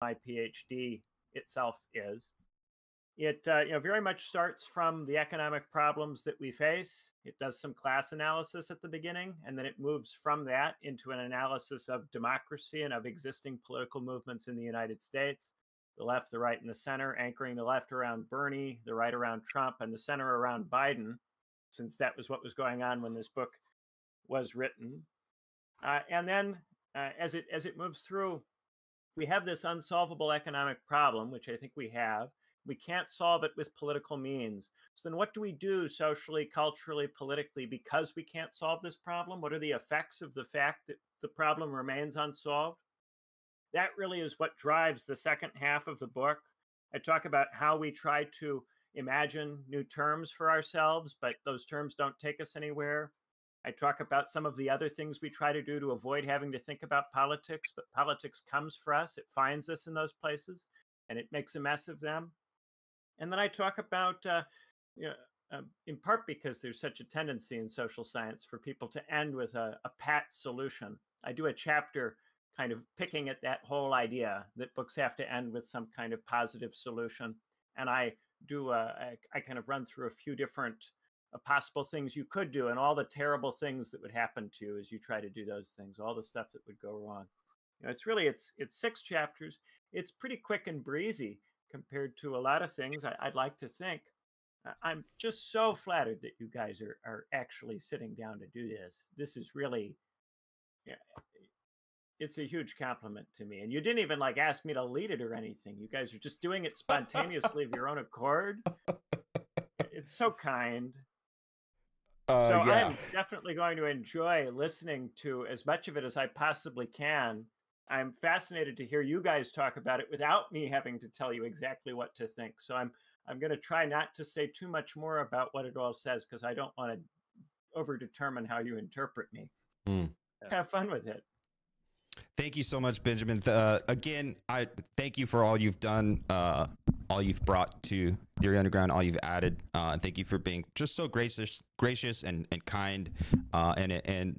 my PhD itself is. It uh, you know very much starts from the economic problems that we face. It does some class analysis at the beginning, and then it moves from that into an analysis of democracy and of existing political movements in the United States. The left, the right, and the center, anchoring the left around Bernie, the right around Trump, and the center around Biden, since that was what was going on when this book was written. Uh, and then uh, as it as it moves through, we have this unsolvable economic problem, which I think we have. We can't solve it with political means. So then, what do we do socially, culturally, politically because we can't solve this problem? What are the effects of the fact that the problem remains unsolved? That really is what drives the second half of the book. I talk about how we try to imagine new terms for ourselves, but those terms don't take us anywhere. I talk about some of the other things we try to do to avoid having to think about politics, but politics comes for us. It finds us in those places and it makes a mess of them. And then I talk about, uh, you know, uh, in part because there's such a tendency in social science for people to end with a, a pat solution. I do a chapter kind of picking at that whole idea that books have to end with some kind of positive solution. And I do, a, I, I kind of run through a few different possible things you could do and all the terrible things that would happen to you as you try to do those things all the stuff that would go wrong. You know, it's really it's it's six chapters. It's pretty quick and breezy compared to a lot of things I, would like to think. I'm just so flattered that you guys are, are actually sitting down to do this. This is really yeah, it's a huge compliment to me and you didn't even like ask me to lead it or anything. You guys are just doing it spontaneously of your own accord. It's so kind uh, so yeah. I'm definitely going to enjoy listening to as much of it as I possibly can. I'm fascinated to hear you guys talk about it without me having to tell you exactly what to think. So I'm I'm going to try not to say too much more about what it all says because I don't want to over determine how you interpret me. Mm. Have fun with it. Thank you so much, Benjamin. Uh, again, I thank you for all you've done, uh, all you've brought to Theory Underground, all you've added, uh, thank you for being just so gracious, gracious and and kind, uh, and and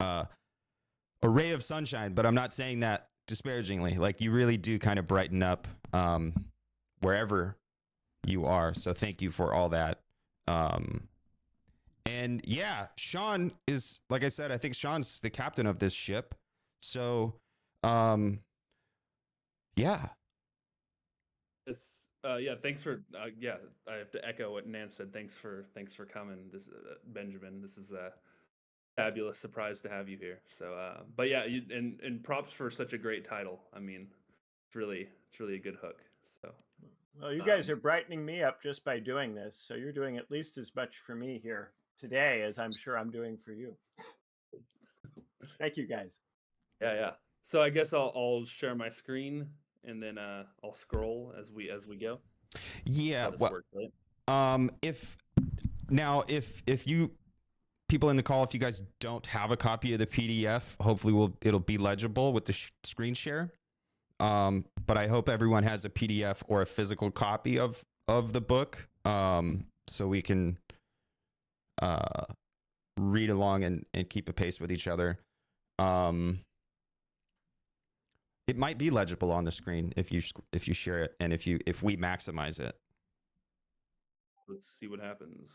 uh, a ray of sunshine. But I'm not saying that disparagingly. Like you really do kind of brighten up um, wherever you are. So thank you for all that. Um, and yeah, Sean is like I said. I think Sean's the captain of this ship. So, um, yeah. It's, uh, yeah. Thanks for, uh, yeah. I have to echo what Nance said. Thanks for, thanks for coming. This, uh, Benjamin. This is a fabulous surprise to have you here. So, uh, but yeah, you, and and props for such a great title. I mean, it's really, it's really a good hook. So. Well, you guys um, are brightening me up just by doing this. So you're doing at least as much for me here today as I'm sure I'm doing for you. Thank you guys. Yeah, yeah. So I guess I'll I'll share my screen and then uh I'll scroll as we as we go. Yeah. Well, works, right? um, if now if if you people in the call, if you guys don't have a copy of the PDF, hopefully we'll it'll be legible with the sh- screen share. Um, but I hope everyone has a PDF or a physical copy of of the book, um, so we can uh, read along and, and keep a pace with each other. Um, it might be legible on the screen if you if you share it and if you if we maximize it. Let's see what happens.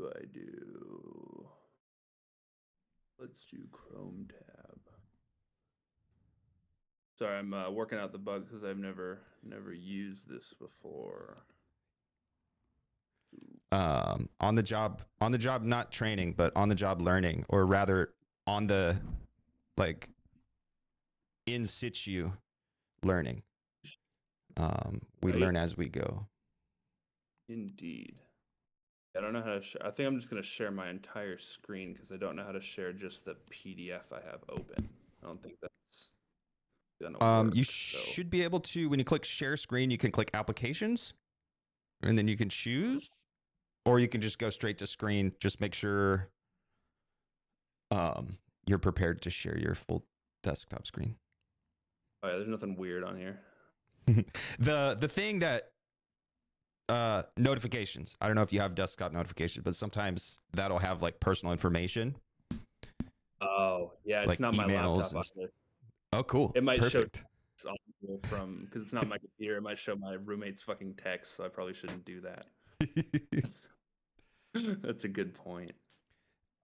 do I do? Let's do Chrome tab. Sorry, I'm uh, working out the bug because I've never never used this before um, on the job on the job not training but on the job learning or rather on the like in situ learning um, we right. learn as we go indeed i don't know how to share i think i'm just going to share my entire screen because i don't know how to share just the pdf i have open i don't think that's gonna um, work, you so. should be able to when you click share screen you can click applications and then you can choose or you can just go straight to screen. Just make sure um, you're prepared to share your full desktop screen. Oh yeah, there's nothing weird on here. the the thing that uh, notifications. I don't know if you have desktop notifications, but sometimes that'll have like personal information. Oh, yeah, it's Like not my laptop. and. Oh, cool. It might show Perfect. Google from because it's not my computer. It might show my roommate's fucking text, so I probably shouldn't do that. That's a good point.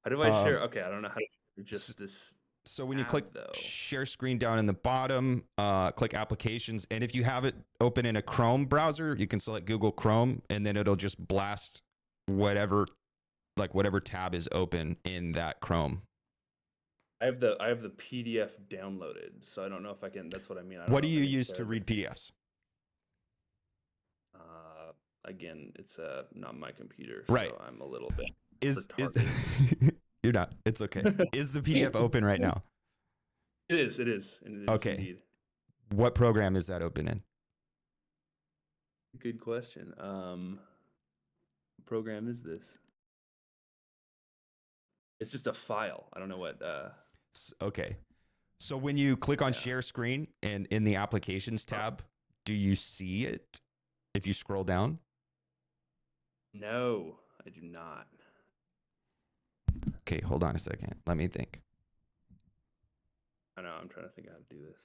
How do I Um, share? Okay, I don't know how to share just this. So when you click though. share screen down in the bottom, uh, click applications, and if you have it open in a Chrome browser, you can select Google Chrome, and then it'll just blast whatever, like whatever tab is open in that Chrome. I have the I have the PDF downloaded, so I don't know if I can. That's what I mean. I What do you use to read PDFs? Uh, again, it's uh not my computer, Right. so I'm a little bit. Is is you're not? It's okay. Is the PDF open right now? It is. It is. and it is Okay. Indeed. What program is that open in? Good question. Um, what program is this? It's just a file. I don't know what. Uh, Okay. So when you click on Yeah. share screen and in the applications tab, do you see it if you scroll down? No, I do not. Okay, hold on a second. Let me think. I know. I'm trying to think how to do this.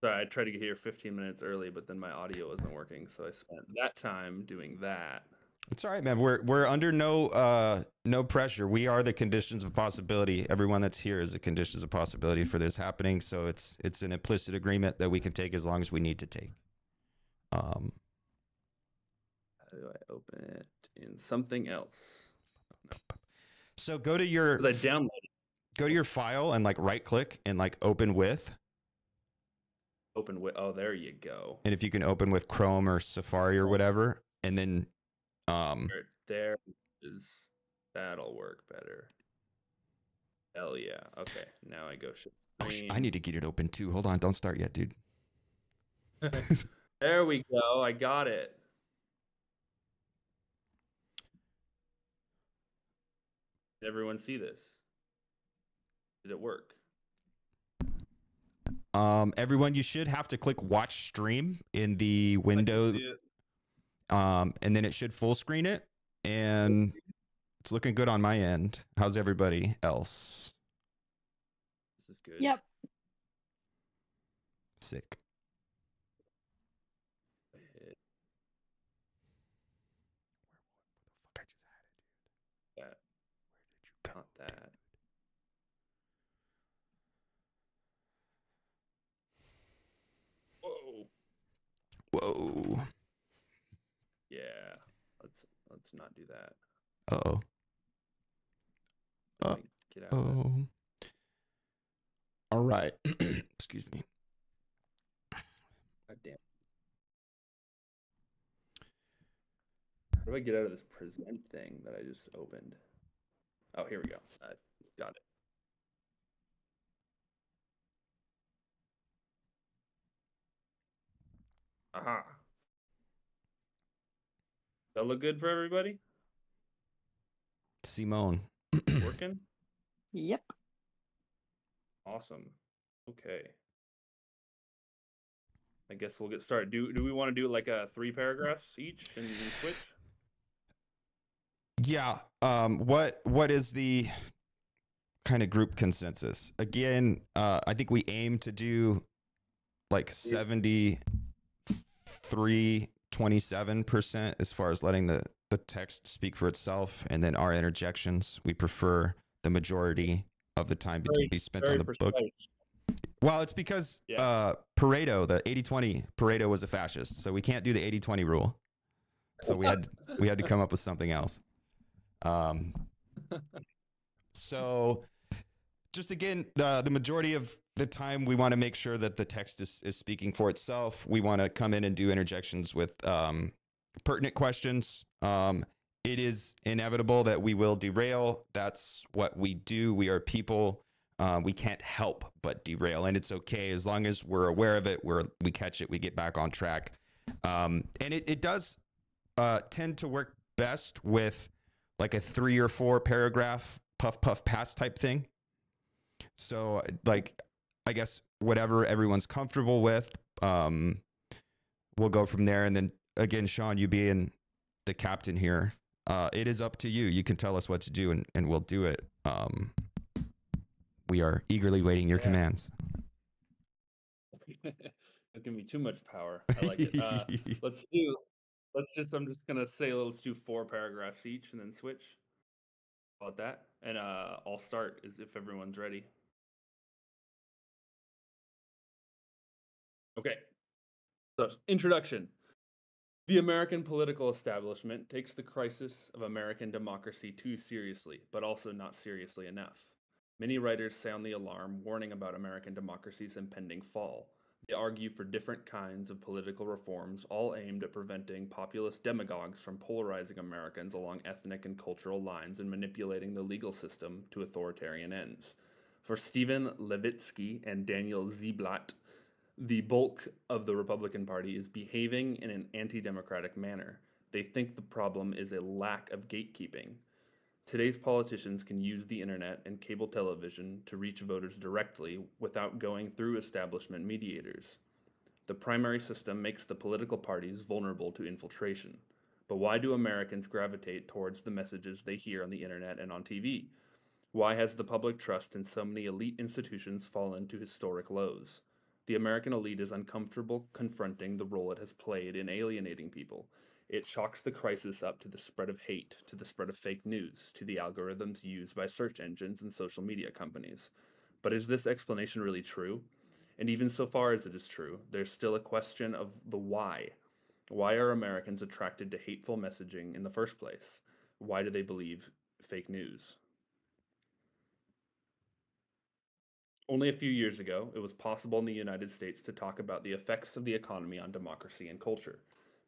Sorry, I tried to get here 15 minutes early, but then my audio wasn't working, so I spent that time doing that. It's all right, man. We're we're under no uh no pressure. We are the conditions of possibility. Everyone that's here is the conditions of possibility for this happening. So it's it's an implicit agreement that we can take as long as we need to take. Um do I open it in something else? so go to your I downloaded go to your file and like right click and like open with. open with. Oh, there you go. And if you can open with Chrome or Safari or whatever, and then um There- There is. That'll work better. Hell yeah. Okay, now I go ship oh, sh- I need to get it open too. Hold on, don't start yet, dude. there we go. I got it. Did everyone see this? Did it work? Um everyone you should have to click watch stream in the window um, and then it should full screen it, and it's looking good on my end. How's everybody else? This is good. Yep. Sick. Hit that. Not that. Whoa. Whoa. Yeah. Let's let's not do that. Uh oh. Uh, get out. Oh. All right. Excuse me. God damn. How do I get out of this present thing that I just opened? Oh, here we go. I got it. Aha. That look good for everybody? Simone. Working? Yep. Awesome. Okay. I guess we'll get started. Do do we want to do like a three paragraphs each and, and switch? Yeah. Um. What What is the kind of group consensus? Again, uh, I think we aim to do like 73, 27 percent as far as letting the the text speak for itself, and then our interjections. We prefer the majority of the time Very- be spent on the book. Well, it's because Yeah. uh, Pareto, the 80-20, Pareto was a fascist, so we can't do the 80-20 rule. So we had we had to come up with something else. Um, so just again, the the majority of the time we want to make sure that the text is, is speaking for itself. We want to come in and do interjections with um, pertinent questions. Um, it is inevitable that we will derail. That's what we do. We are people. Uh, we can't help but derail, and it's okay as long as we're aware of it. We're we catch it. We get back on track, um, and it it does uh, tend to work best with like a three or four paragraph puff puff pass type thing. So like I guess whatever everyone's comfortable with, um, we'll go from there. And then again, Sean, you being the captain here, uh, it is up to you. You can tell us what to do, and, and we'll do it. Um, we are eagerly waiting your Yeah. commands. Don't give me too much power. I like it. Uh, let's do. Let's just. I'm just gonna say let's do four paragraphs each, and then switch. About that, and uh, I'll start is if everyone's ready. Okay. So introduction. The American political establishment takes the crisis of American democracy too seriously, but also not seriously enough. Many writers sound the alarm, warning about American democracy's impending fall. They argue for different kinds of political reforms, all aimed at preventing populist demagogues from polarizing Americans along ethnic and cultural lines and manipulating the legal system to authoritarian ends. For Steven Levitsky and Daniel Ziblatt, the bulk of the Republican Party is behaving in an anti democratic manner. They think the problem is a lack of gatekeeping. Today's politicians can use the internet and cable television to reach voters directly without going through establishment mediators. The primary system makes the political parties vulnerable to infiltration. But why do Americans gravitate towards the messages they hear on the internet and on TV? Why has the public trust in so many elite institutions fallen to historic lows? The American elite is uncomfortable confronting the role it has played in alienating people. It chalks the crisis up to the spread of hate, to the spread of fake news, to the algorithms used by search engines and social media companies. But is this explanation really true? And even so far as it is true, there's still a question of the why. Why are Americans attracted to hateful messaging in the first place? Why do they believe fake news? Only a few years ago, it was possible in the United States to talk about the effects of the economy on democracy and culture.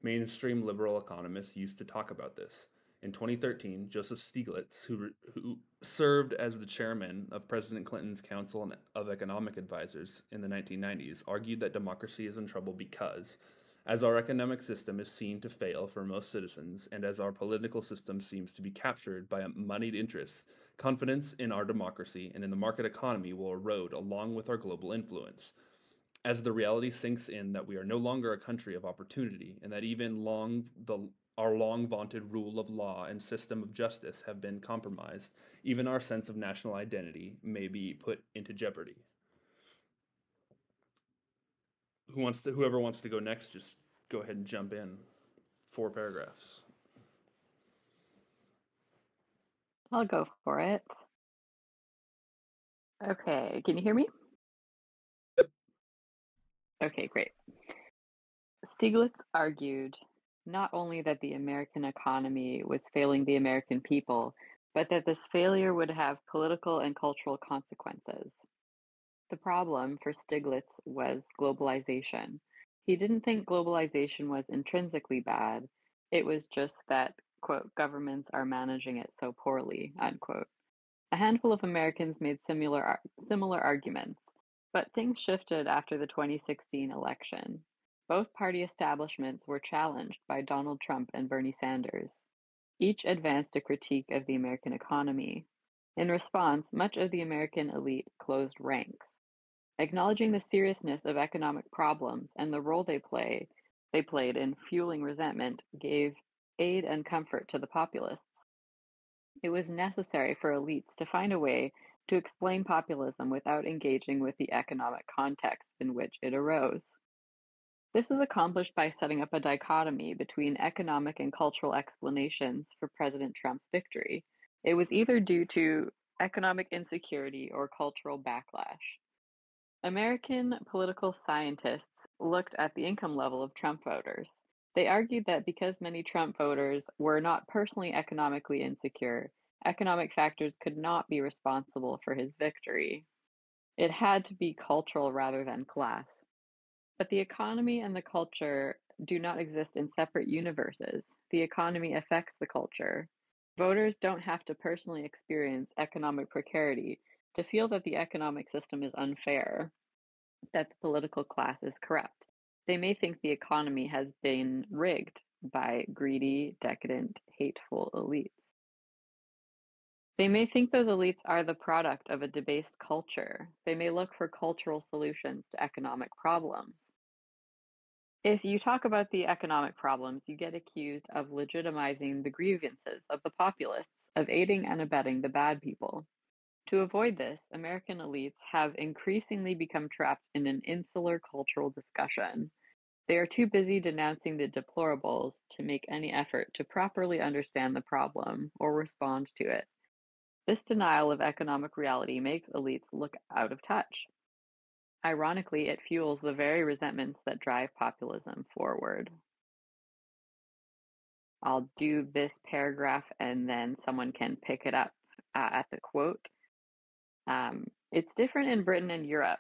Mainstream liberal economists used to talk about this. In 2013, Joseph Stiglitz, who, who served as the chairman of President Clinton's Council of Economic Advisors in the 1990s, argued that democracy is in trouble because, as our economic system is seen to fail for most citizens, and as our political system seems to be captured by a moneyed interests, confidence in our democracy and in the market economy will erode along with our global influence. As the reality sinks in that we are no longer a country of opportunity, and that even long the our long vaunted rule of law and system of justice have been compromised, even our sense of national identity may be put into jeopardy. Who wants to whoever wants to go next, just go ahead and jump in. Four paragraphs. I'll go for it. Okay, can you hear me? Okay, great. Stiglitz argued not only that the American economy was failing the American people, but that this failure would have political and cultural consequences. The problem for Stiglitz was globalization. He didn't think globalization was intrinsically bad, it was just that, quote, governments are managing it so poorly, unquote. A handful of Americans made similar, similar arguments, but things shifted after the 2016 election. Both party establishments were challenged by Donald Trump and Bernie Sanders. Each advanced a critique of the American economy. In response, much of the American elite closed ranks. Acknowledging the seriousness of economic problems and the role they play they played in fueling resentment gave aid and comfort to the populists. It was necessary for elites to find a way to explain populism without engaging with the economic context in which it arose. This was accomplished by setting up a dichotomy between economic and cultural explanations for President Trump's victory. It was either due to economic insecurity or cultural backlash. American political scientists looked at the income level of Trump voters. They argued that because many Trump voters were not personally economically insecure, economic factors could not be responsible for his victory. It had to be cultural rather than class. But the economy and the culture do not exist in separate universes. The economy affects the culture. Voters don't have to personally experience economic precarity to feel that the economic system is unfair, that the political class is corrupt. They may think the economy has been rigged by greedy, decadent, hateful elites. They may think those elites are the product of a debased culture. They may look for cultural solutions to economic problems. If you talk about the economic problems, you get accused of legitimizing the grievances of the populace, of aiding and abetting the bad people. To avoid this, American elites have increasingly become trapped in an insular cultural discussion. They are too busy denouncing the deplorables to make any effort to properly understand the problem or respond to it. This denial of economic reality makes elites look out of touch. Ironically, it fuels the very resentments that drive populism forward. I'll do this paragraph and then someone can pick it up uh, at the quote. Um, it's different in Britain and Europe.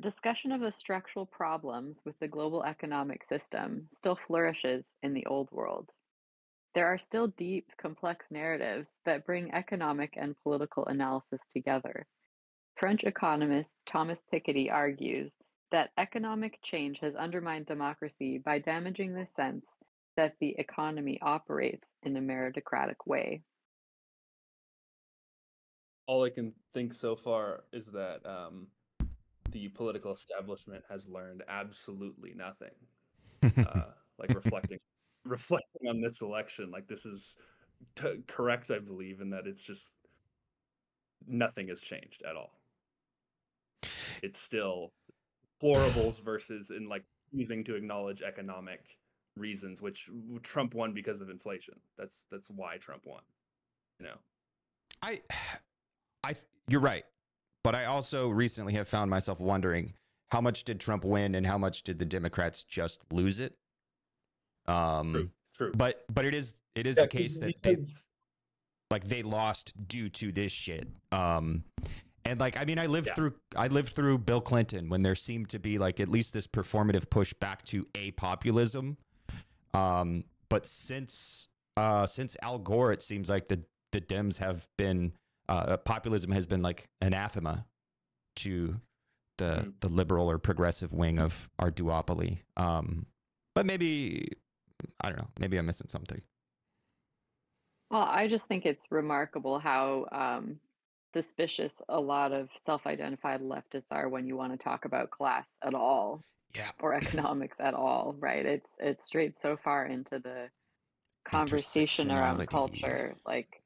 Discussion of the structural problems with the global economic system still flourishes in the old world. There are still deep, complex narratives that bring economic and political analysis together. French economist Thomas Piketty argues that economic change has undermined democracy by damaging the sense that the economy operates in a meritocratic way. All I can think so far is that um, the political establishment has learned absolutely nothing. Uh, like reflecting, reflecting on this election, like this is t- correct, I believe, in that it's just nothing has changed at all. It's still deplorables versus in like using to acknowledge economic reasons, which Trump won because of inflation. That's that's why Trump won. You know, I, I, you're right, but I also recently have found myself wondering how much did Trump win and how much did the Democrats just lose it. Um, true, true. but but it is it is Yeah, the case that they like they lost due to this shit. Um, and like I mean, I lived Yeah. through I lived through Bill Clinton when there seemed to be like at least this performative push back to a populism. Um, but since uh since Al Gore, it seems like the the Dems have been uh populism has been like anathema to the Mhm. the liberal or progressive wing of our duopoly. Um, but maybe I don't know. Maybe I'm missing something. Well, I just think it's remarkable how um, suspicious a lot of self-identified leftists are when you want to talk about class at all Yeah. or economics at all, right? It's it's strayed so far into the conversation around culture. Like,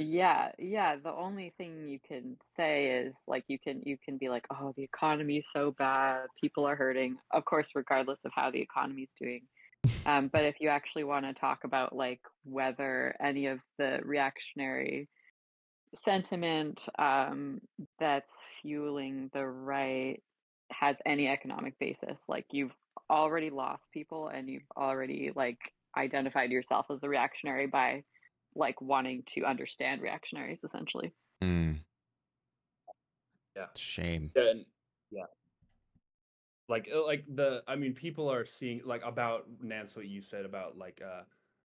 yeah, yeah. The only thing you can say is like you can you can be like, oh, the economy is so bad, people are hurting. Of course, regardless of how the economy is doing. Um, but if you actually want to talk about like whether any of the reactionary sentiment um, that's fueling the right has any economic basis, like you've already lost people and you've already like identified yourself as a reactionary by like wanting to understand reactionaries essentially. Mm. Yeah. Shame. Yeah, and yeah. Like uh, like the I mean people are seeing like about Nance what you said about like uh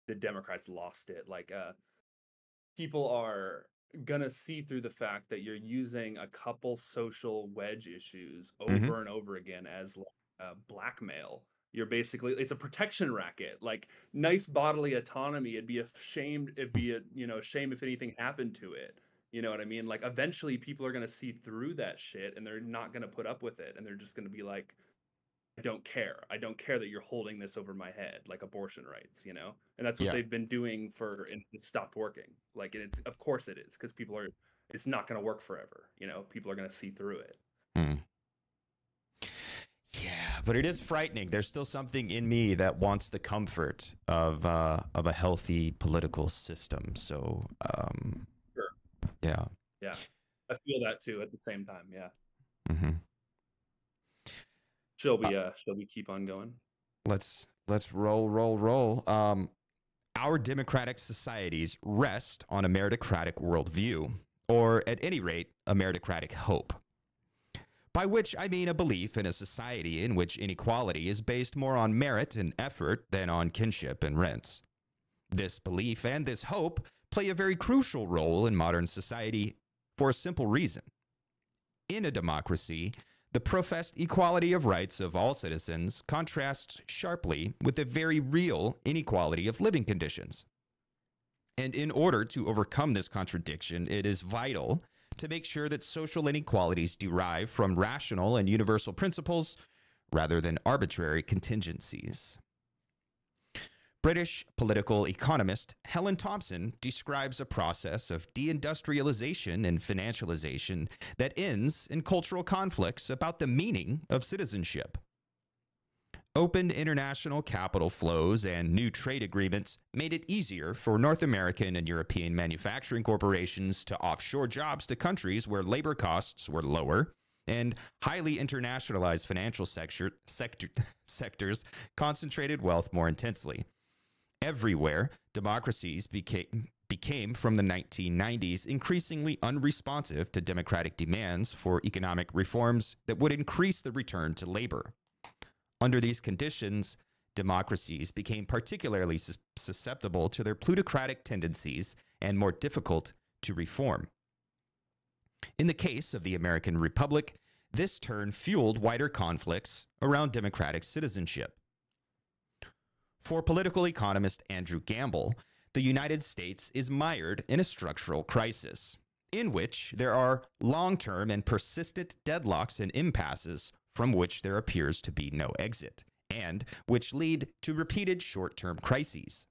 the Democrats lost it. Like uh people are gonna see through the fact that you're using a couple social wedge issues over Mhm. and over again as like uh, blackmail. You're basically it's a protection racket. Like nice bodily autonomy. It'd be a shame. It'd be a you know shame if anything happened to it. You know what I mean? Like eventually people are going to see through that shit and they're not going to put up with it and they're just going to be like I don't care. I don't care that you're holding this over my head like abortion rights, you know? And that's what Yeah. they've been doing for and it stopped working. Like and it's of course it is cuz people are it's not going to work forever, you know? People are going to see through it. Mm. Yeah, but it is frightening. There's still something in me that wants the comfort of uh, of a healthy political system. So, um, Sure. yeah. I feel that too at the same time, yeah. Mm-hmm. Shall we uh shall we keep on going? Let's let's roll, roll, roll. Um, our democratic societies rest on a meritocratic worldview, or at any rate, a meritocratic hope. By which I mean a belief in a society in which inequality is based more on merit and effort than on kinship and rents. This belief and this hope play a very crucial role in modern society for a simple reason. In a democracy, the professed equality of rights of all citizens contrasts sharply with the very real inequality of living conditions. And in order to overcome this contradiction, it is vital to make sure that social inequalities derive from rational and universal principles rather than arbitrary contingencies. British political economist Helen Thompson describes a process of deindustrialization and financialization that ends in cultural conflicts about the meaning of citizenship. Open international capital flows and new trade agreements made it easier for North American and European manufacturing corporations to offshore jobs to countries where labor costs were lower and highly internationalized financial sector, sector, sectors concentrated wealth more intensely. Everywhere, democracies became, became from the 1990s increasingly unresponsive to democratic demands for economic reforms that would increase the return to labor. Under these conditions, democracies became particularly sus- susceptible to their plutocratic tendencies and more difficult to reform. In the case of the American Republic, this turn fueled wider conflicts around democratic citizenship. For political economist Andrew Gamble, the United States is mired in a structural crisis in which there are long term and persistent deadlocks and impasses from which there appears to be no exit, and which lead to repeated short term crises.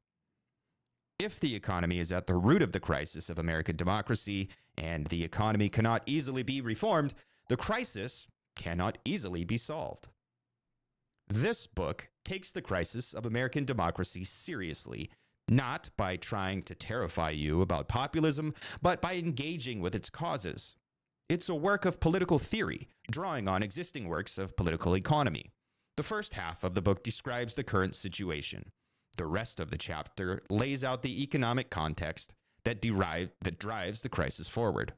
If the economy is at the root of the crisis of American democracy and the economy cannot easily be reformed, the crisis cannot easily be solved. This book takes the crisis of American democracy seriously, not by trying to terrify you about populism, but by engaging with its causes. It's a work of political theory, drawing on existing works of political economy. The first half of the book describes the current situation. The rest of the chapter lays out the economic context that, derive, that drives the crisis forward.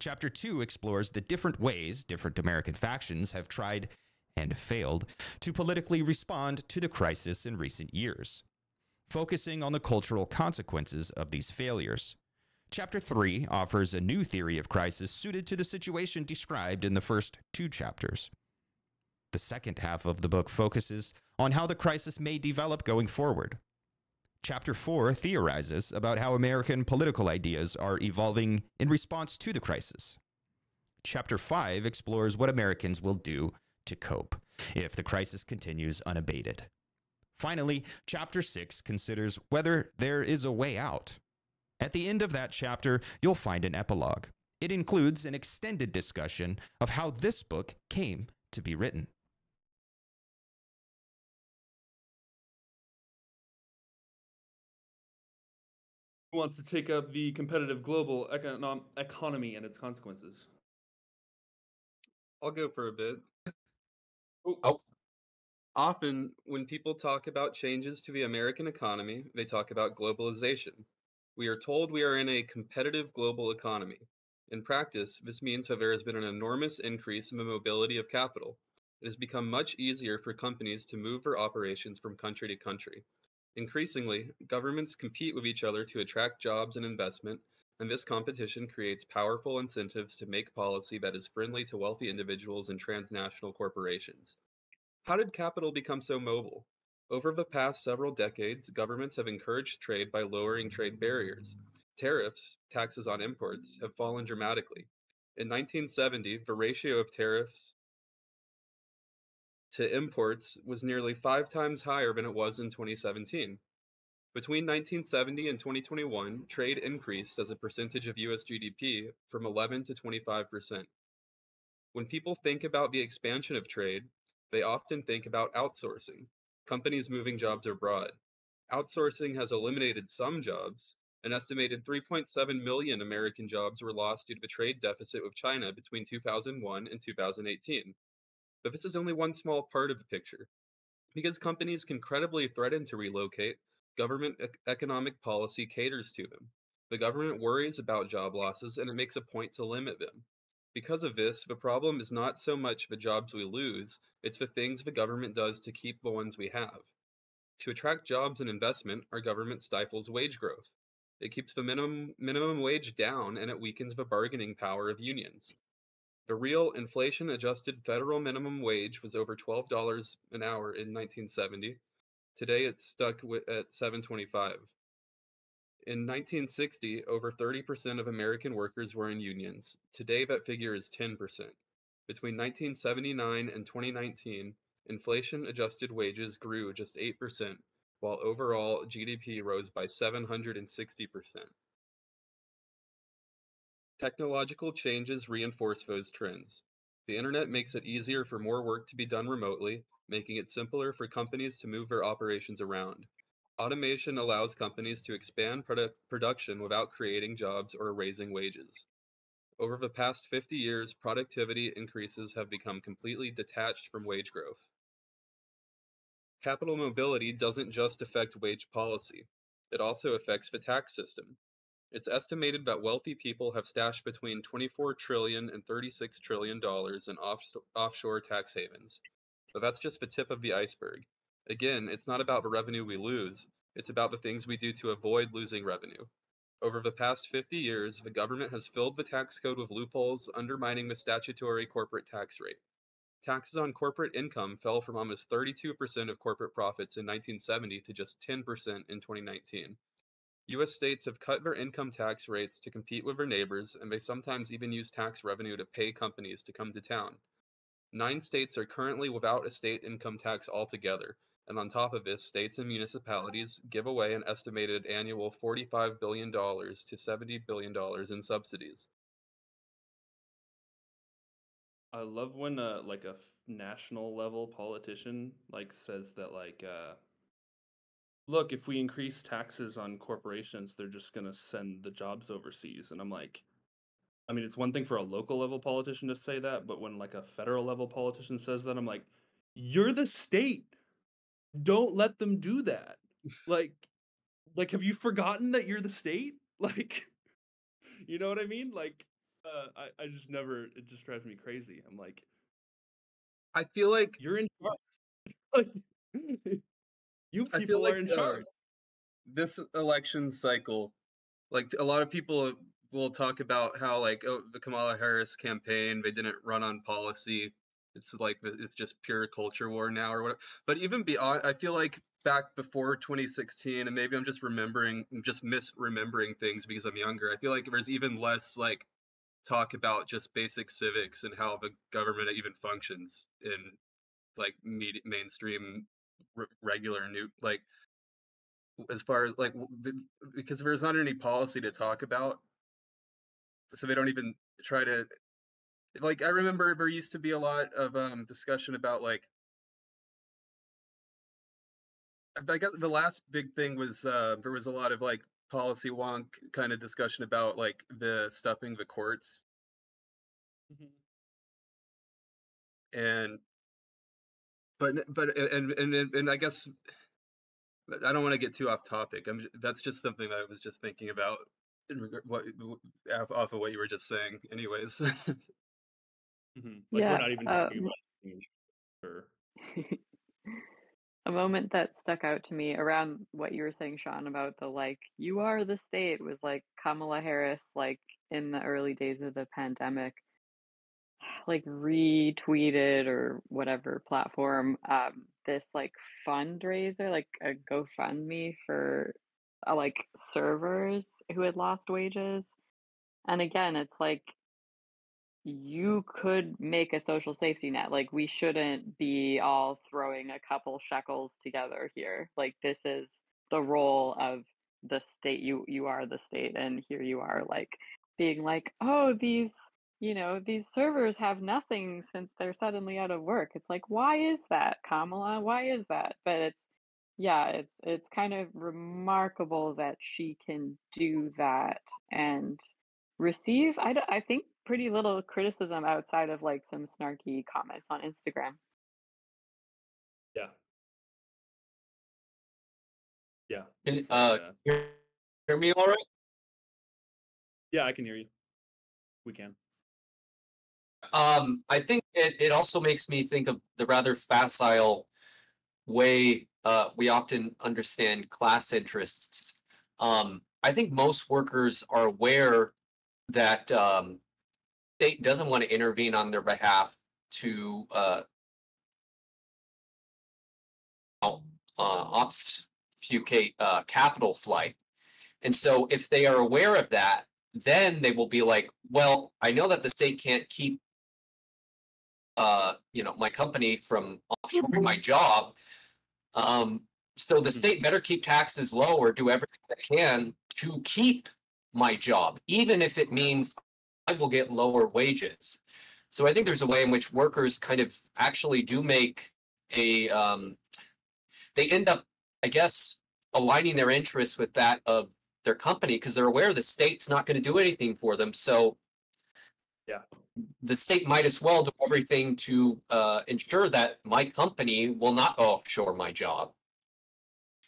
Chapter 2 explores the different ways different American factions have tried and failed to politically respond to the crisis in recent years, focusing on the cultural consequences of these failures. Chapter 3 offers a new theory of crisis suited to the situation described in the first two chapters. The second half of the book focuses on how the crisis may develop going forward. Chapter 4 theorizes about how American political ideas are evolving in response to the crisis. Chapter 5 explores what Americans will do to cope if the crisis continues unabated. Finally, Chapter 6 considers whether there is a way out. At the end of that chapter, you'll find an epilogue. It includes an extended discussion of how this book came to be written. Who wants to take up the competitive global econom- economy and its consequences? I'll go for a bit. Oh, Oh. Often, when people talk about changes to the American economy, they talk about globalization. We are told we are in a competitive global economy. In practice, this means that there has been an enormous increase in the mobility of capital. It has become much easier for companies to move their operations from country to country. Increasingly, governments compete with each other to attract jobs and investment, and this competition creates powerful incentives to make policy that is friendly to wealthy individuals and transnational corporations. How did capital become so mobile? Over the past several decades, governments have encouraged trade by lowering trade barriers. Tariffs, taxes on imports, have fallen dramatically. In 1970, the ratio of tariffs to imports was nearly five times higher than it was in 2017. Between 1970 and 2021, trade increased as a percentage of US GDP from 11 to 25%. When people think about the expansion of trade, they often think about outsourcing, companies moving jobs abroad. Outsourcing has eliminated some jobs. An estimated 3.7 million American jobs were lost due to the trade deficit with China between 2001 and 2018. But this is only one small part of the picture. Because companies can credibly threaten to relocate, government ec- economic policy caters to them. The government worries about job losses and it makes a point to limit them. Because of this, the problem is not so much the jobs we lose, it's the things the government does to keep the ones we have. To attract jobs and investment, our government stifles wage growth. It keeps the minimum, minimum wage down and it weakens the bargaining power of unions. The real inflation adjusted federal minimum wage was over $12 an hour in 1970. Today it's stuck at 725. In 1960, over 30% of American workers were in unions. Today that figure is 10%. Between 1979 and 2019, inflation adjusted wages grew just 8%, while overall GDP rose by 760%. Technological changes reinforce those trends. The internet makes it easier for more work to be done remotely, making it simpler for companies to move their operations around. Automation allows companies to expand produ- production without creating jobs or raising wages. Over the past 50 years, productivity increases have become completely detached from wage growth. Capital mobility doesn't just affect wage policy, it also affects the tax system. It's estimated that wealthy people have stashed between 24 trillion and 36 trillion dollars in off- offshore tax havens. But that's just the tip of the iceberg. Again, it's not about the revenue we lose, it's about the things we do to avoid losing revenue. Over the past 50 years, the government has filled the tax code with loopholes, undermining the statutory corporate tax rate. Taxes on corporate income fell from almost 32% of corporate profits in 1970 to just 10% in 2019. US states have cut their income tax rates to compete with their neighbors, and they sometimes even use tax revenue to pay companies to come to town. Nine states are currently without a state income tax altogether, and on top of this, states and municipalities give away an estimated annual $45 billion to $70 billion in subsidies. I love when uh, like a f- national level politician like says that like uh look, if we increase taxes on corporations, they're just going to send the jobs overseas. And I'm like I mean, it's one thing for a local level politician to say that, but when like a federal level politician says that, I'm like, you're the state. Don't let them do that. like like have you forgotten that you're the state? Like you know what I mean? Like uh, I, I just never it just drives me crazy. I'm like, I feel like you're in charge. like, you people like are in uh, charge. this election cycle, like a lot of people will talk about how like oh the Kamala Harris campaign they didn't run on policy. It's like uh, it's just pure culture war now or whatever. But even beyond, I feel like back before 2016, and maybe I'm just remembering, just misremembering things because I'm younger. I feel like there's even less like talk about just basic civics and how the government even functions in like media, mainstream regular new like as far as like because there's not any policy to talk about so they don't even try to like i remember there used to be a lot of um discussion about like i got the last big thing was uh there was a lot of like policy wonk kind of discussion about like the stuffing the courts Mhm. and but but and and and, i guess i don't want to get too off topic i'm that's just something that i was just thinking about in regard what off of what you were just saying anyways Mhm. Like Yeah, we're not even talking um, about a moment that stuck out to me around what you were saying, Sean, about the like, you are the state was like Kamala Harris, like in the early days of the pandemic, like retweeted or whatever platform, um, this like fundraiser, like a GoFundMe for uh, like servers who had lost wages. And again, it's like you could make a social safety net. Like we shouldn't be all throwing a couple shekels together here. Like this is the role of the state. You you are the state and here you are like being like, "Oh, these, you know, these servers have nothing since they're suddenly out of work." It's like, "Why is that, Kamala? Why is that?" But it's yeah, it's it's kind of remarkable that she can do that and receive I, I think pretty little criticism outside of like some snarky comments on Instagram. yeah. Yeah. Can, it's uh, like, uh, hear, hear me all right? yeah, I can hear you. We can. Um, I think it, it also makes me think of the rather facile way uh, we often understand class interests. Um, I think most workers are aware that um, state doesn't want to intervene on their behalf to uh, uh, obfuscate uh, capital flight. And so if they are aware of that, then they will be like, well, I know that the state can't keep uh, you know, my company from offshoring my job. Um, so the state better keep taxes low or do everything they can to keep my job, even if it means will get lower wages. So I think there's a way in which workers kind of actually do make a, um, they end up, I guess, aligning their interests with that of their company because they're aware the state's not going to do anything for them. So Yeah. the state might as well do everything to uh, ensure that my company will not offshore my job.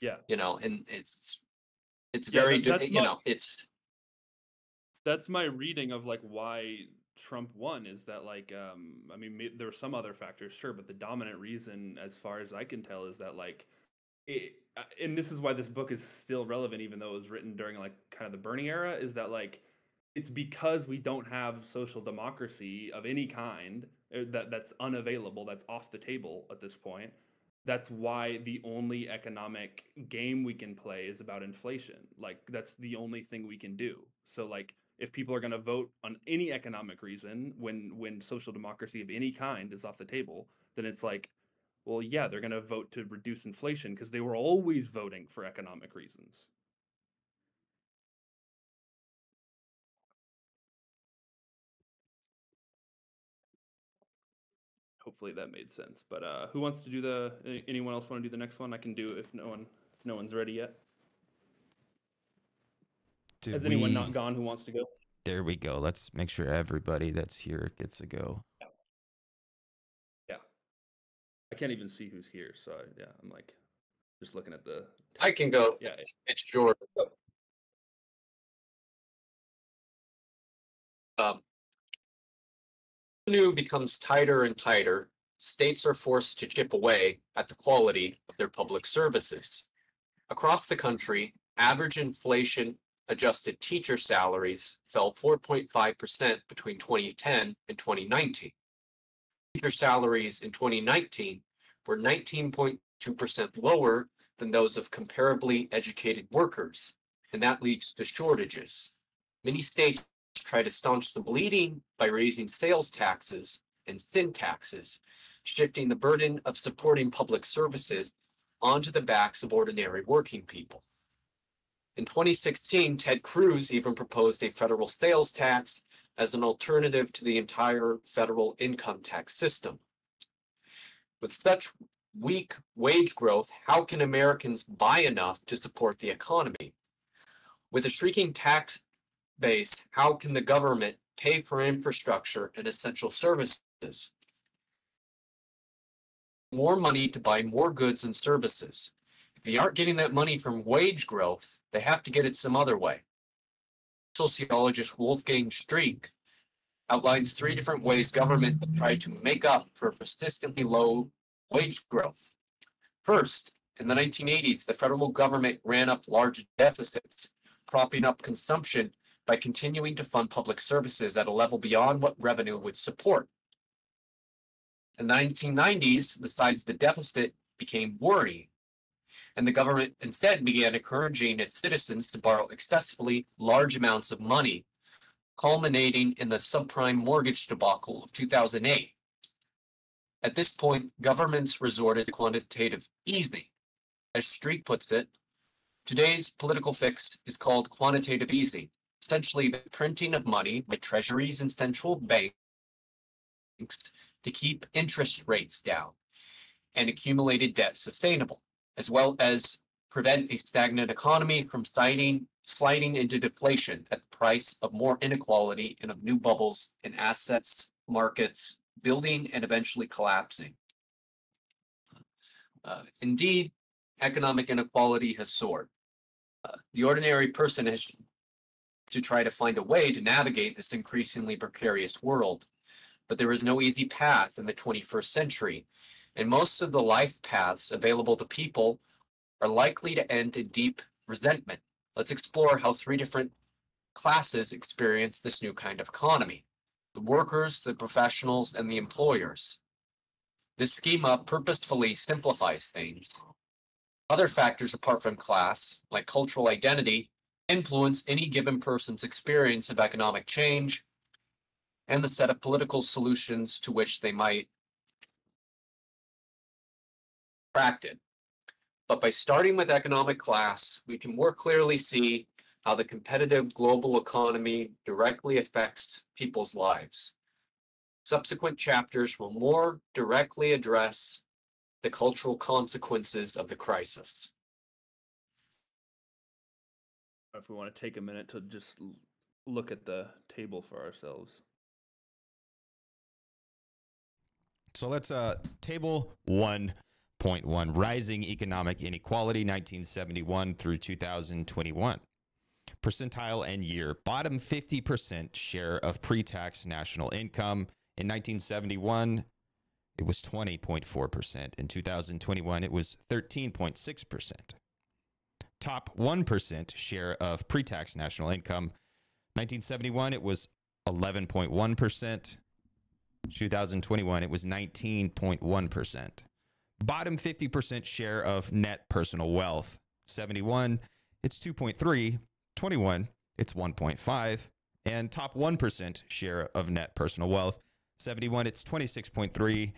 Yeah. You know, and it's it's Yeah, very that- you know it's that's my reading of like why Trump won is that like um I mean there were some other factors sure but the dominant reason as far as I can tell is that like it uh, and this is why this book is still relevant even though it was written during like kind of the Bernie era is that like it's because we don't have social democracy of any kind uh, that that's unavailable that's off the table at this point. That's why the only economic game we can play is about inflation. Like that's the only thing we can do. So like if people are going to vote on any economic reason when when social democracy of any kind is off the table then it's like well yeah they're going to vote to reduce inflation because they were always voting for economic reasons. Hopefully that made sense but uh who wants to do the anyone else want to do the next one? I can do if no one if no one's ready yet Did has anyone we- not gone who wants to go There we go. Let's make sure everybody that's here gets a go. Yeah. I can't even see who's here so I, yeah i'm like just looking at the I can go. Yeah, It's, it's Jordan. Um, revenue becomes tighter and tighter. States are forced to chip away at the quality of their public services. Across the country, average inflation adjusted teacher salaries fell 4.5% between 2010 and 2019. Teacher salaries in 2019 were 19.2% lower than those of comparably educated workers, and that leads to shortages. Many states try to staunch the bleeding by raising sales taxes and sin taxes, shifting the burden of supporting public services onto the backs of ordinary working people. In 2016, Ted Cruz even proposed a federal sales tax as an alternative to the entire federal income tax system. With such weak wage growth, how can Americans buy enough to support the economy? With a shrinking tax base, how can the government pay for infrastructure and essential services? More money to buy more goods and services. If they aren't getting that money from wage growth, they have to get it some other way. Sociologist Wolfgang Streeck outlines three different ways governments have tried to make up for persistently low wage growth. First, in the 1980s, the federal government ran up large deficits, propping up consumption by continuing to fund public services at a level beyond what revenue would support. In the 1990s, the size of the deficit became worrying, and the government instead began encouraging its citizens to borrow excessively large amounts of money, culminating in the subprime mortgage debacle of 2008. At this point, governments resorted to quantitative easing. As Streeck puts it, today's political fix is called quantitative easing, essentially the printing of money by treasuries and central banks to keep interest rates down and accumulated debt sustainable, as well as prevent a stagnant economy from sliding, sliding into deflation at the price of more inequality and of new bubbles in assets, markets, building and eventually collapsing. Uh, indeed, economic inequality has soared. Uh, the ordinary person has to try to find a way to navigate this increasingly precarious world. But there is no easy path in the 21st century, and most of the life paths available to people are likely to end in deep resentment. Let's explore how three different classes experience this new kind of economy the workers, the professionals, and the employers. This schema purposefully simplifies things. Other factors apart from class, like cultural identity, influence any given person's experience of economic change and the set of political solutions to which they might subtracted. But by starting with economic class, we can more clearly see how the competitive global economy directly affects people's lives. Subsequent chapters will more directly address the cultural consequences of the crisis. If we want to take a minute to just look at the table for ourselves. So let's uh table 1.1 rising economic inequality 1971 through 2021. Percentile and year. Bottom 50% share of pre-tax national income in 1971 it was 20.4%. In 2021 it was 13.6%. Top 1% share of pre-tax national income 1971 it was 11.1%. 2021, it was 19.1%. Bottom 50% share of net personal wealth. 71, it's 2.3. 21, it's 1.5. And top 1% share of net personal wealth. 71, it's 26.3.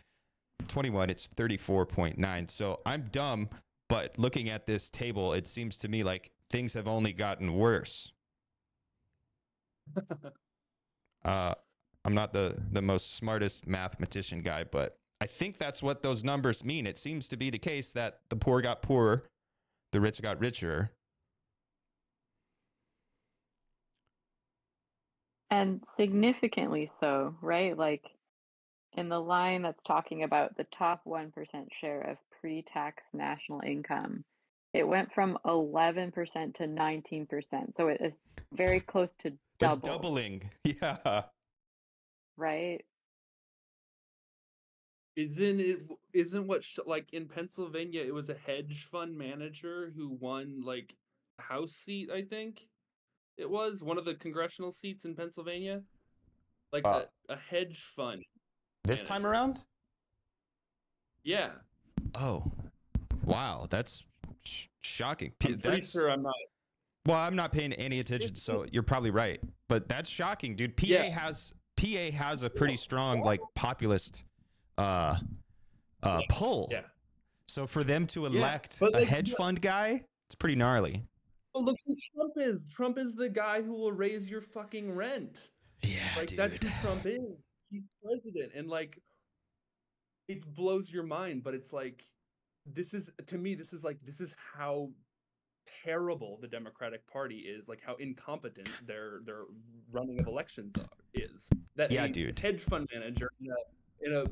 21, it's 34.9. So I'm dumb, but looking at this table, it seems to me like things have only gotten worse. Uh, I'm not the the most smartest mathematician guy, but I think that's what those numbers mean. It seems to be the case that the poor got poorer, the rich got richer. And significantly so, right? Like in the line that's talking about the top 1% share of pre tax national income, it went from 11% to 19%. So it is very close to double, It's doubling. Yeah. right? Isn't it? Isn't what sh- like in Pennsylvania? It was a hedge fund manager who won like House seat. I think it was one of the congressional seats in Pennsylvania. Like Uh, a, a hedge fund. This time around? Yeah, Oh. Wow, that's sh- shocking. I'm that's sure I'm not. Well, I'm not paying any attention, so you're probably right. But that's shocking, dude. PA Yeah. has PA has a pretty strong like populist uh uh pull. Yeah. So for them to elect but, a hedge fund guy, it's pretty gnarly. Oh, look who Trump is. Trump is the guy who will raise your fucking rent. Yeah, like that's who Trump is. He's president, and like it blows your mind. But it's like this is to me, this is like this is how terrible the Democratic Party is. Like how incompetent their their running of elections are, is. That Yeah, dude. hedge fund manager in a, in a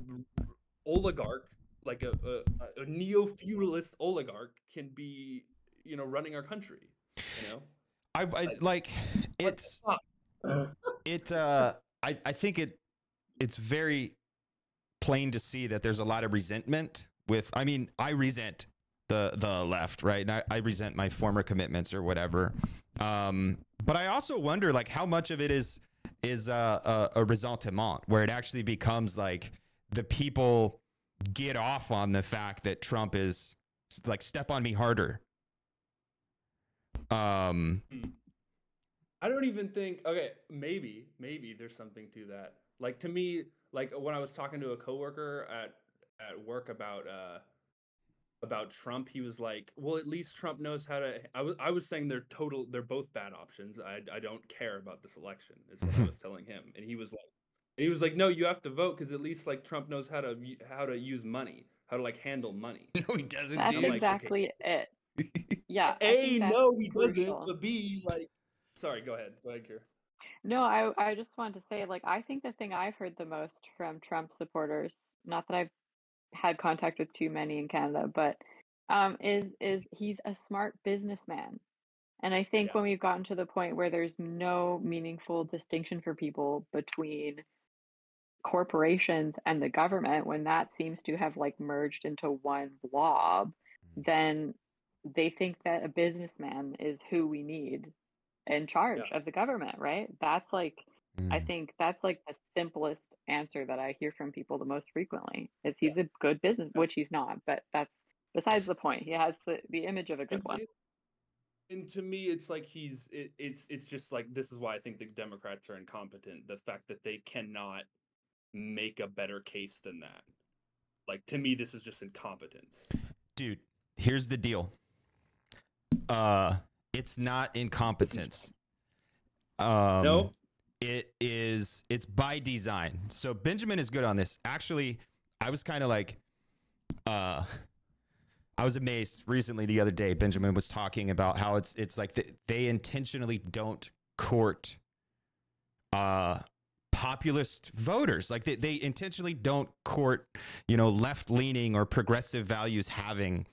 oligarch like a, a, a neo feudalist oligarch can be you know running our country. You know. I, I like What it's it uh I, I think it it's very plain to see that there's a lot of resentment with i mean i resent the the left right and i, I resent my former commitments or whatever um but i also wonder like how much of it is is a, a resentment where it actually becomes like the people get off on the fact that trump is like step on me harder um I don't even think okay, maybe, maybe there's something to that. Like to me, like when I was talking to a coworker at at work about uh about Trump, he was like, "Well, at least Trump knows how to." I was I was saying they're total, they're both bad options. I I don't care about this election, is what I was telling him, and he was like, and he was like, "No, you have to vote because at least like Trump knows how to how to use money, how to like handle money." no he doesn't That's I'm like, okay. exactly it. Yeah. A no, he crucial. doesn't. But B, like, sorry, go ahead, go ahead, Kier. No, I I just wanted to say, like, I think the thing I've heard the most from Trump supporters, not that I've had contact with too many in Canada, but um, is is he's a smart businessman. And I think Yeah. when we've gotten to the point where there's no meaningful distinction for people between corporations and the government, when that seems to have like merged into one blob, then they think that a businessman is who we need in charge of the government, right? That's like I Mm. think that's like the simplest answer that I hear from people the most frequently is he's a good business, which he's not, but that's besides the point. He has the, the image of a good And one. it- And to me, it's like he's it, it's it's just like this is why I think the Democrats are incompetent. The fact that they cannot make a better case than that. Like to me, this is just incompetence. dude, here's the deal. Uh, it's not incompetence. Um, No. It is. It's by design. So Benjamin is good on this. Actually, I was kind of like, uh, I was amazed recently the other day. Benjamin was talking about how it's it's like th- they intentionally don't court uh populist voters like they, they intentionally don't court you know left leaning or progressive values having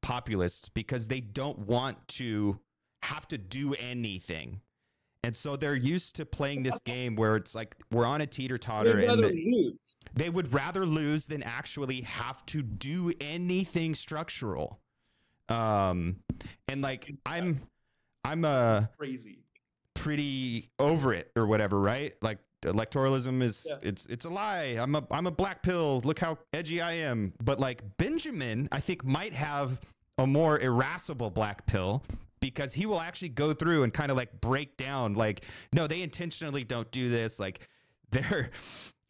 populists because they don't want to have to do anything and so they're used to playing this game where it's like we're on a teeter totter and the- they would rather lose than actually have to do anything structural. Um and like i'm i'm uh Crazy. pretty over it or whatever right? Like electoralism is Yeah. it's it's a lie. I'm a i'm a black pill. Look how edgy i am. But like benjamin i think might have a more irascible black pill because he will actually go through and kind of like break down like no they intentionally don't do this like they're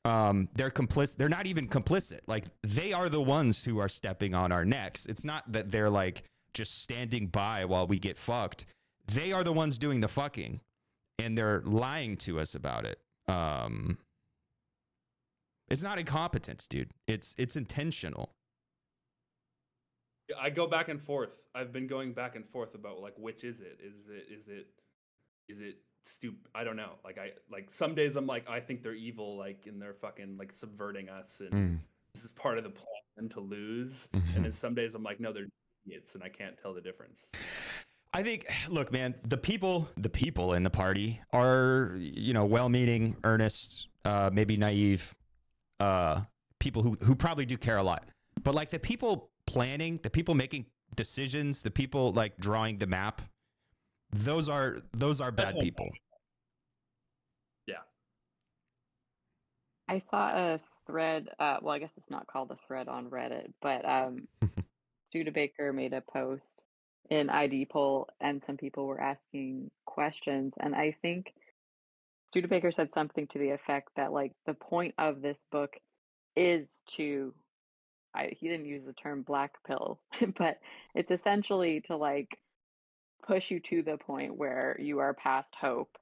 um they're complicit they're not even complicit. Like they are the ones who are stepping on our necks. It's not that they're like just standing by while we get fucked. They are the ones doing the fucking and they're lying to us about it. Um it's not incompetence dude. It's it's intentional Yeah, I go back and forth. I've been going back and forth about like which is it? Is it is it is it stupid? I don't know. Like I like some days I'm like I think they're evil, like and they're fucking like subverting us, and Mm. this is part of the plan to lose. Mhm. And then some days I'm like, no, they're idiots, and I can't tell the difference. I think, look, man, the people, the people in the party are, you know, well-meaning, earnest, uh, maybe naive, uh, people who who probably do care a lot. But like the people planning, the people making decisions, the people like drawing the map, those are those are bad what I'm. I saw a thread. Uh, well, I guess it's not called a thread on Reddit, but um, Studebaker made a post in ID poll, and some people were asking questions. And I think Studebaker said something to the effect that, like, the point of this book is to. I, he didn't use the term black pill, but it's essentially to like push you to the point where you are past hope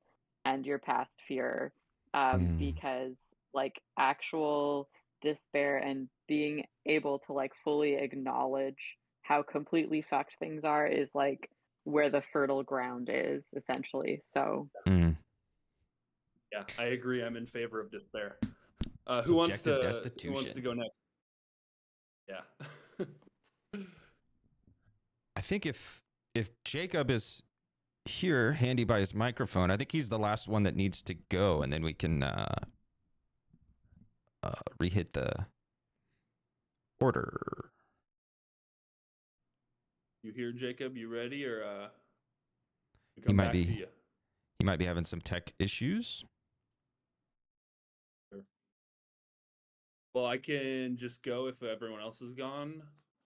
and you're past fear um, Mm. because like actual despair and being able to like fully acknowledge how completely fucked things are is like where the fertile ground is essentially so Mm. Yeah, I agree. I'm in favor of despair. Uh, who wants to who wants to go next? Yeah. I think if if Jacob is here, handy by his microphone, I think he's the last one that needs to go, and then we can uh, uh, rehit the order. you here, Jacob? You ready, or uh? He might be. He might be having some tech issues. Well, I can just go if everyone else is gone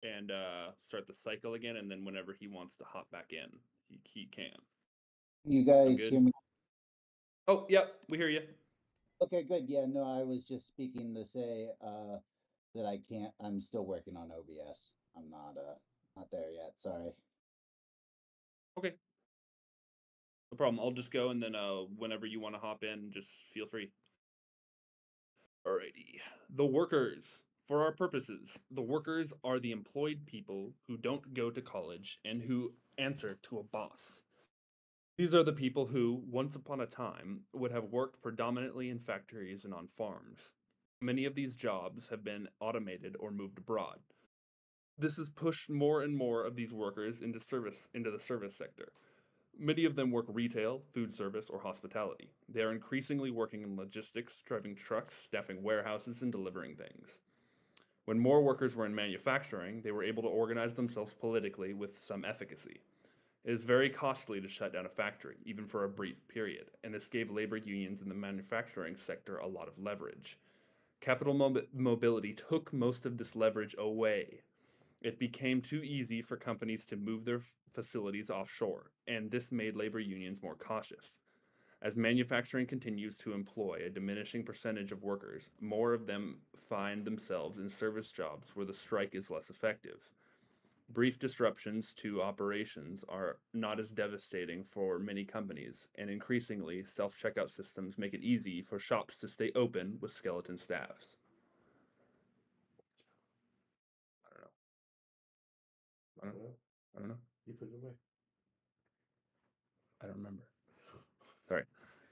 and uh start the cycle again and then whenever he wants to hop back in, he, he can. You guys hear me? Oh, yep, we hear you. Okay, good. Yeah, no, I was just speaking to say uh, that I can't. I'm still working on OBS. I'm not uh not there yet. Sorry. Okay. No problem. I'll just go and then uh whenever you want to hop in, just feel free. Alrighty. The workers. For our purposes, the workers are the employed people who don't go to college and who answer to a boss. These are the people who, once upon a time, would have worked predominantly in factories and on farms. Many of these jobs have been automated or moved abroad. This has pushed more and more of these workers into service into the service sector. Many of them work retail, food service, or hospitality. They are increasingly working in logistics, driving trucks, staffing warehouses, and delivering things. When more workers were in manufacturing, they were able to organize themselves politically with some efficacy. It is very costly to shut down a factory, even for a brief period, and this gave labor unions in the manufacturing sector a lot of leverage. Capital mobi- mobility took most of this leverage away. It became too easy for companies to move their facilities offshore, and this made labor unions more cautious. As manufacturing continues to employ a diminishing percentage of workers, more of them find themselves in service jobs where the strike is less effective. Brief disruptions to operations are not as devastating for many companies, and increasingly, self checkout systems make it easy for shops to stay open with skeleton staffs. I don't know. I don't, Well, I don't know. You put it away. I don't remember. Sorry.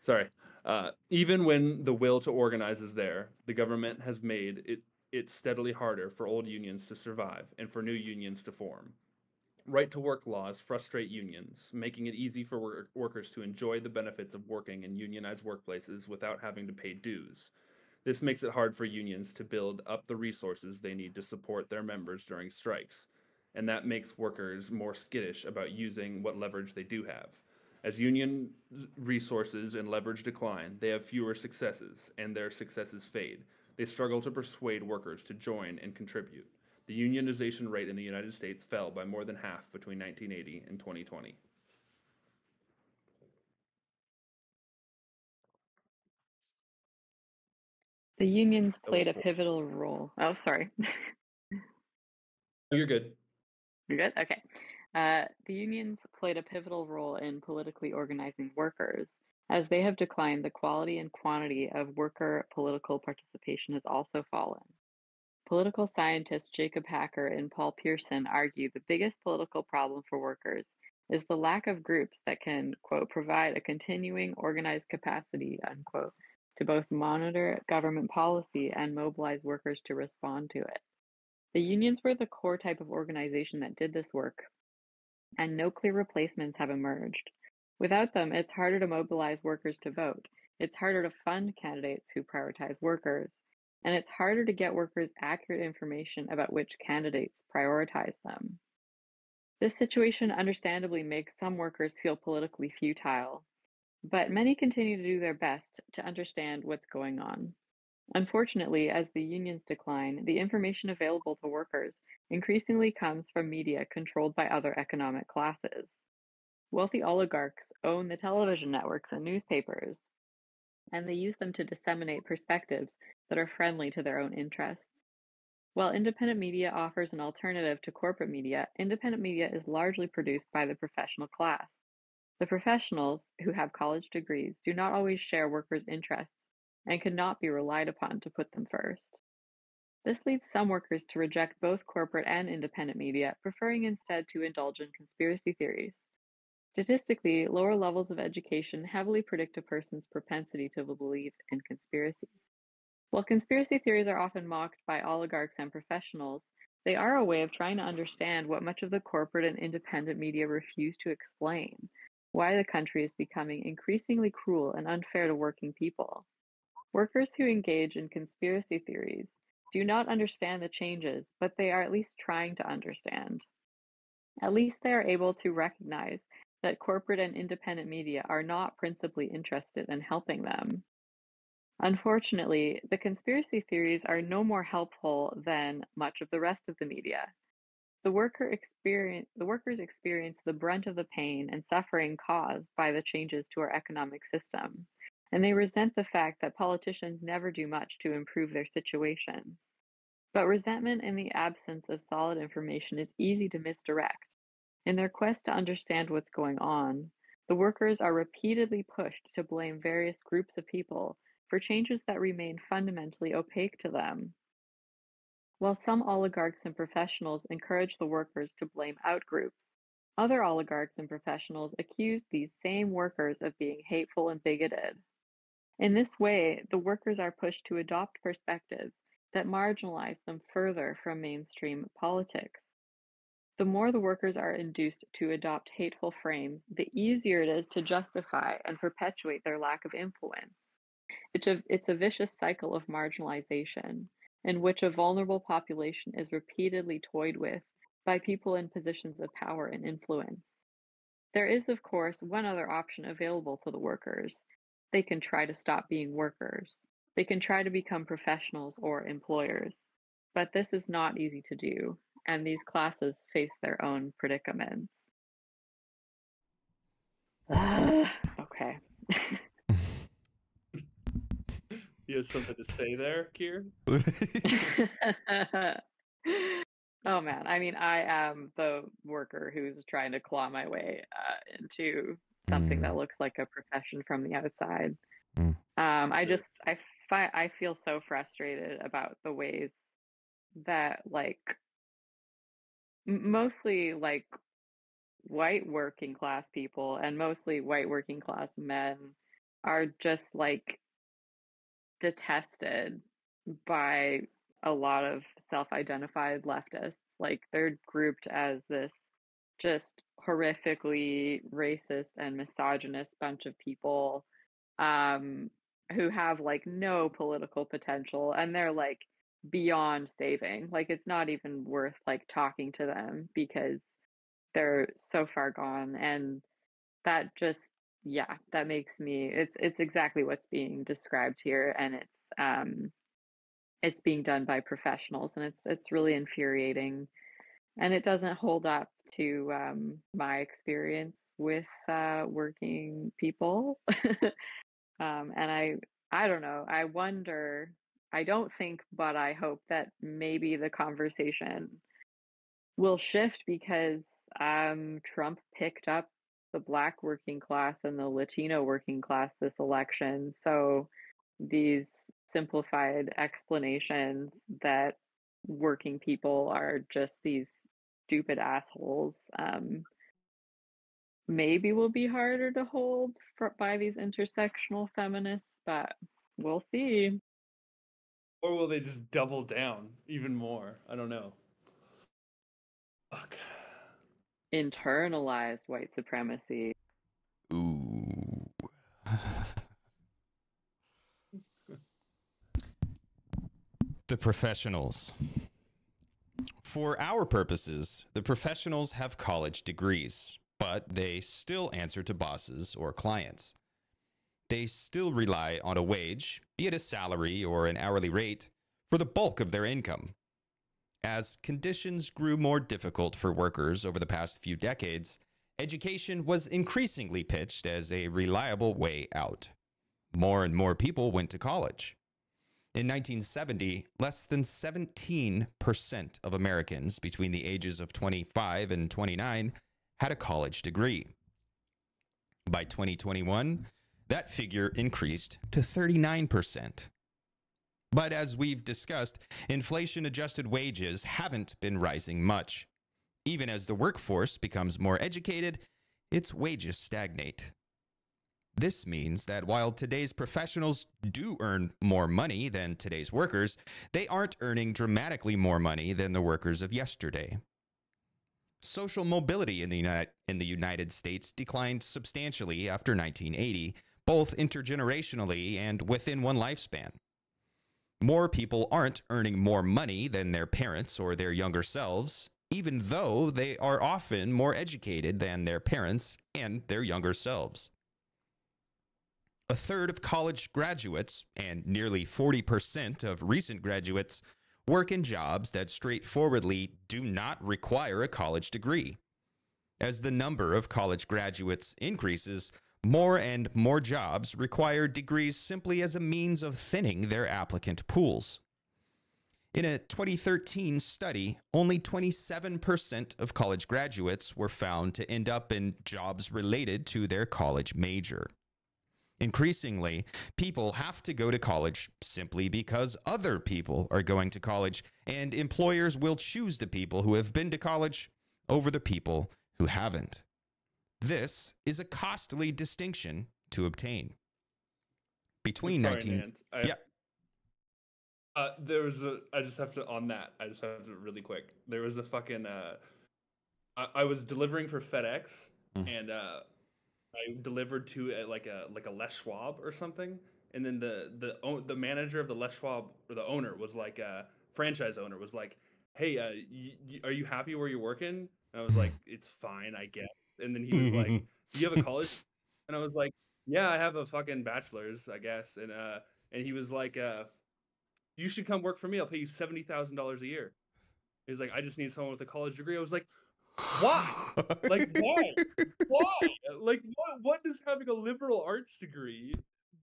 Sorry. Uh, even when the will to organize is there, the government has made it, it steadily harder for old unions to survive and for new unions to form. Right to work laws frustrate unions, making it easy for wor- workers to enjoy the benefits of working in unionized workplaces without having to pay dues. This makes it hard for unions to build up the resources they need to support their members during strikes, and that makes workers more skittish about using what leverage they do have. As union resources and leverage decline, they have fewer successes, and their successes fade. They struggle to persuade workers to join and contribute. The unionization rate in the United States fell by more than half between 1980 and 2020. The unions played a pivotal role. Oh, sorry. You're good. Good? Okay. Uh, the unions played a pivotal role in politically organizing workers. As they have declined, the quality and quantity of worker political participation has also fallen. Political scientists Jacob Hacker and Paul Pierson argue the biggest political problem for workers is the lack of groups that can, quote, provide a continuing organized capacity, unquote, to both monitor government policy and mobilize workers to respond to it. The unions were the core type of organization that did this work, and no clear replacements have emerged. Without them, it's harder to mobilize workers to vote. It's harder to fund candidates who prioritize workers, and it's harder to get workers accurate information about which candidates prioritize them. This situation understandably makes some workers feel politically futile, but many continue to do their best to understand what's going on. Unfortunately, as the unions decline, the information available to workers increasingly comes from media controlled by other economic classes. Wealthy oligarchs own the television networks and newspapers, and they use them to disseminate perspectives that are friendly to their own interests. While independent media offers an alternative to corporate media, independent media is largely produced by the professional class. The professionals, who have college degrees, do not always share workers' interests and cannot be relied upon to put them first. This leads some workers to reject both corporate and independent media, preferring instead to indulge in conspiracy theories. Statistically, lower levels of education heavily predict a person's propensity to believe in conspiracies. While conspiracy theories are often mocked by oligarchs and professionals, they are a way of trying to understand what much of the corporate and independent media refuse to explain why the country is becoming increasingly cruel and unfair to working people. Workers who engage in conspiracy theories do not understand the changes, but they are at least trying to understand. At least they are able to recognize that corporate and independent media are not principally interested in helping them. Unfortunately, the conspiracy theories are no more helpful than much of the rest of the media. The worker experience the workers experience the brunt of the pain and suffering caused by the changes to our economic system, and they resent the fact that politicians never do much to improve their situations. But resentment in the absence of solid information is easy to misdirect. In their quest to understand what's going on, the workers are repeatedly pushed to blame various groups of people for changes that remain fundamentally opaque to them. While some oligarchs and professionals encourage the workers to blame outgroups, other oligarchs and professionals accuse these same workers of being hateful and bigoted. In this way, the workers are pushed to adopt perspectives that marginalize them further from mainstream politics. The more the workers are induced to adopt hateful frames, the easier it is to justify and perpetuate their lack of influence. It's a, it's a vicious cycle of marginalization in which a vulnerable population is repeatedly toyed with by people in positions of power and influence. There is, of course, one other option available to the workers. They can try to stop being workers. They can try to become professionals or employers. But this is not easy to do, and these classes face their own predicaments. okay. You have something to say there, Kier? Oh man, I mean, I am the worker who's trying to claw my way uh, into something that Mm. looks like a profession from the outside. Mm. Um, I just I fi- I feel so frustrated about the ways that like m- mostly like white working class people and mostly white working class men are just like detested by a lot of self-identified leftists like they're grouped as this just horrifically racist and misogynist bunch of people um who have like no political potential and they're like beyond saving. Like it's not even worth like talking to them because they're so far gone and that just yeah that makes me it's it's exactly what's being described here and it's um it's being done by professionals and it's it's really infuriating and it doesn't hold up to um my experience with uh working people um and i i don't know i wonder i don't think but i hope that maybe the conversation will shift because um, Trump picked up the black working class and the Latino working class this election. So these simplified explanations that working people are just these stupid assholes um, maybe will be harder to hold for, by these intersectional feminists, but we'll see. Or will they just double down even more? I don't know. Fuck. Internalize white supremacy. Ooh. the professionals. For our purposes, the professionals have college degrees, but they still answer to bosses or clients. They still rely on a wage, be it a salary or an hourly rate, for the bulk of their income. As conditions grew more difficult for workers over the past few decades, education was increasingly pitched as a reliable way out. More and more people went to college. In 1970, less than 17% of Americans between the ages of 25 and 29 had a college degree. By 2021, that figure increased to 39%. But as we've discussed, inflation adjusted wages haven't been rising much. Even as the workforce becomes more educated, its wages stagnate. This means that while today's professionals do earn more money than today's workers, they aren't earning dramatically more money than the workers of yesterday. Social mobility in the, Uni- in the United States declined substantially after 1980, both intergenerationally and within one lifespan. More people aren't earning more money than their parents or their younger selves, even though they are often more educated than their parents and their younger selves. A third of college graduates and nearly 40% of recent graduates work in jobs that straightforwardly do not require a college degree. As the number of college graduates increases, more and more jobs require degrees simply as a means of thinning their applicant pools. In a 2013 study, only 27% of college graduates were found to end up in jobs related to their college major. Increasingly, people have to go to college simply because other people are going to college, and employers will choose the people who have been to college over the people who haven't. This is a costly distinction to obtain. Between Sorry, 19 Nance, I, Yeah. Uh, there was a. I just have to on that. I just have to really quick. There was a fucking. Uh, I, I was delivering for FedEx, Mm. and uh, delivered to a, like a like a Les Schwab or something, and then the the the manager of the Les Schwab or the owner was like, a franchise owner was like, "Hey, uh, y- y- are you happy where you're working?" And I was like, "It's fine, I guess." And then he was like, "Do you have a college?" And I was like, "Yeah, I have a fucking bachelor's, I guess." And uh, and he was like, uh, "You should come work for me. I'll pay you seventy thousand dollars a year." He's like, "I just need someone with a college degree." I was like, "Why? Like, why? Why? Like, what? What does having a liberal arts degree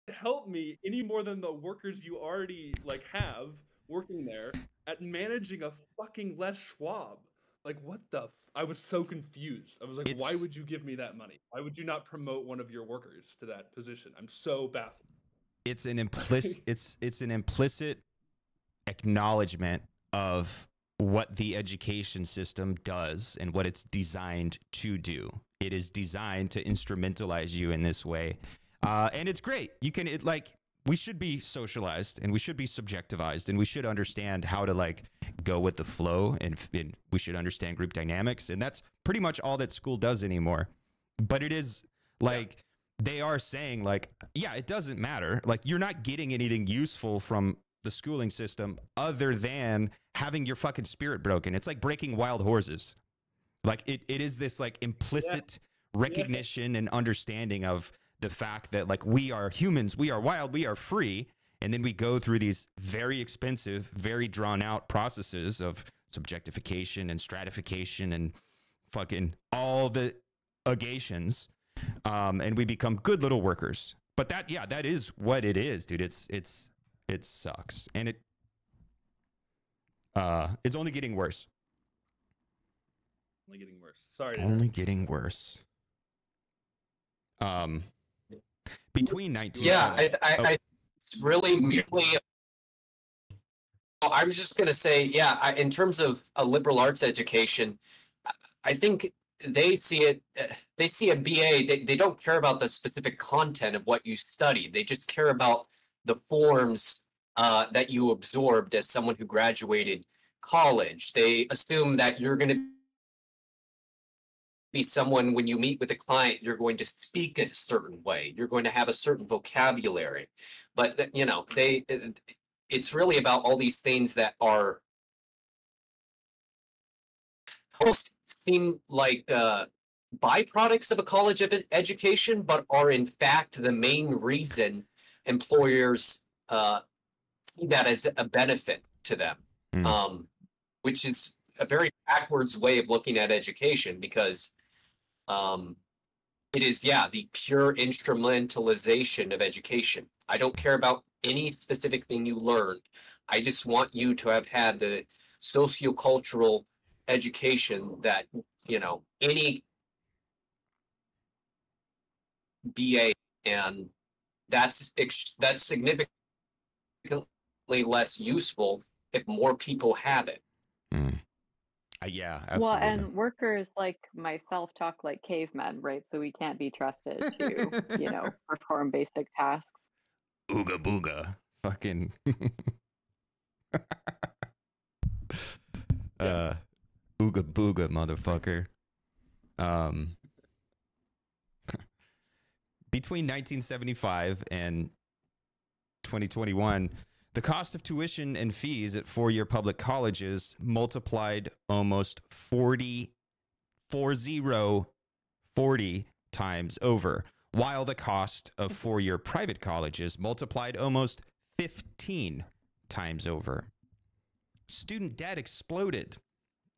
help me any more than the workers you already like have working there at managing a fucking Les Schwab. Like, what the? F- I was so confused. I was like, why would you give me that money? Why would you not promote one of your workers to that position? I'm so baffled. it's an implicit it's it's an implicit acknowledgement of what the education system does and what it's designed to do. It is designed to instrumentalize you in this way, uh, and it's great. You can it like we should be socialized and we should be subjectivized and we should understand how to like go with the flow and, and we should understand group dynamics and that's pretty much all that school does anymore. But it is like they are saying like yeah it doesn't matter like you're not getting anything useful from the schooling system other than having your fucking spirit broken it's like breaking wild horses like it, it is this like implicit recognition and understanding of the fact that like we are humans we are wild we are free and then we go through these very expensive very drawn out processes of subjectification and stratification and fucking all the agations um, and we become good little workers. But that, yeah, that is what it is, dude. It's it's it sucks, and it uh is only getting worse. Only getting worse. Sorry. to Only getting worse. Um, between nineteen. Yeah, I, I, Oh. I it's really merely. Oh, I was just gonna say, yeah, I, in terms of a liberal arts education, I- I think they see it. uh, They see a BA. They, they don't care about the specific content of what you study. They just care about the forms uh, that you absorbed as someone who graduated college. They assume that you're going to be someone when you meet with a client, you're going to speak a certain way. You're going to have a certain vocabulary. But you know, they uh, it's really about all these things that are almost seem like uh, byproducts of a college ed- education, but are in fact the main reason employers uh, see that as a benefit to them, Mm. um, which is a very backwards way of looking at education because um, it is, yeah, the pure instrumentalization of education. I don't care about any specific thing you learned. I just want you to have had the sociocultural education that, you know, any BA and that's that's significantly less useful if more people have it. Mm. Uh, yeah, Well, and workers like myself talk like cavemen, right? So we can't be trusted to, you know, perform basic tasks. Ooga booga. Fucking. uh, ooga booga, motherfucker. Um, between 1975 and 2021, the cost of tuition and fees at four-year public colleges multiplied almost 40, 40, 40 times over, while the cost of four-year private colleges multiplied almost 15 times over. Student debt exploded.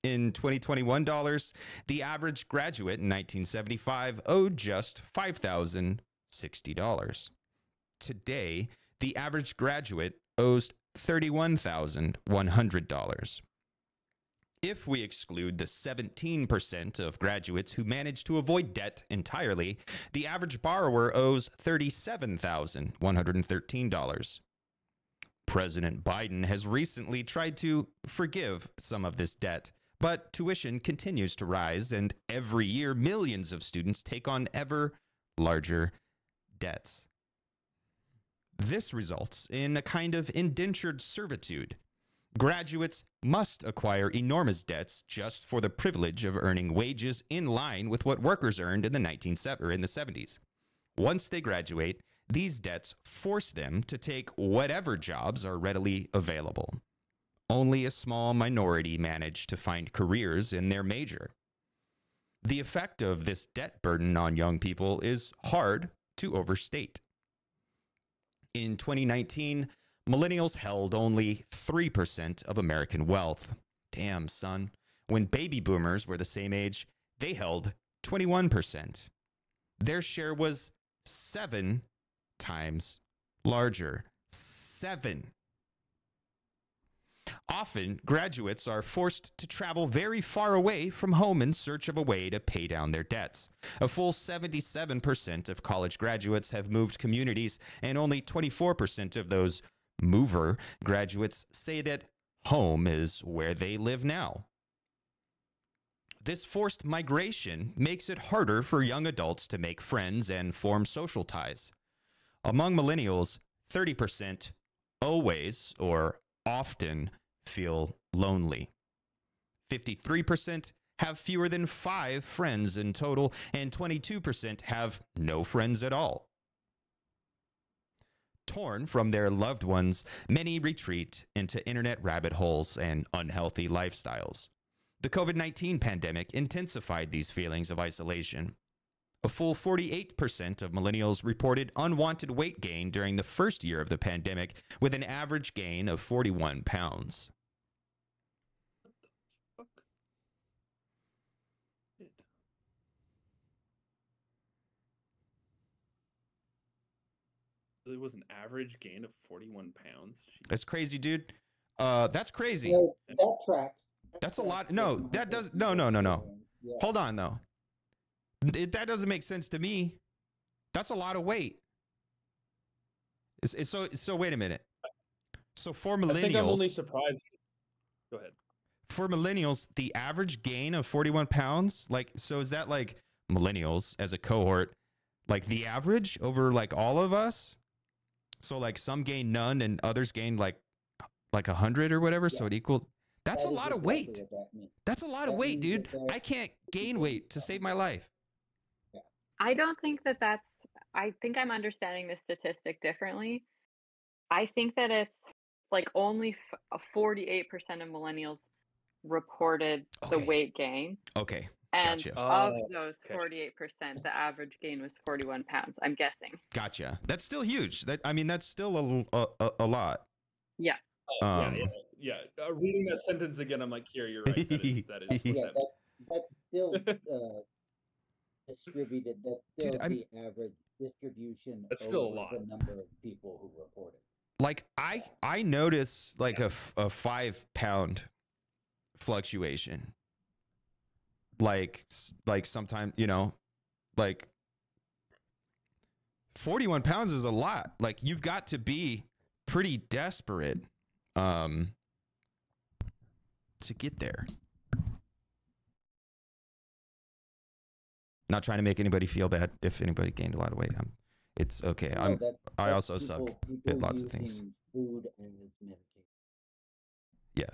In 2021 dollars, the average graduate in 1975 owed just $5,060. Today, the average graduate owes $31,100. If we exclude the 17% of graduates who manage to avoid debt entirely, the average borrower owes $37,113. President Biden has recently tried to forgive some of this debt, but tuition continues to rise, and every year millions of students take on ever larger debts. This results in a kind of indentured servitude. Graduates must acquire enormous debts just for the privilege of earning wages in line with what workers earned in the 19 or in the 70s. Once they graduate, these debts force them to take whatever jobs are readily available. Only a small minority manage to find careers in their major. The effect of this debt burden on young people is hard to overstate. In 2019, millennials held only 3% of American wealth. Damn, son. When baby boomers were the same age, they held 21%. Their share was seven times larger. Seven. Often, graduates are forced to travel very far away from home in search of a way to pay down their debts. A full 77% of college graduates have moved communities, and only 24% of those mover graduates say that home is where they live now. This forced migration makes it harder for young adults to make friends and form social ties. Among millennials, 30% always or often feel lonely. 53% have fewer than five friends in total, and 22% have no friends at all. Torn from their loved ones, many retreat into internet rabbit holes and unhealthy lifestyles. The COVID 19 pandemic intensified these feelings of isolation. A full 48% of millennials reported unwanted weight gain during the first year of the pandemic, with an average gain of 41 pounds. Fuck. It was an average gain of 41 pounds. Jeez. That's crazy, dude. Uh, that's crazy. So that tracks. that That's a lot- no, that does- no, no, no, no. Yeah. Hold on, though. It, that doesn't make sense to me. That's a lot of weight. It's, it's so so. Wait a minute. So for millennials, I think I'm only surprised. Go ahead. for millennials, the average gain of 41 pounds, like, so is that like millennials as a cohort, like the average over like all of us? So like some gain none and others gain like like a hundred or whatever. So it equal. That's That a lot of weight. that. That's a lot of weight, dude. I can't gain weight to save my life. I don't think that that's. I think I'm understanding the statistic differently. I think that it's like only f- a 48% of millennials reported the weight gain. Okay. And Gotcha. of Oh, those 48%, the average gain was 41 pounds, I'm guessing. Gotcha. That's still huge. That I mean, that's still a a, a, a lot. Yeah. Oh, Um, yeah, yeah, yeah. Uh, reading that sentence again, I'm like, here, you're right. That is, that is Yeah, that- that, that's still uh, distributed. That's Dude, still I'm- the average distribution That's still a over lot. the number of people who reported. Like I I notice like a f- a five pound fluctuation. Like s- like sometimes you know, like forty one pounds is a lot. Like you've got to be pretty desperate, um, to get there. Not trying to make anybody feel bad if anybody gained a lot of weight. I'm, it's okay. No, I'm that- I that's also suck people- at lots of things. Food as medication. Yeah.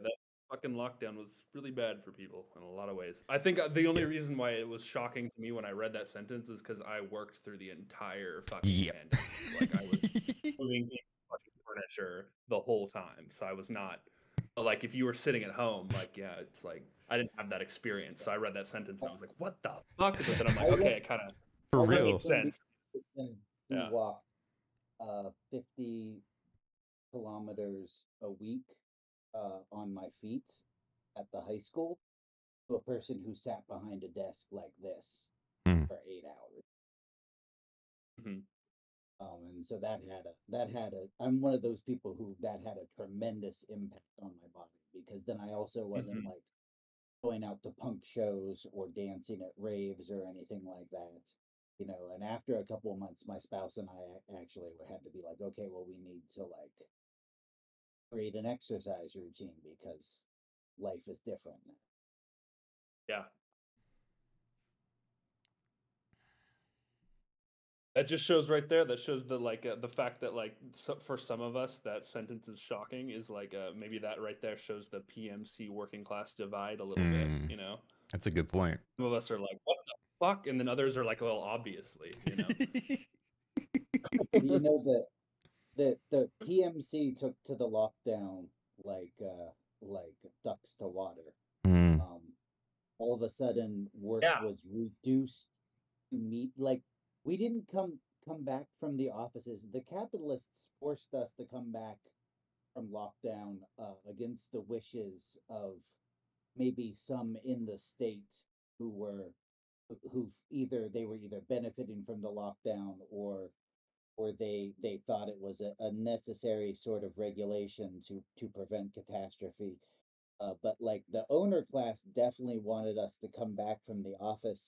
That fucking lockdown was really bad for people in a lot of ways. I think uh, the only reason why it was shocking to me when I read that sentence is because I worked through the entire fucking Yep. pandemic. Like I was moving furniture the whole time, so I was not like if you were sitting at home, like yeah, it's like I didn't have that experience. So I read that sentence and I was like, what the fuck? But then I'm like, okay, went- it kind of For real. from sense. Houston to Yeah. walk uh, 50 kilometers a week uh, on my feet at the high school to a person who sat behind a desk like this Mm. for eight hours. Mhm. Um, and so that had a that had a I'm one of those people who that had a tremendous impact on my body because then I also wasn't Mhm. like going out to punk shows or dancing at raves or anything like that. You know, and after a couple of months, my spouse and I actually had to be like, okay, well, we need to like create an exercise routine because life is different yeah. That just shows right there. That shows the like uh, the fact that like so, for some of us that sentence is shocking. Is like uh, maybe that right there shows the PMC working class divide a little Mm. bit. You know, That's a good point. some of us are like, what the fuck, and then others are like, well, obviously, you know. Do you know that the the PMC took to the lockdown like uh like ducks to water. Mm. Um, all of a sudden, work Yeah. was reduced to meet like we didn't come come back from the offices. The capitalists forced us to come back from lockdown uh, against the wishes of maybe some in the state who were who either they were either benefiting from the lockdown or or they they thought it was a, a necessary sort of regulation to to prevent catastrophe. Uh, but like the owner class definitely wanted us to come back from the office,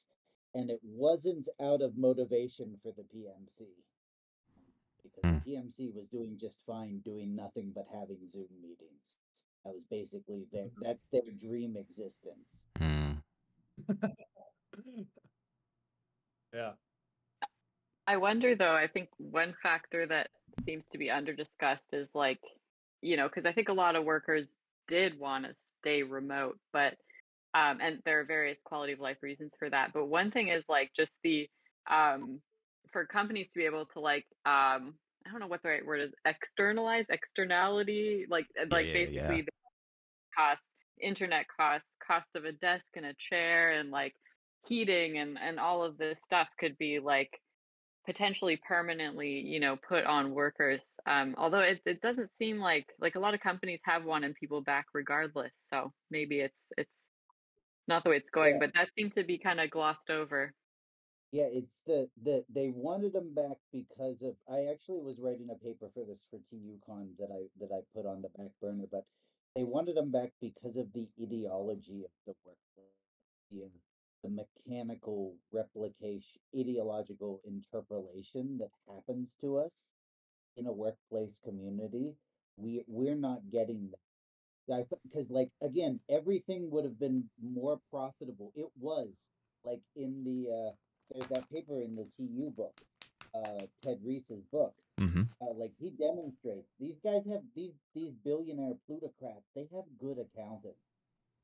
and it wasn't out of motivation for the PMC because Hmm. the PMC was doing just fine, doing nothing but having Zoom meetings. That was basically their that's their dream existence. Hmm. yeah. I wonder though, I think one factor that seems to be under discussed is like, you know, because I think a lot of workers did want to stay remote, but um, and there are various quality of life reasons for that. But one thing is like just the um, for companies to be able to like um, I don't know what the right word is, externalize, externality, like like yeah, yeah. basically the costs, internet costs, cost of a desk and a chair, and like heating and and all of this stuff could be like potentially permanently you know put on workers um although it, it doesn't seem like like a lot of companies have one and people back regardless so maybe it's it's not the way it's going Yeah. but that seemed to be kind of glossed over Yeah, it's the the they wanted them back because of I actually was writing a paper for this for TUCon that I that I put on the back burner, but they wanted them back because of the ideology of the workplace, the, the mechanical replication, ideological interpolation that happens to us in a workplace community. We we're not getting that. I because like again, everything would have been more profitable. It was like in the uh there's that paper in the TU book, uh Ted Reese's book. hmm Uh, like he demonstrates these guys have these these billionaire plutocrats. They have good accounting.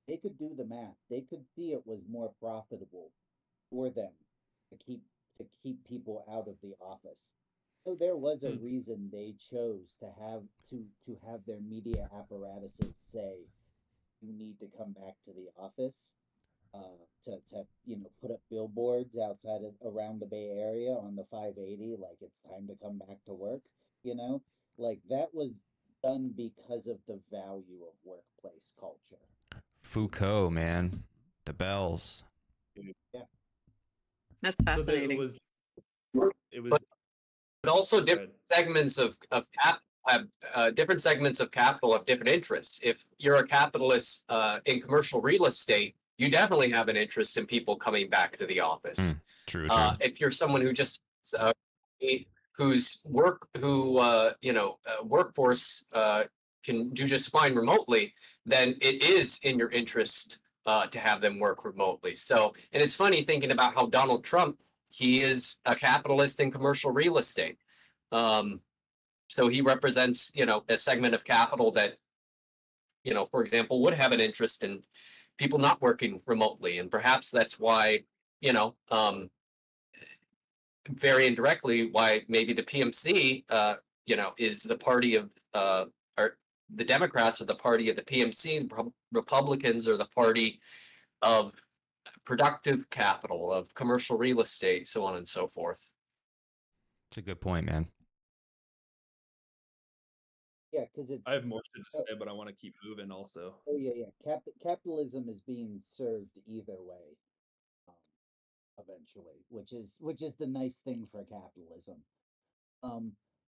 They could do the math. They could see it was more profitable for them to keep to keep people out of the office. So there was a Hmm. reason they chose to have to to have their media apparatuses say you need to come back to the office uh, to, to you know put up billboards outside of around the Bay Area on the 580 like it's time to come back to work you know like that was done because of the value of workplace culture Foucault, man, the bells. Yeah, that's So fascinating it was. It was. But- But also different ahead. segments of of cap have uh, different segments of capital have different interests. If you're a capitalist uh, in commercial real estate, you definitely have an interest in people coming back to the office. True, true. Uh, if you're someone who just uh, whose work who uh, you know uh, workforce uh, can do just fine remotely, then it is in your interest uh, to have them work remotely. So, and it's funny thinking about how Donald Trump he is a capitalist in commercial real estate. Um, so he represents you know a segment of capital that you know, for example, would have an interest in people not working remotely, and perhaps that's why you know um, very indirectly why maybe the PMC, uh, you know, is the party of, uh, or the Democrats are the party of the PMC, Republicans are the party of productive capital, of commercial real estate, so on and so forth. It's a good point, man. yeah because it's I have more shit to Oh. say, but I want to keep moving. Also, oh yeah yeah Cap- capitalism is being served either way um, eventually which is which is the nice thing for capitalism um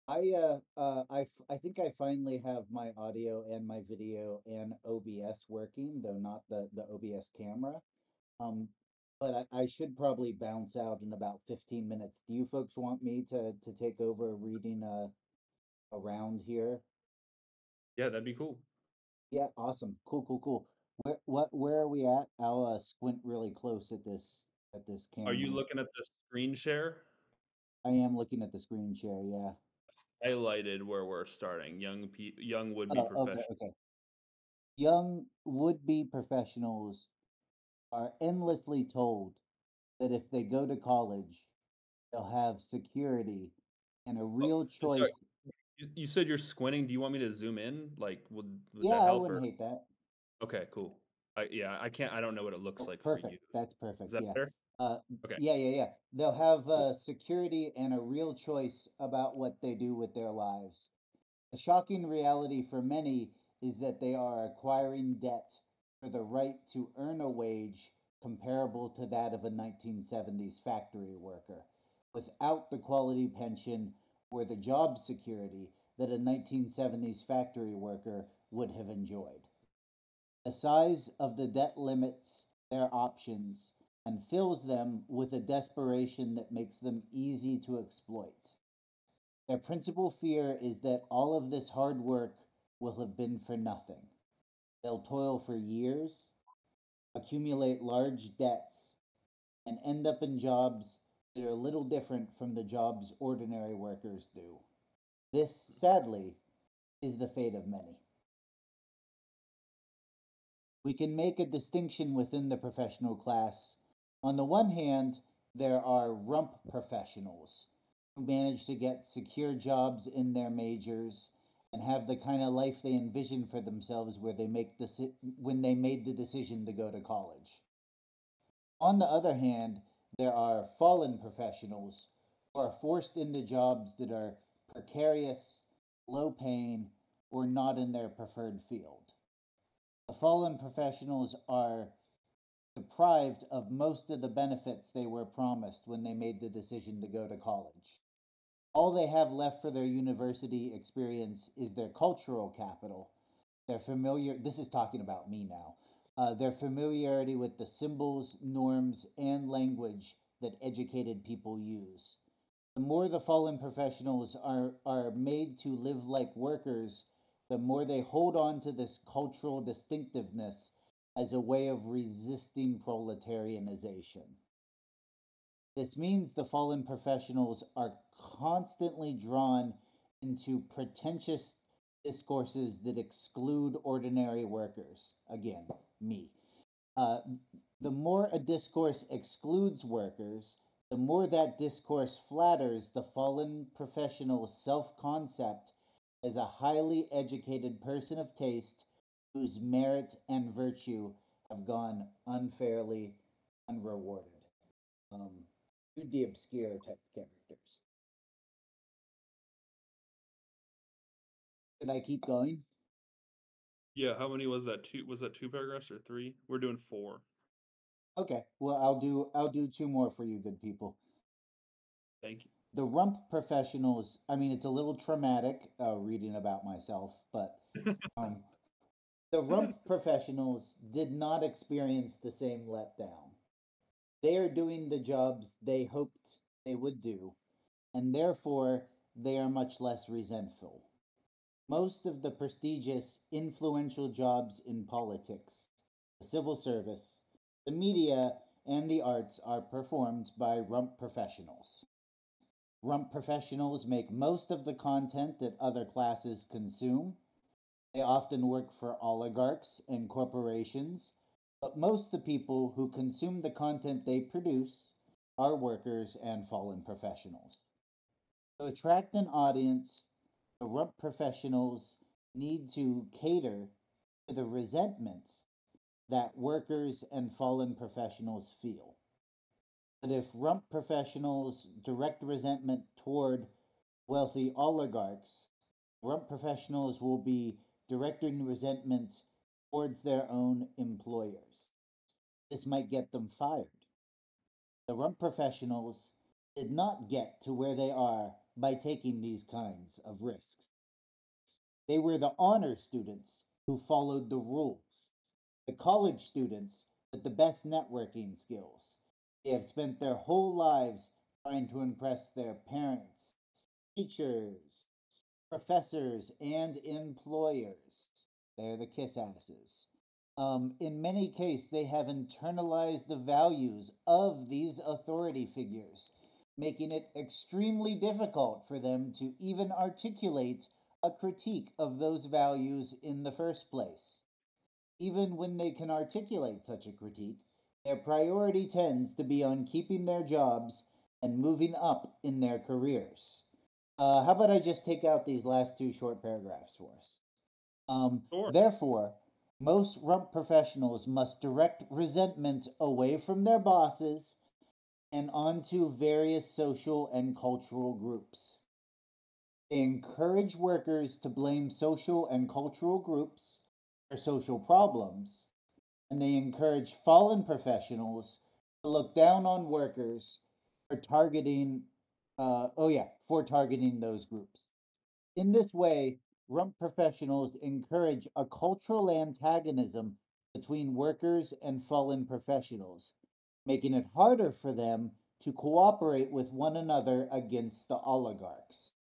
i uh uh i f- i think i finally have my audio and my video and obs working though not the the obs camera um but I, I should probably bounce out in about 15 minutes do you folks want me to to take over reading uh around here yeah, that'd be cool. yeah awesome cool cool cool where what where are we at i'll uh, squint really close at this at this camera Are you looking at the screen share? i am looking at the screen share yeah Highlighted where we're starting. Young pe- young would be Oh, okay, okay. Young would-be professionals are endlessly told that if they go to college, they'll have security and a real I'm choice. sorry, You, said you're squinting. Do you want me to zoom in? Like, would would yeah, that I help? wouldn't Or... hate that. Okay, cool. I, yeah, I can't. I don't know what it looks Oh, like for perfect. you. That's perfect. Is that yeah. better? Uh, Okay. yeah, yeah, yeah. They'll have uh, security and a real choice about what they do with their lives. The shocking reality for many is that they are acquiring debt for the right to earn a wage comparable to that of a 1970s factory worker, without the quality pension or the job security that a 1970s factory worker would have enjoyed. The size of the debt limits their options and fills them with a desperation that makes them easy to exploit. Their principal fear is that all of this hard work will have been for nothing. They'll toil for years, accumulate large debts, and end up in jobs that are a little different from the jobs ordinary workers do. This, sadly, is the fate of many. We can make a distinction within the professional class. On the one hand, there are rump professionals who manage to get secure jobs in their majors and have the kind of life they envision for themselves where they make deci- when they made the decision to go to college. On the other hand, there are fallen professionals who are forced into jobs that are precarious, low paying, or not in their preferred field. The fallen professionals are deprived of most of the benefits they were promised when they made the decision to go to college. All they have left for their university experience is their cultural capital, their familiar, this is talking about me now, uh, their familiarity with the symbols, norms, and language that educated people use. The more the fallen professionals are, are made to live like workers, the more they hold on to this cultural distinctiveness as a way of resisting proletarianization. This means the fallen professionals are constantly drawn into pretentious discourses that exclude ordinary workers. Again, me. Uh, the more a discourse excludes workers, the more that discourse flatters the fallen professional's self concept as a highly educated person of taste whose merit and virtue have gone unfairly unrewarded. Um, the obscure type of characters. Should I keep going? Yeah, how many was that? Two was that two paragraphs or three? We're doing four. Okay, well I'll do I'll do two more for you good people. Thank you. The rump professionals, I mean it's a little traumatic uh, reading about myself, but um, the rump professionals did not experience the same letdown. They are doing the jobs they hoped they would do, and therefore they are much less resentful. Most of the prestigious, influential jobs in politics, the civil service, the media, and the arts are performed by rump professionals. Rump professionals make most of the content that other classes consume. They often work for oligarchs and corporations, but most of the people who consume the content they produce are workers and fallen professionals. To attract an audience, rump professionals need to cater to the resentments that workers and fallen professionals feel. But if rump professionals direct resentment toward wealthy oligarchs, rump professionals will be directing resentment towards their own employers. This might get them fired. The rump professionals did not get to where they are by taking these kinds of risks. They were the honor students who followed the rules, the college students with the best networking skills. They have spent their whole lives trying to impress their parents, teachers, professors, and employers. They're the kiss asses. Um, in many cases, they have internalized the values of these authority figures, making it extremely difficult for them to even articulate a critique of those values in the first place. Even when they can articulate such a critique, their priority tends to be on keeping their jobs and moving up in their careers. Uh, how about I just take out these last two short paragraphs for us? Um, Sure. Therefore, most rump professionals must direct resentment away from their bosses and onto various social and cultural groups. They encourage workers to blame social and cultural groups for social problems, and they encourage fallen professionals to look down on workers for targeting Uh, oh yeah, for targeting those groups. In this way, rump professionals encourage a cultural antagonism between workers and fallen professionals, making it harder for them to cooperate with one another against the oligarchs.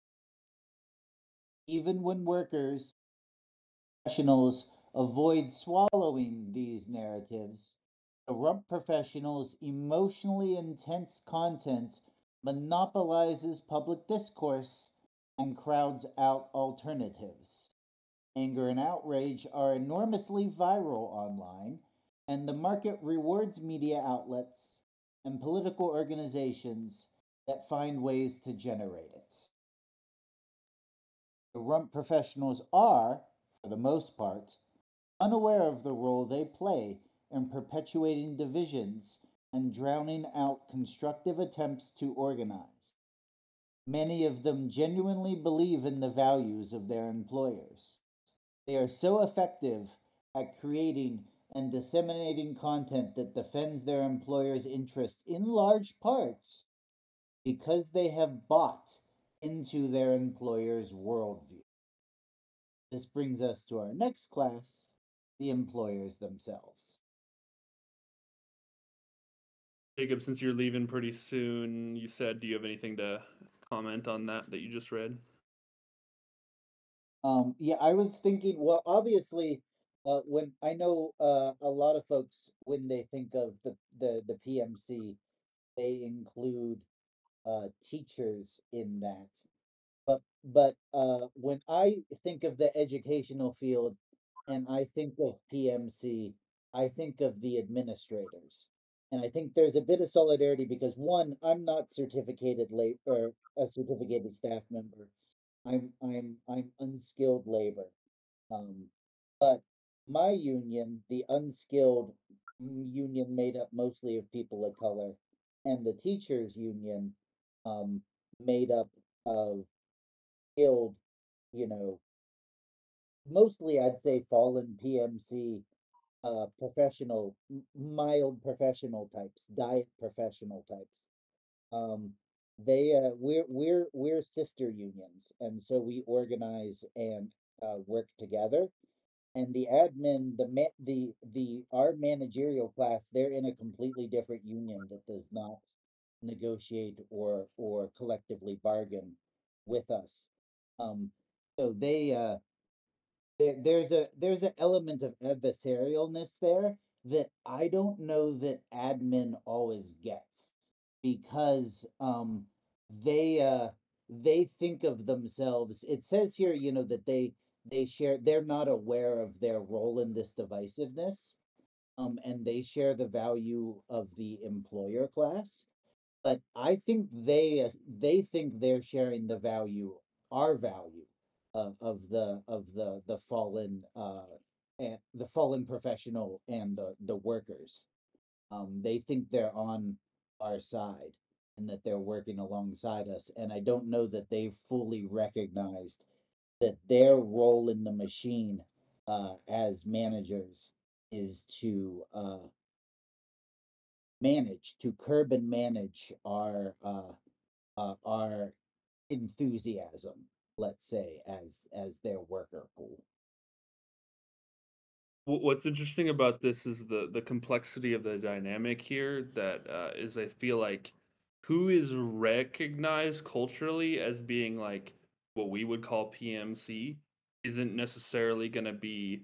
Even when workers, professionals avoid swallowing these narratives, the rump professionals' emotionally intense content monopolizes public discourse and crowds out alternatives. Anger and outrage are enormously viral online, and the market rewards media outlets and political organizations that find ways to generate it. The rump professionals are, for the most part, unaware of the role they play in perpetuating divisions and drowning out constructive attempts to organize. Many of them genuinely believe in the values of their employers. They are so effective at creating and disseminating content that defends their employer's interest in large part because they have bought into their employer's worldview. This brings us to our next class the employers themselves. Jacob, since you're leaving pretty soon, you said, do you have anything to comment on that that you just read? Um, yeah, I was thinking, well, obviously, uh, when I know uh, a lot of folks, when they think of the, the, the PMC, they include uh, teachers in that. But but uh, when I think of the educational field and I think of PMC, I think of the administrators. And I think there's a bit of solidarity because one, I'm not certificated late or a certificated staff member. I'm I'm I'm unskilled labor. Um, but my union, the unskilled union made up mostly of people of color, and the teachers union um, made up of skilled, you know, mostly I'd say fallen PMC uh, professional, mild professional types, diet professional types. Um, they uh, we're we're we're sister unions, and so we organize and uh, work together. And the admin, the ma- the the our managerial class, they're in a completely different union that does not negotiate or or collectively bargain with us. Um, so they uh, there, there's a there's an element of adversarialness there that I don't know that admin always gets because um they uh they think of themselves it says here you know that they they share they're not aware of their role in this divisiveness um and they share the value of the employer class but I think they uh, they think they're sharing the value our value of, of the of the the fallen uh and the fallen professional and the the workers. Um they think they're on our side and that they're working alongside us and i don't know that they've fully recognized that their role in the machine uh as managers is to uh manage to curb and manage our uh, uh our enthusiasm let's say as as their worker pool What's interesting about this is the the complexity of the dynamic here. That uh, is, I feel like, who is recognized culturally as being like what we would call PMC isn't necessarily going to be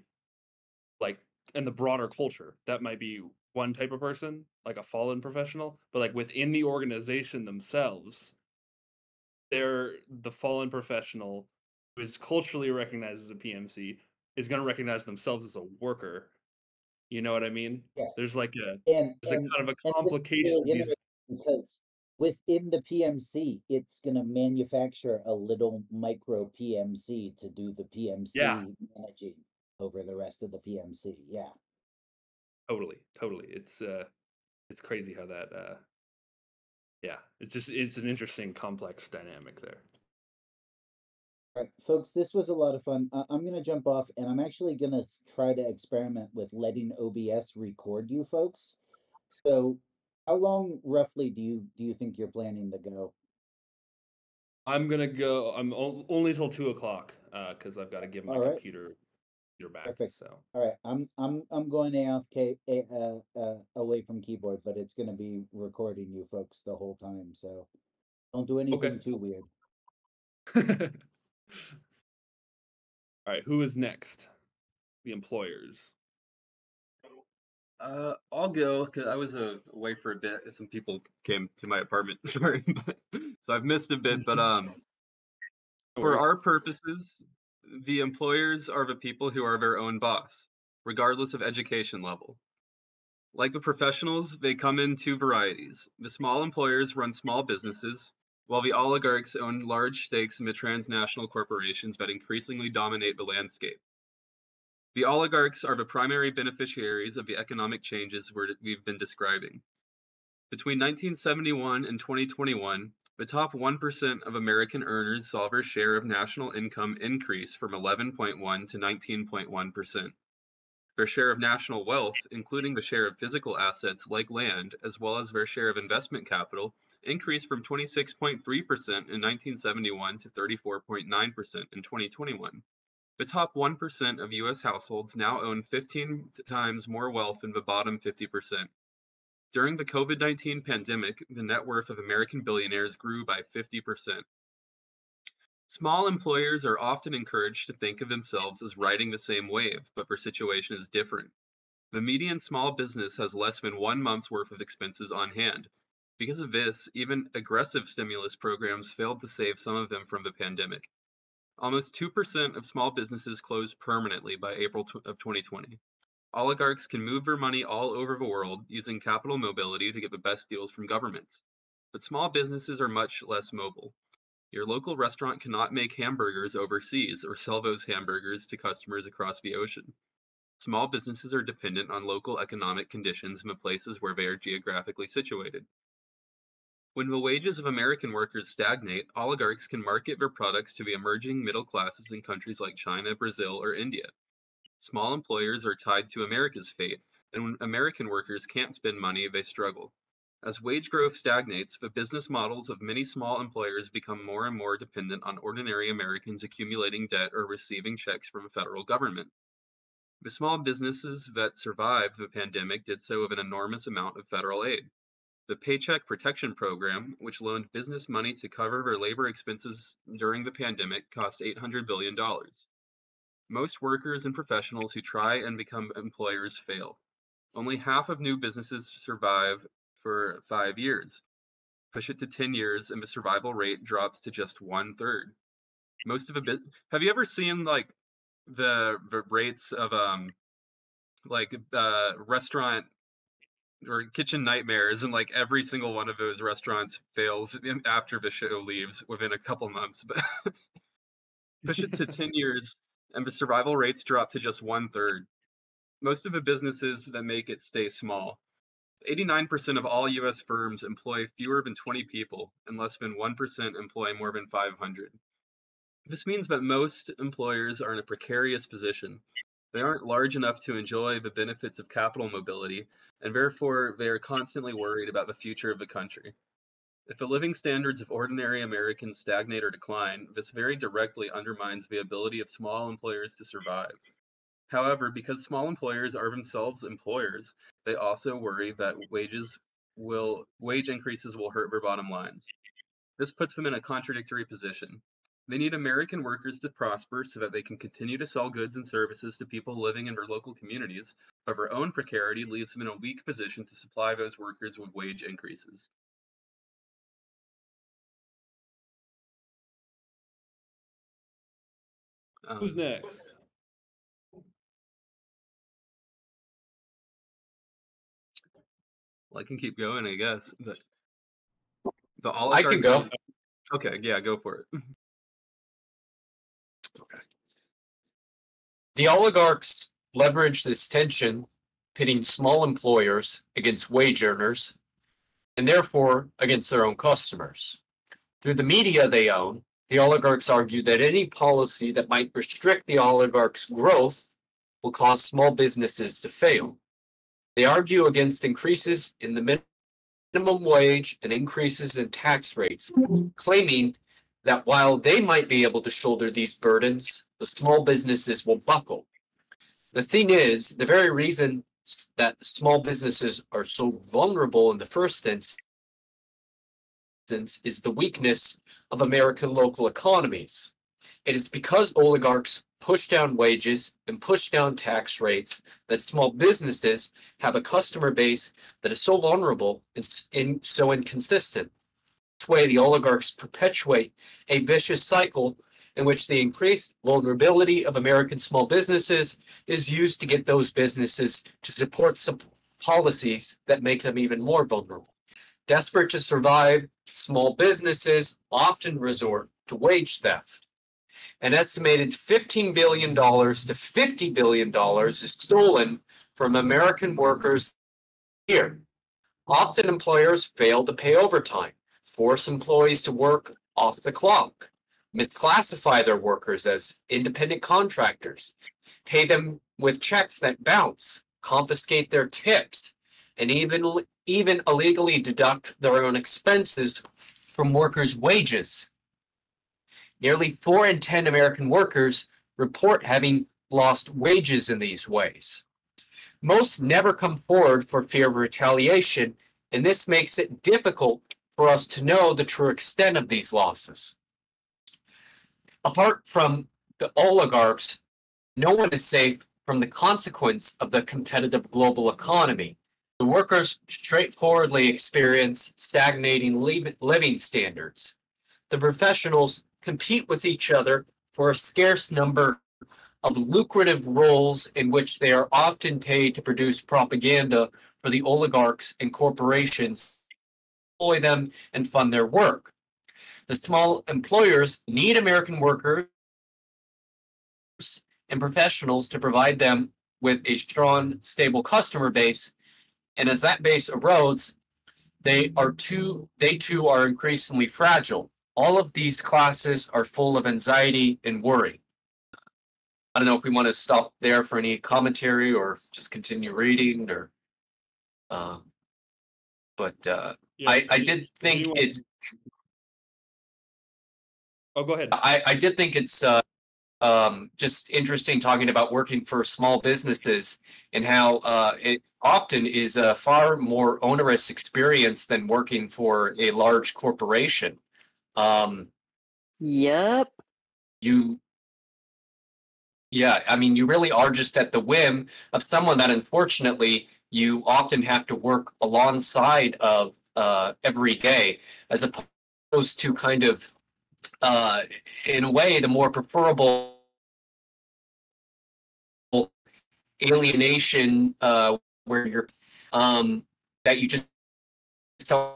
like in the broader culture. That might be one type of person, like a fallen professional, but like within the organization themselves, they're the fallen professional who is culturally recognized as a PMC is going to recognize themselves as a worker. You know what I mean? yes There's like a and there's a kind of a and complication. really of these- interesting because within the PMC, it's going to manufacture a little micro PMC to do the PMC Yeah. managing over the rest of the PMC. Yeah. Totally, totally. It's uh, it's crazy how that uh, yeah. It's just it's an interesting, complex dynamic there. All right, folks, this was a lot of fun. Uh, I'm going to jump off and I'm actually going to try to experiment with letting OBS record you folks. So, how long roughly do you do you think you're planning to go? I'm gonna go. I'm only till two o'clock because I've got to give my right. computer computer back. Perfect. So All right, I'm I'm I'm going AFK a- uh, uh, away from keyboard, but it's gonna be recording you folks the whole time, so don't do anything too weird. All right, who is next? The employers. Uh, I'll go because I was uh, away for a bit. Some people came to my apartment. Sorry, but, so I've missed a bit. But um, for our purposes, the employers are the people who are their own boss, regardless of education level. Like the professionals, they come in two varieties. The small employers run small businesses, while the oligarchs own large stakes in the transnational corporations that increasingly dominate the landscape. The oligarchs are the primary beneficiaries of the economic changes we've been describing. Between 1971 and 2021, the top 1% of American earners saw their share of national income increase from 11.1 to 19.1%. Their share of national wealth, including the share of physical assets like land, as well as their share of investment capital, increased from 26.3% in 1971 to 34.9% in 2021. The top 1% of US households now own 15 times more wealth than the bottom 50%. During the COVID 19 pandemic, the net worth of American billionaires grew by 50%. Small employers are often encouraged to think of themselves as riding the same wave, but their situation is different. The median small business has less than one month's worth of expenses on hand. Because of this, even aggressive stimulus programs failed to save some of them from the pandemic. Almost 2% of small businesses closed permanently by April of 2020. Oligarchs can move their money all over the world using capital mobility to get the best deals from governments. But small businesses are much less mobile. Your local restaurant cannot make hamburgers overseas or sell those hamburgers to customers across the ocean. Small businesses are dependent on local economic conditions in the places where they are geographically situated. When the wages of American workers stagnate, oligarchs can market their products to the emerging middle classes in countries like China, Brazil, or India. Small employers are tied to America's fate, and when American workers can't spend money, they struggle. As wage growth stagnates, the business models of many small employers become more and more dependent on ordinary Americans accumulating debt or receiving checks from the federal government. The small businesses that survived the pandemic did so with an enormous amount of federal aid. The Paycheck Protection Program, which loaned business money to cover their labor expenses during the pandemic, cost $800 billion. Most workers and professionals who try and become employers fail. Only half of new businesses survive for five years. Push it to 10 years, and the survival rate drops to just one third. Most of the bit. Have you ever seen like the the rates of um like uh restaurant or kitchen nightmares and like every single one of those restaurants fails after the show leaves within a couple months but push it to 10 years and the survival rates drop to just one third most of the businesses that make it stay small. 89% of all us firms employ fewer than 20 people and less than 1% employ more than 500 this means that most employers are in a precarious position. They aren't large enough to enjoy the benefits of capital mobility, and therefore they are constantly worried about the future of the country. If the living standards of ordinary Americans stagnate or decline, this very directly undermines the ability of small employers to survive. However, because small employers are themselves employers, they also worry that wages will wage increases will hurt their bottom lines. This puts them in a contradictory position. They need American workers to prosper so that they can continue to sell goods and services to people living in their local communities, but their own precarity leaves them in a weak position to supply those workers with wage increases. Who's Um, next? Well, I can keep going, I guess. But the I can go. Okay, yeah, go for it. Okay. The oligarchs leverage this tension, pitting small employers against wage earners, and therefore against their own customers. Through the media they own, the oligarchs argue that any policy that might restrict the oligarchs' growth will cause small businesses to fail. They argue against increases in the minimum wage and increases in tax rates, claiming that while they might be able to shoulder these burdens, the small businesses will buckle. The thing is, the very reason that small businesses are so vulnerable in the first instance is the weakness of American local economies. It is because oligarchs push down wages and push down tax rates that small businesses have a customer base that is so vulnerable and in, so inconsistent. This way, the oligarchs perpetuate a vicious cycle in which the increased vulnerability of American small businesses is used to get those businesses to support policies that make them even more vulnerable. Desperate to survive, small businesses often resort to wage theft. An estimated $15 billion to $50 billion is stolen from American workers here. Often employers fail to pay overtime, force employees to work off the clock, misclassify their workers as independent contractors, pay them with checks that bounce, confiscate their tips, and even, even illegally deduct their own expenses from workers' wages. Nearly four in 10 American workers report having lost wages in these ways. Most never come forward for fear of retaliation, and this makes it difficult for us to know the true extent of these losses. Apart from the oligarchs, no one is safe from the consequence of the competitive global economy. The workers straightforwardly experience stagnating living standards. The professionals compete with each other for a scarce number of lucrative roles in which they are often paid to produce propaganda for the oligarchs and corporations, employ them and fund their work. The small employers need American workers and professionals to provide them with a strong, stable customer base. And as that base erodes, they are too they too are increasingly fragile all of these classes are full of anxiety and worry. I don't know if we want to stop there for any commentary or just continue reading or, uh, but uh, yeah, I, I did think it's. Oh, go ahead. I, I did think it's uh, um, just interesting talking about working for small businesses and how uh, it often is a far more onerous experience than working for a large corporation. Um, Yep. you, yeah, I mean, you really are just at the whim of someone that unfortunately you often have to work alongside of uh, every day, as opposed to kind of, uh, in a way, the more preferable alienation uh, where you're um, that you just don't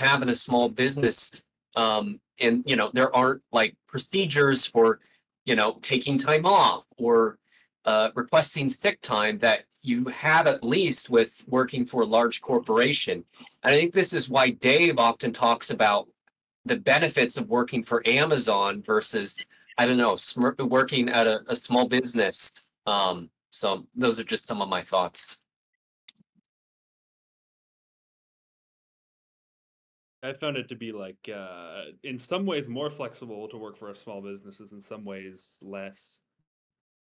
have in a small business um, and you know there aren't like procedures for you know taking time off or uh, requesting sick time that you have at least with working for a large corporation. And i think this is why dave often talks about the benefits of working for amazon versus i don't know working at a, a small business um, so those are just some of my thoughts I found it to be like, uh, in some ways, more flexible to work for a small businesses. In some ways, less.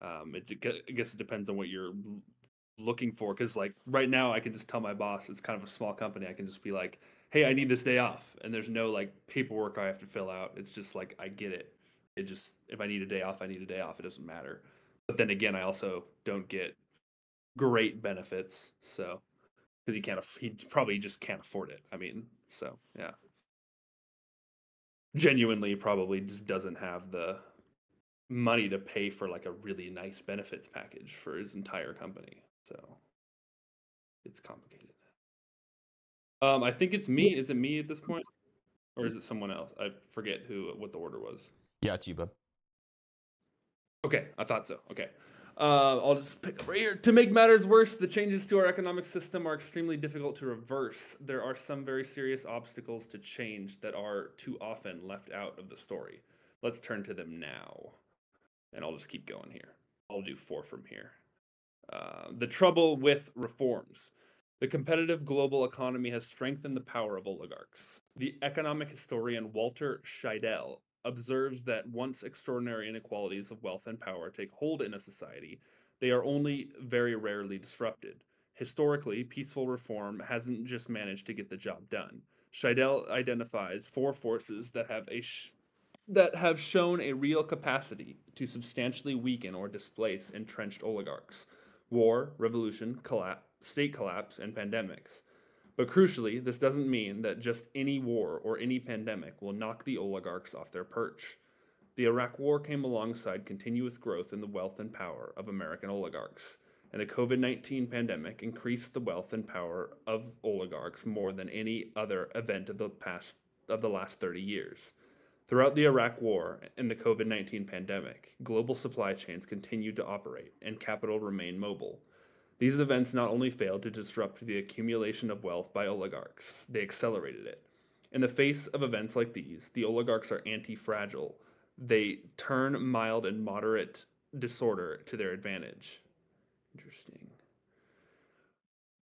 Um, it, I guess it depends on what you're looking for. Because like right now, I can just tell my boss it's kind of a small company. I can just be like, "Hey, I need this day off," and there's no like paperwork I have to fill out. It's just like I get it. It just if I need a day off, I need a day off. It doesn't matter. But then again, I also don't get great benefits. So because he can't, he probably just can't afford it. I mean, so yeah, genuinely probably just doesn't have the money to pay for like a really nice benefits package for his entire company. So it's complicated. Um, I think it's me. Is it me at this point, or is it someone else? I forget who what the order was. Yeah, it's you, bud. Okay, I thought so. Okay. Uh, I'll just pick up right here. To make matters worse, the changes to our economic system are extremely difficult to reverse. There are some very serious obstacles to change that are too often left out of the story. Let's turn to them now. And I'll just keep going here. I'll do four from here. Uh, the trouble with reforms. The competitive global economy has strengthened the power of oligarchs. The economic historian Walter Scheidel observes that once extraordinary inequalities of wealth and power take hold in a society, they are only very rarely disrupted. Historically, peaceful reform hasn't just managed to get the job done. Scheidel identifies four forces that have a sh- that have shown a real capacity to substantially weaken or displace entrenched oligarchs: war, revolution, collapse, state collapse, and pandemics. But crucially, this doesn't mean that just any war or any pandemic will knock the oligarchs off their perch. The Iraq War came alongside continuous growth in the wealth and power of American oligarchs, and the COVID 19 pandemic increased the wealth and power of oligarchs more than any other event of the past of the last 30 years. Throughout the Iraq War and the COVID 19 pandemic, global supply chains continued to operate and capital remained mobile. These events not only failed to disrupt the accumulation of wealth by oligarchs, they accelerated it. In the face of events like these, the oligarchs are anti fragile. They turn mild and moderate disorder to their advantage. Interesting.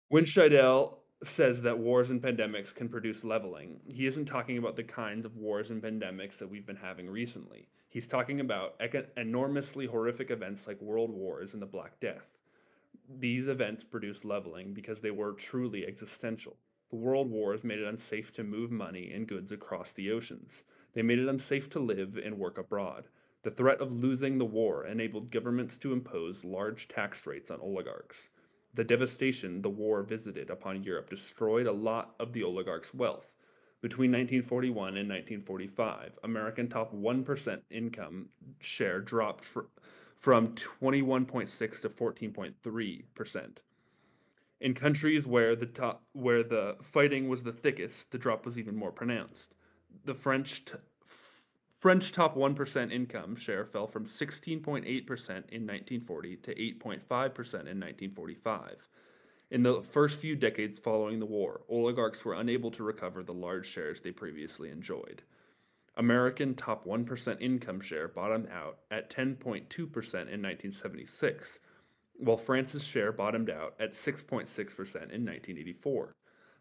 When Scheidel says that wars and pandemics can produce leveling, he isn't talking about the kinds of wars and pandemics that we've been having recently. He's talking about enormously horrific events like world wars and the Black Death. These events produced leveling because they were truly existential. The world wars made it unsafe to move money and goods across the oceans. They made it unsafe to live and work abroad. The threat of losing the war enabled governments to impose large tax rates on oligarchs. The devastation the war visited upon Europe destroyed a lot of the oligarchs' wealth. Between 1941 and 1945, American top 1% income share dropped from 21.6 to 14.3%. In countries where the top where the fighting was the thickest, the drop was even more pronounced. The French t- French top 1% income share fell from 16.8% in 1940 to 8.5% in 1945. In the first few decades following the war, oligarchs were unable to recover the large shares they previously enjoyed. American top 1% income share bottomed out at 10.2% in 1976, while France's share bottomed out at 6.6% in 1984.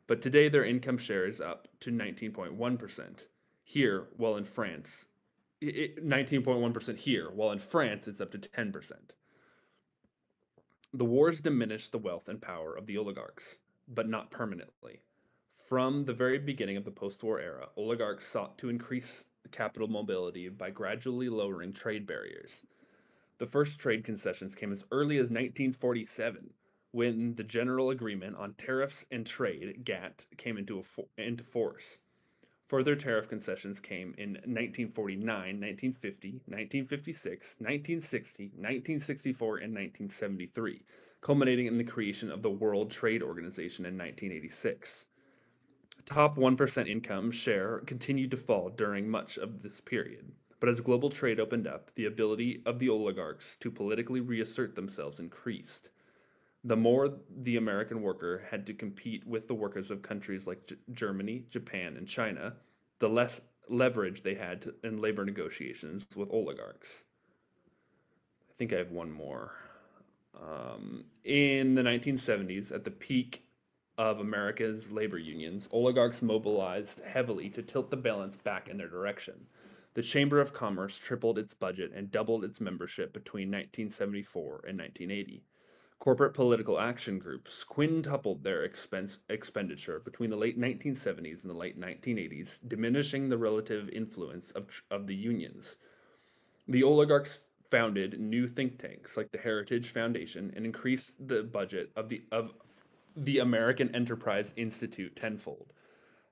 But today their income share is up to 19.1%. Here, while in France, 19.1% here, while in France it's up to 10%. The wars diminished the wealth and power of the oligarchs, but not permanently. From the very beginning of the post war era, oligarchs sought to increase capital mobility by gradually lowering trade barriers. The first trade concessions came as early as 1947, when the General Agreement on Tariffs and Trade (GATT) came into, fo- into force. Further tariff concessions came in 1949, 1950, 1956, 1960, 1964, and 1973, culminating in the creation of the World Trade Organization in 1986. Top 1% income share continued to fall during much of this period. But as global trade opened up, the ability of the oligarchs to politically reassert themselves increased. The more the American worker had to compete with the workers of countries like G- Germany, Japan, and China, the less leverage they had to, in labor negotiations with oligarchs. I think I have one more. Um, in the 1970s, at the peak of America's labor unions, oligarchs mobilized heavily to tilt the balance back in their direction. The Chamber of Commerce tripled its budget and doubled its membership between 1974 and 1980. Corporate political action groups quintupled their expense expenditure between the late 1970s and the late 1980s, diminishing the relative influence of, of the unions. The oligarchs founded new think tanks like the Heritage Foundation and increased the budget of the of the American Enterprise Institute tenfold.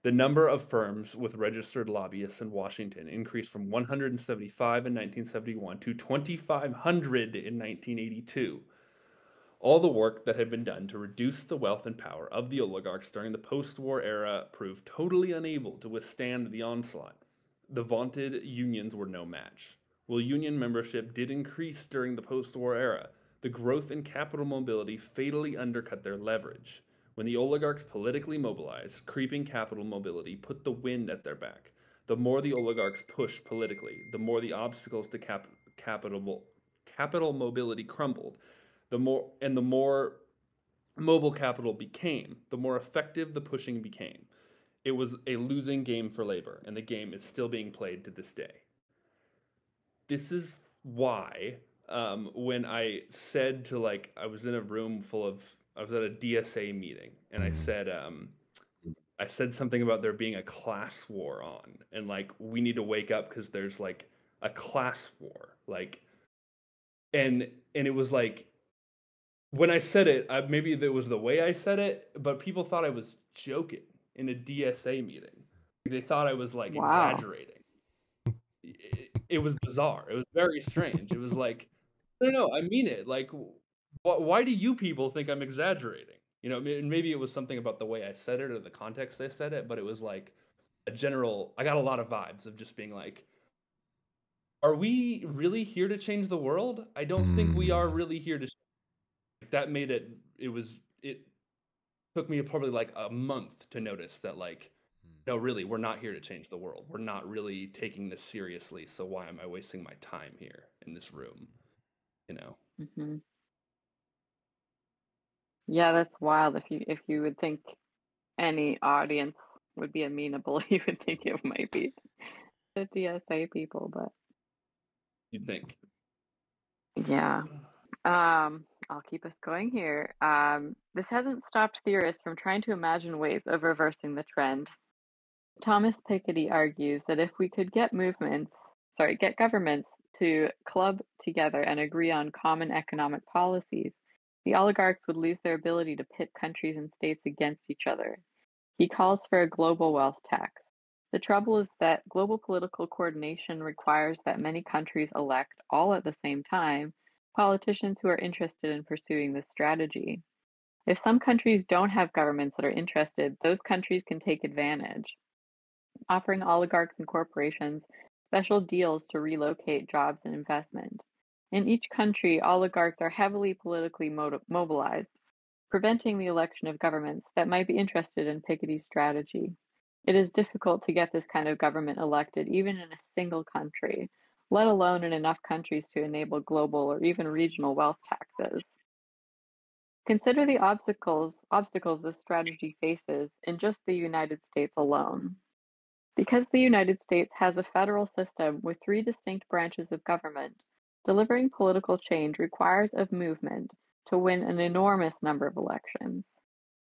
The number of firms with registered lobbyists in Washington increased from 175 in 1971 to 2,500 in 1982. All the work that had been done to reduce the wealth and power of the oligarchs during the post war era proved totally unable to withstand the onslaught. The vaunted unions were no match. While union membership did increase during the post war era, the growth in capital mobility fatally undercut their leverage. When the oligarchs politically mobilized, creeping capital mobility put the wind at their back. The more the oligarchs pushed politically, the more the obstacles to cap- capital capital mobility crumbled. The more and the more mobile capital became, the more effective the pushing became. It was a losing game for labor, and the game is still being played to this day. This is why, um, when I said to like, I was in a room full of, I was at a DSA meeting, and I Mhm. said, um, I said something about there being a class war on, and like we need to wake up because there's like a class war, like, and and it was like when I said it, I, maybe it was the way I said it, but people thought I was joking in a DSA meeting. They thought I was like Wow. exaggerating. It, it was bizarre. It was very strange. It was like, no, no, I mean it. Like, wh- why do you people think I'm exaggerating? You know, may- maybe it was something about the way I said it or the context I said it, but it was like a general. I got a lot of vibes of just being like, are we really here to change the world? I don't think we are Mm. really here to. Like, that made it. It was. It took me probably like a month to notice that like no really we're not here to change the world we're not really taking this seriously so why am i wasting my time here in this room you know hmm Yeah, that's wild. If you if you would think any audience would be amenable, you would think it might be the DSA people, but you'd think yeah. Um, I'll keep us going here. Um, this hasn't stopped theorists from trying to imagine ways of reversing the trend. Thomas Piketty argues that if we could get movements, sorry, get governments to club together and agree on common economic policies, the oligarchs would lose their ability to pit countries and states against each other. He calls for a global wealth tax. The trouble is that global political coordination requires that many countries elect, all at the same time, politicians who are interested in pursuing this strategy. If some countries don't have governments that are interested, those countries can take advantage, offering oligarchs and corporations special deals to relocate jobs and investment. In each country, oligarchs are heavily politically mo- mobilized, preventing the election of governments that might be interested in Piketty's strategy. It is difficult to get this kind of government elected, even in a single country, let alone in enough countries to enable global or even regional wealth taxes. Consider the obstacles obstacles this strategy faces in just the United States alone. Because the United States has a federal system with three distinct branches of government, delivering political change requires a movement to win an enormous number of elections.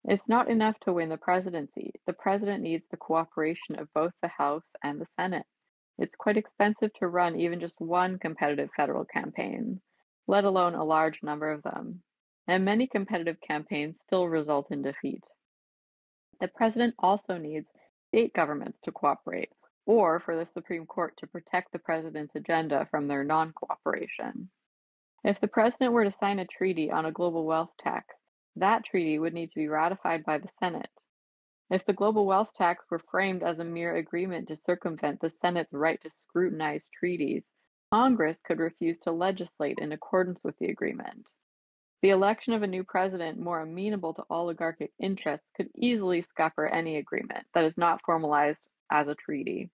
It's not enough to win the presidency. The president needs the cooperation of both the House and the Senate. It's quite expensive to run even just one competitive federal campaign, let alone a large number of them. And many competitive campaigns still result in defeat. The president also needs state governments to cooperate, or for the Supreme Court to protect the president's agenda from their non cooperation. If the president were to sign a treaty on a global wealth tax, that treaty would need to be ratified by the Senate. If the global wealth tax were framed as a mere agreement to circumvent the Senate's right to scrutinize treaties, Congress could refuse to legislate in accordance with the agreement. The election of a new president more amenable to oligarchic interests could easily scupper any agreement that is not formalized as a treaty.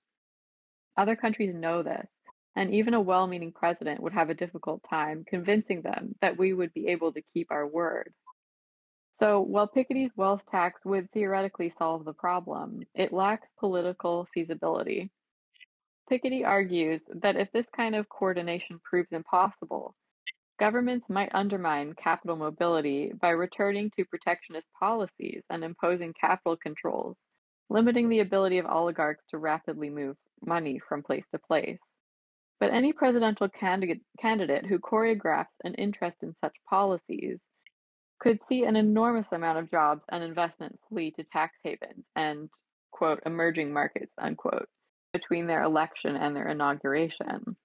Other countries know this, and even a well meaning president would have a difficult time convincing them that we would be able to keep our word. So, while Piketty's wealth tax would theoretically solve the problem, it lacks political feasibility. Piketty argues that if this kind of coordination proves impossible, governments might undermine capital mobility by returning to protectionist policies and imposing capital controls, limiting the ability of oligarchs to rapidly move money from place to place. But any presidential candidate, candidate who choreographs an interest in such policies could see an enormous amount of jobs and investment flee to tax havens and, quote, emerging markets, unquote, between their election and their inauguration.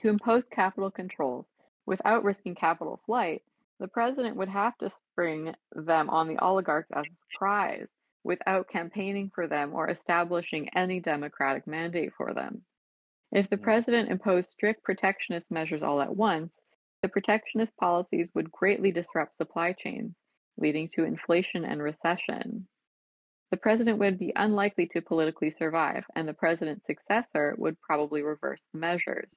To impose capital controls without risking capital flight, the president would have to spring them on the oligarchs as a surprise without campaigning for them or establishing any democratic mandate for them. If the Mm. president imposed strict protectionist measures all at once, the protectionist policies would greatly disrupt supply chains, leading to inflation and recession. The president would be unlikely to politically survive, and the president's successor would probably reverse the measures.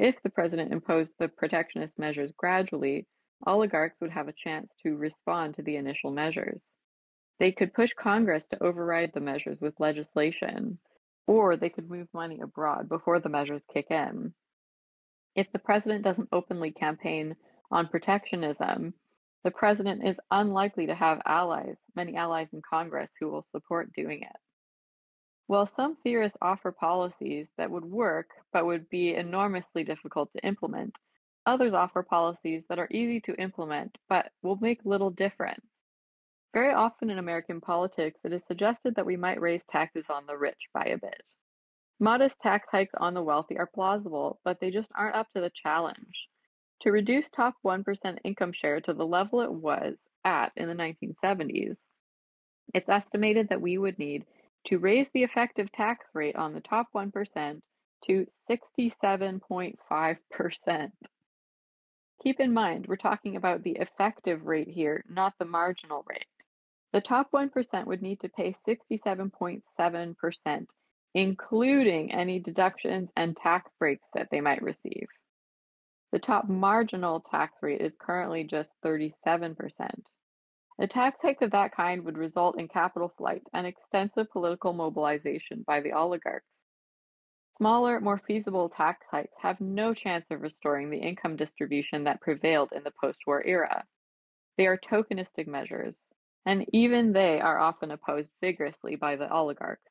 If the president imposed the protectionist measures gradually, oligarchs would have a chance to respond to the initial measures. They could push Congress to override the measures with legislation, or they could move money abroad before the measures kick in. If the president doesn't openly campaign on protectionism, the president is unlikely to have allies, many allies in Congress who will support doing it. While some theorists offer policies that would work but would be enormously difficult to implement, others offer policies that are easy to implement but will make little difference. Very often in American politics, it is suggested that we might raise taxes on the rich by a bit. Modest tax hikes on the wealthy are plausible, but they just aren't up to the challenge. To reduce top 1% income share to the level it was at in the 1970s, it's estimated that we would need to raise the effective tax rate on the top 1% to 67.5%. Keep in mind, we're talking about the effective rate here, not the marginal rate. The top 1% would need to pay 67.7%, including any deductions and tax breaks that they might receive. The top marginal tax rate is currently just 37%. A tax hike of that kind would result in capital flight and extensive political mobilization by the oligarchs. Smaller, more feasible tax hikes have no chance of restoring the income distribution that prevailed in the post war era. They are tokenistic measures, and even they are often opposed vigorously by the oligarchs.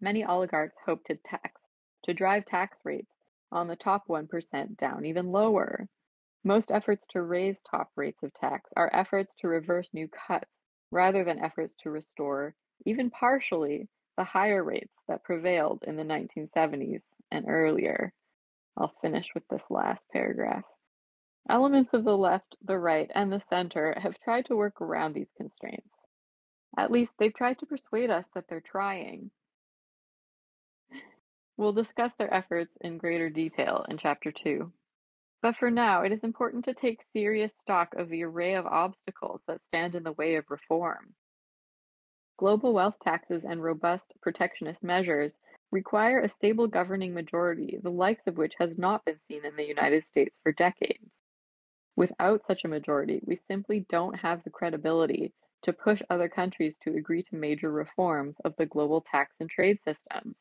Many oligarchs hope to tax, to drive tax rates on the top 1% down even lower. Most efforts to raise top rates of tax are efforts to reverse new cuts rather than efforts to restore, even partially, the higher rates that prevailed in the 1970s and earlier. I'll finish with this last paragraph. Elements of the left, the right, and the center have tried to work around these constraints. At least they've tried to persuade us that they're trying. We'll discuss their efforts in greater detail in Chapter 2. But for now, it is important to take serious stock of the array of obstacles that stand in the way of reform. Global wealth taxes and robust protectionist measures require a stable governing majority, the likes of which has not been seen in the United States for decades. Without such a majority, we simply don't have the credibility to push other countries to agree to major reforms of the global tax and trade systems.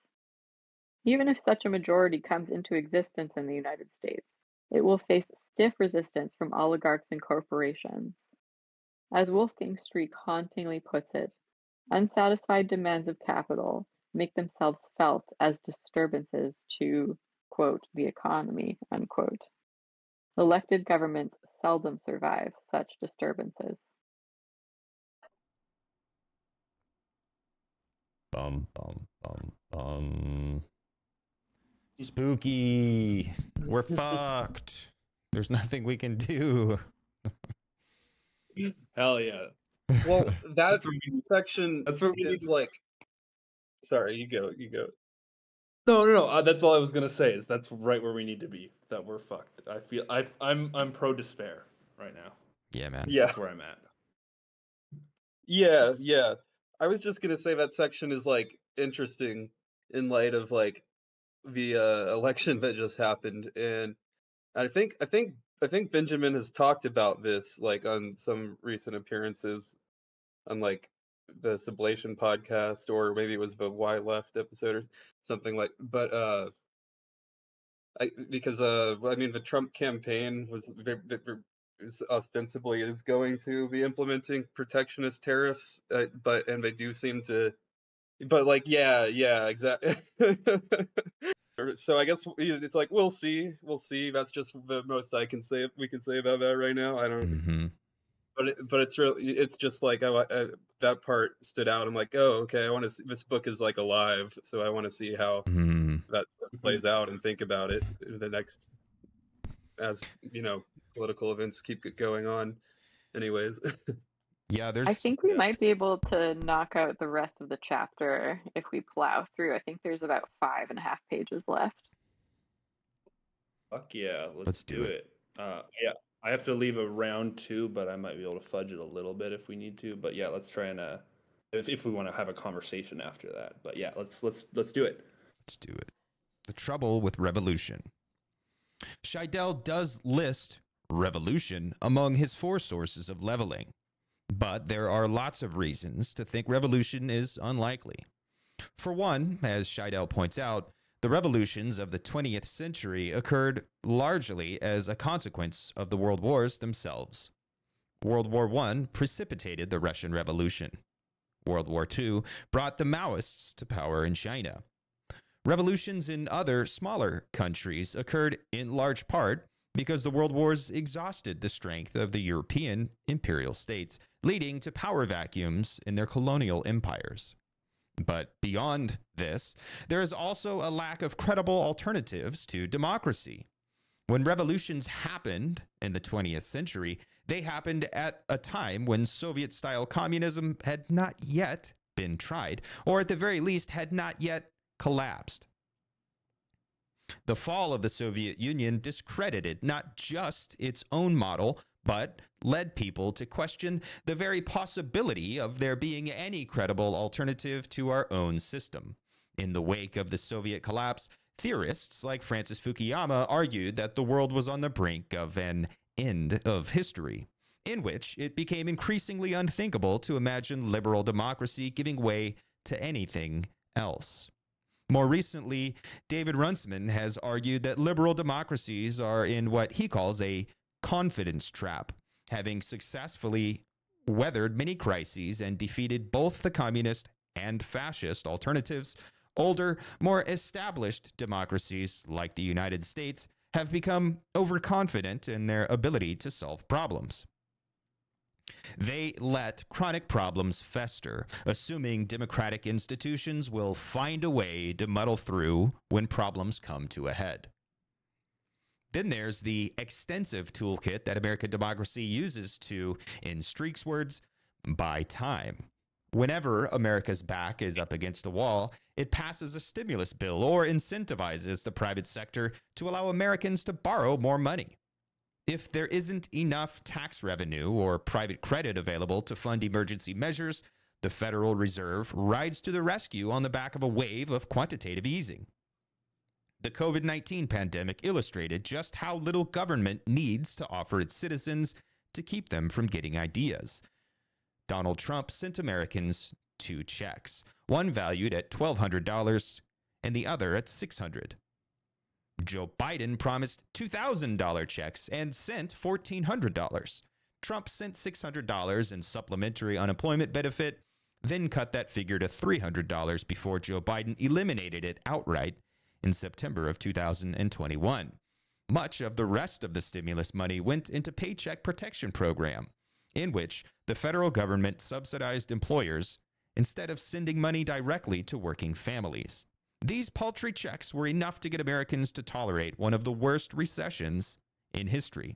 Even if such a majority comes into existence in the United States, it will face stiff resistance from oligarchs and corporations. As Wolfgang Streeck hauntingly puts it, unsatisfied demands of capital make themselves felt as disturbances to, quote, the economy, unquote. Elected governments seldom survive such disturbances. Bum, bum, bum, bum. Spooky. We're fucked. There's nothing we can do. Hell yeah. Well, that That's section that's where we is like. Sorry, you go. You go. No, no, no. Uh, that's all I was gonna say. Is that's right where we need to be. That we're fucked. I feel. I. I'm. I'm pro despair right now. Yeah, man. Yeah, That's where I'm at. yeah, yeah. I was just gonna say that section is like interesting in light of like the uh, election that just happened, and I think I think I think Benjamin has talked about this like on some recent appearances on like the Sublation podcast, or maybe it was the Why Left episode or something like. But uh, I because uh, I mean the Trump campaign was ve- ve- ve- is ostensibly is going to be implementing protectionist tariffs, uh, but and they do seem to, but like yeah, yeah, exactly. so I guess it's like we'll see, we'll see. That's just the most I can say. We can say about that right now. I don't hmm but it, but it's really it's just like I, I that part stood out. I'm like, oh, okay. I want to. see This book is like alive, so I want to see how hmm that plays out and think about it in the next, as you know, political events keep going on. Anyways, Yeah, there's. I think we yeah. might be able to knock out the rest of the chapter if we plow through. I think there's about five and a half pages left. Fuck yeah. Let's, Let's do do, it. it. Uh, yeah. I have to leave a round two, but I might be able to fudge it a little bit if we need to. But yeah, let's try and uh, if if we want to have a conversation after that. But yeah, let's let's let's do it. Let's do it. The trouble with revolution. Scheidel does list revolution among his four sources of leveling. But there are lots of reasons to think revolution is unlikely. For one, as Scheidel points out, the revolutions of the 20th century occurred largely as a consequence of the world wars themselves. World War I precipitated the Russian Revolution. World War II brought the Maoists to power in China. Revolutions in other smaller countries occurred in large part because the world wars exhausted the strength of the European imperial states, leading to power vacuums in their colonial empires. But beyond this, there is also a lack of credible alternatives to democracy. When revolutions happened in the 20th century, they happened at a time when Soviet style communism had not yet been tried, or at the very least had not yet collapsed. The fall of the Soviet Union discredited not just its own model, but led people to question the very possibility of there being any credible alternative to our own system. In the wake of the Soviet collapse, theorists like Francis Fukuyama argued that the world was on the brink of an end of history, in which it became increasingly unthinkable to imagine liberal democracy giving way to anything else. More recently, David Runciman has argued that liberal democracies are in what he calls a confidence trap, having successfully weathered many crises and defeated both the communist and fascist alternatives. Older, more established democracies like the United States have become overconfident in their ability to solve problems. They let chronic problems fester, assuming democratic institutions will find a way to muddle through when problems come to a head. Then there's the extensive toolkit that American democracy uses to, in Streeck's words, buy time. Whenever America's back is up against a wall, it passes a stimulus bill or incentivizes the private sector to allow Americans to borrow more money. If there isn't enough tax revenue or private credit available to fund emergency measures, the Federal Reserve rides to the rescue on the back of a wave of quantitative easing. The COVID 19 pandemic illustrated just how little government needs to offer its citizens to keep them from getting ideas. Donald Trump sent Americans two checks, one valued at $1,200 and the other at $600. Joe Biden promised $2,000 checks and sent $1,400. Trump sent $600 in supplementary unemployment benefit, then cut that figure to $300 before Joe Biden eliminated it outright in September of 2021. Much of the rest of the stimulus money went into Paycheck Protection Program, in which the federal government subsidized employers instead of sending money directly to working families. These paltry checks were enough to get Americans to tolerate one of the worst recessions in history.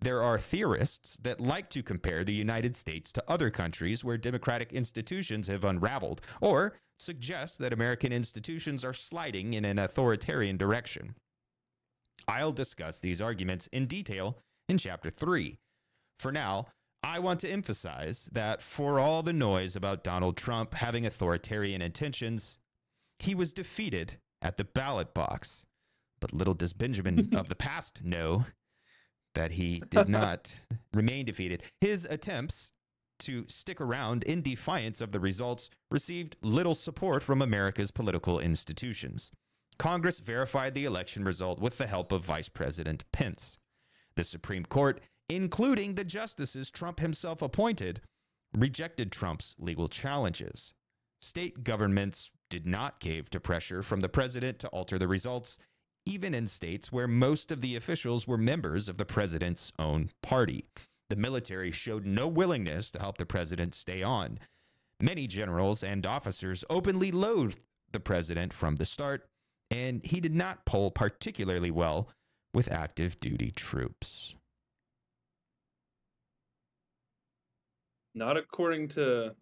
There are theorists that like to compare the United States to other countries where democratic institutions have unraveled, or suggest that American institutions are sliding in an authoritarian direction. I'll discuss these arguments in detail in Chapter 3. For now, I want to emphasize that for all the noise about Donald Trump having authoritarian intentions, he was defeated at the ballot box. But little does Benjamin of the past know that he did not remain defeated. His attempts to stick around in defiance of the results received little support from America's political institutions. Congress verified the election result with the help of Vice President Pence. The Supreme Court, including the justices Trump himself appointed, rejected Trump's legal challenges. State governments did not cave to pressure from the president to alter the results, even in states where most of the officials were members of the president's own party. The military showed no willingness to help the president stay on. Many generals and officers openly loathed the president from the start, and he did not poll particularly well with active duty troops. Not according to,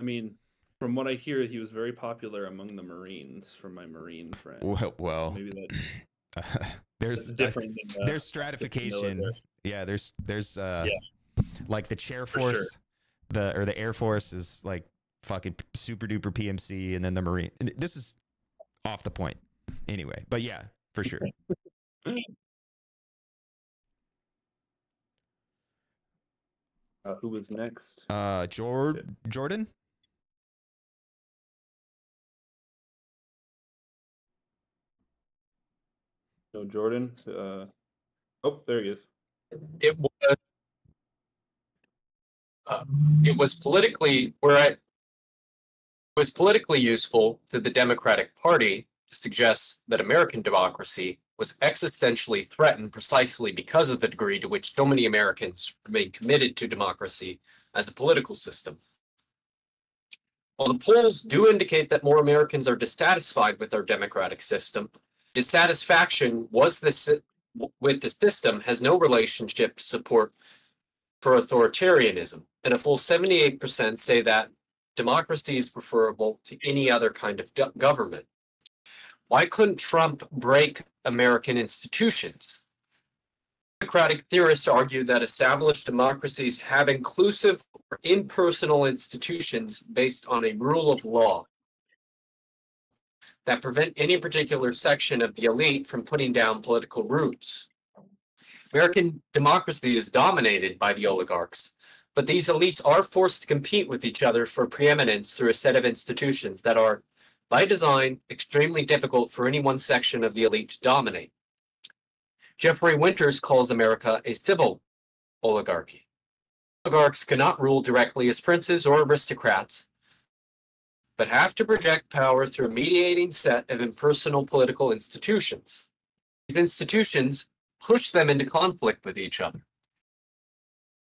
I mean, from what I hear, he was very popular among the Marines. From my Marine friend. Well, well maybe that uh, there's different. Than, uh, there's stratification. Yeah, there's there's uh Yeah. like the chair For force, sure. the or the air force is like fucking super duper PMC, and then the marine. This is off the point, anyway. But yeah, for sure. Uh, who was next? Uh, Jord- Jordan. No, Jordan. Uh, oh, there he is. it was uh, it was politically where it was politically useful to the Democratic Party to suggest that American democracy was existentially threatened precisely because of the degree to which so many Americans remain committed to democracy as a political system. While the polls do indicate that more Americans are dissatisfied with our democratic system, dissatisfaction was with the system has no relationship to support for authoritarianism, and a full 78% say that democracy is preferable to any other kind of government. Why couldn't Trump break American institutions? Democratic theorists argue that established democracies have inclusive or impersonal institutions based on a rule of law that prevent any particular section of the elite from putting down political roots. American democracy is dominated by the oligarchs, but these elites are forced to compete with each other for preeminence through a set of institutions that are, by design, extremely difficult for any one section of the elite to dominate. Jeffrey Winters calls America a civil oligarchy. Oligarchs cannot rule directly as princes or aristocrats, but have to project power through a mediating set of impersonal political institutions. These institutions push them into conflict with each other.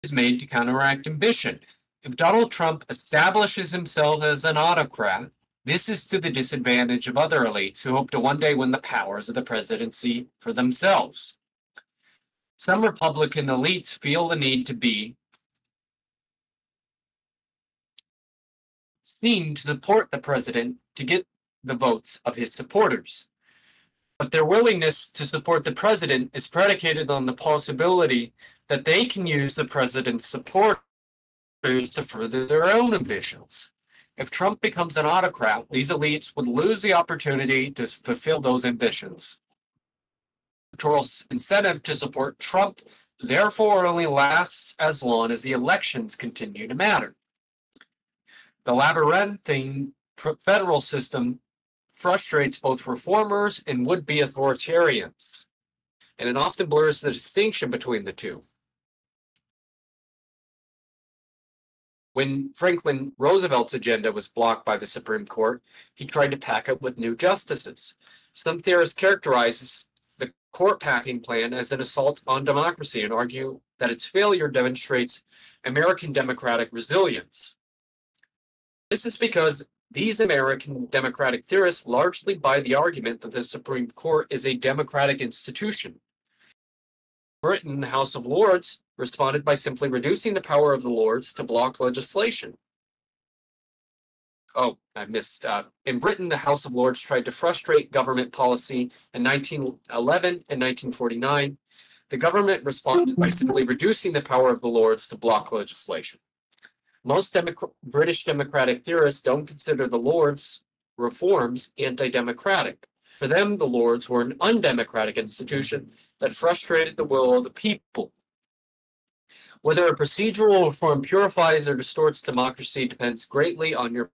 Is made to counteract ambition. If Donald Trump establishes himself as an autocrat, this is to the disadvantage of other elites who hope to one day win the powers of the presidency for themselves. Some Republican elites feel the need to be seen to support the president to get the votes of his supporters. But their willingness to support the president is predicated on the possibility that they can use the president's supporters to further their own ambitions. If Trump becomes an autocrat, these elites would lose the opportunity to fulfill those ambitions. Electoral incentive to support Trump therefore only lasts as long as the elections continue to matter. The labyrinthine federal system frustrates both reformers and would be authoritarians, and it often blurs the distinction between the two. When Franklin Roosevelt's agenda was blocked by the Supreme Court, he tried to pack it with new justices. Some theorists characterize the court packing plan as an assault on democracy and argue that its failure demonstrates American democratic resilience. This is because these American democratic theorists largely buy the argument that the Supreme Court is a democratic institution. Britain, the House of Lords responded by simply reducing the power of the Lords to block legislation. Oh, I missed. Uh, in Britain, the House of Lords tried to frustrate government policy in 1911 and 1949. The government responded by simply reducing the power of the Lords to block legislation. Most British democratic theorists don't consider the Lords' reforms anti-democratic. For them, the Lords were an undemocratic institution that frustrated the will of the people. Whether a procedural reform purifies or distorts democracy depends greatly on your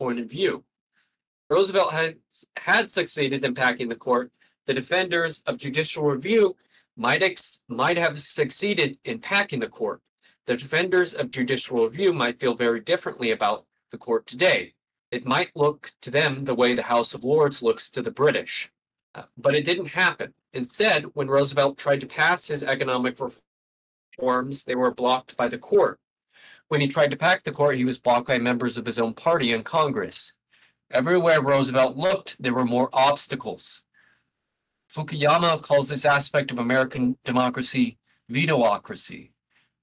point of view. Roosevelt had, had succeeded in packing the court. The defenders of judicial review might, ex, might have succeeded in packing the court. The defenders of judicial review might feel very differently about the court today. It might look to them the way the House of Lords looks to the British. Uh, but it didn't happen. Instead, when Roosevelt tried to pass his economic reforms, they were blocked by the court. When he tried to pack the court, he was blocked by members of his own party in Congress. Everywhere Roosevelt looked, there were more obstacles. Fukuyama calls this aspect of American democracy vetocracy.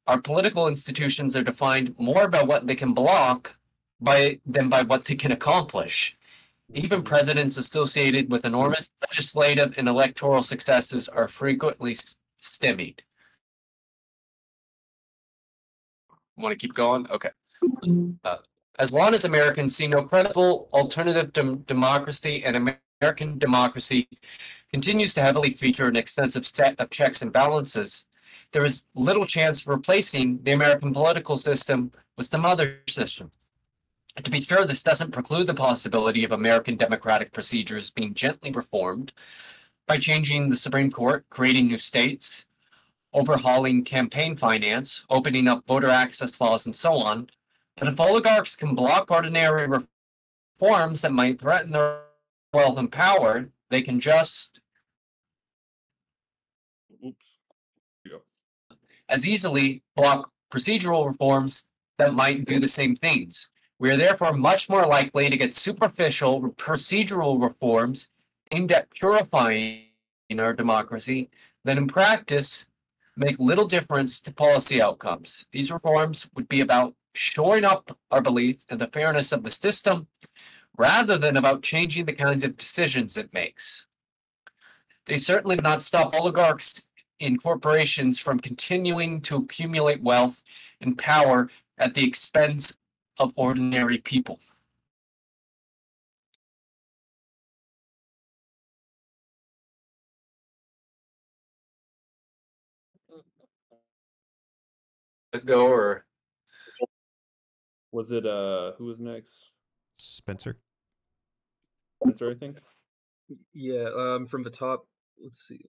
Our political institutions are defined more by what they can block by than by what they can accomplish. Even presidents associated with enormous legislative and electoral successes are frequently stymied. Want to keep going? Okay. Uh, as long as Americans see no credible alternative to democracy and American democracy continues to heavily feature an extensive set of checks and balances, there is little chance of replacing the American political system with some other system. To be sure, this doesn't preclude the possibility of American democratic procedures being gently reformed by changing the Supreme Court, creating new states, overhauling campaign finance, opening up voter access laws, and so on. But if oligarchs can block ordinary reforms that might threaten their wealth and power, they can just Oops. As easily block procedural reforms that might do the same things. We are therefore much more likely to get superficial procedural reforms aimed at purifying our democracy that in practice make little difference to policy outcomes. These reforms would be about shoring up our belief in the fairness of the system rather than about changing the kinds of decisions it makes. They certainly would not stop oligarchs in corporations from continuing to accumulate wealth and power at the expense of ordinary people. Go or Was it uh who was next? Spencer. Spencer, I think. Yeah, um, from the top, let's see.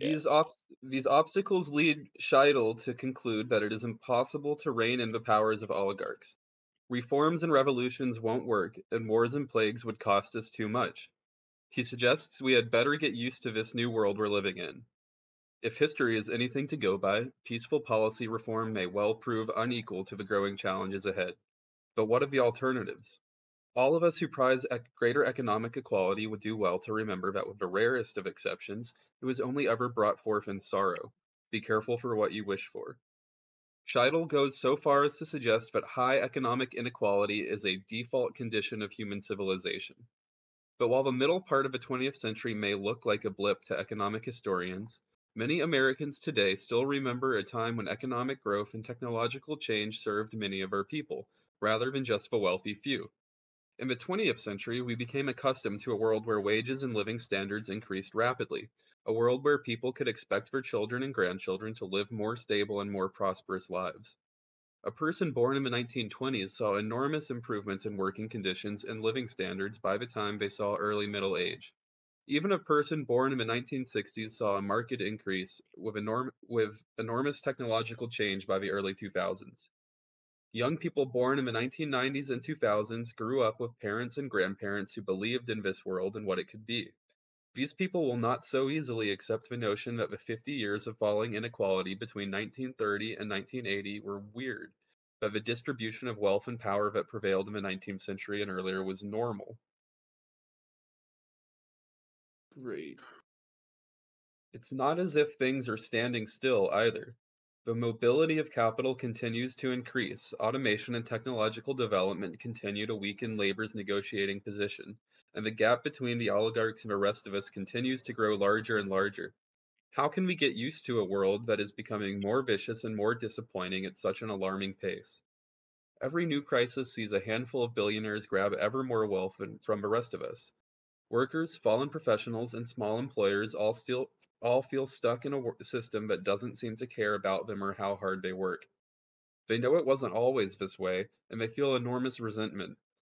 These obs- these obstacles lead Scheidel to conclude that it is impossible to rein in the powers of oligarchs. Reforms and revolutions won't work, and wars and plagues would cost us too much. He suggests we had better get used to this new world we're living in. If history is anything to go by, peaceful policy reform may well prove unequal to the growing challenges ahead. But what of the alternatives? All of us who prize ec- greater economic equality would do well to remember that, with the rarest of exceptions, it was only ever brought forth in sorrow. Be careful for what you wish for. Scheidel goes so far as to suggest that high economic inequality is a default condition of human civilization. But while the middle part of the 20th century may look like a blip to economic historians, many Americans today still remember a time when economic growth and technological change served many of our people, rather than just the wealthy few. In the 20th century, we became accustomed to a world where wages and living standards increased rapidly, a world where people could expect their children and grandchildren to live more stable and more prosperous lives. A person born in the 1920s saw enormous improvements in working conditions and living standards by the time they saw early middle age. Even a person born in the 1960s saw a marked increase with, enorm- with enormous technological change by the early 2000s. Young people born in the 1990s and 2000s grew up with parents and grandparents who believed in this world and what it could be. These people will not so easily accept the notion that the 50 years of falling inequality between 1930 and 1980 were weird, that the distribution of wealth and power that prevailed in the 19th century and earlier was normal. Great. It's not as if things are standing still either. The mobility of capital continues to increase, automation and technological development continue to weaken labor's negotiating position, and the gap between the oligarchs and the rest of us continues to grow larger and larger. How can we get used to a world that is becoming more vicious and more disappointing at such an alarming pace? Every new crisis sees a handful of billionaires grab ever more wealth from the rest of us. Workers, fallen professionals, and small employers all still all feel stuck in a system that doesn't seem to care about them or how hard they work. They know it wasn't always this way, and they feel enormous resentment.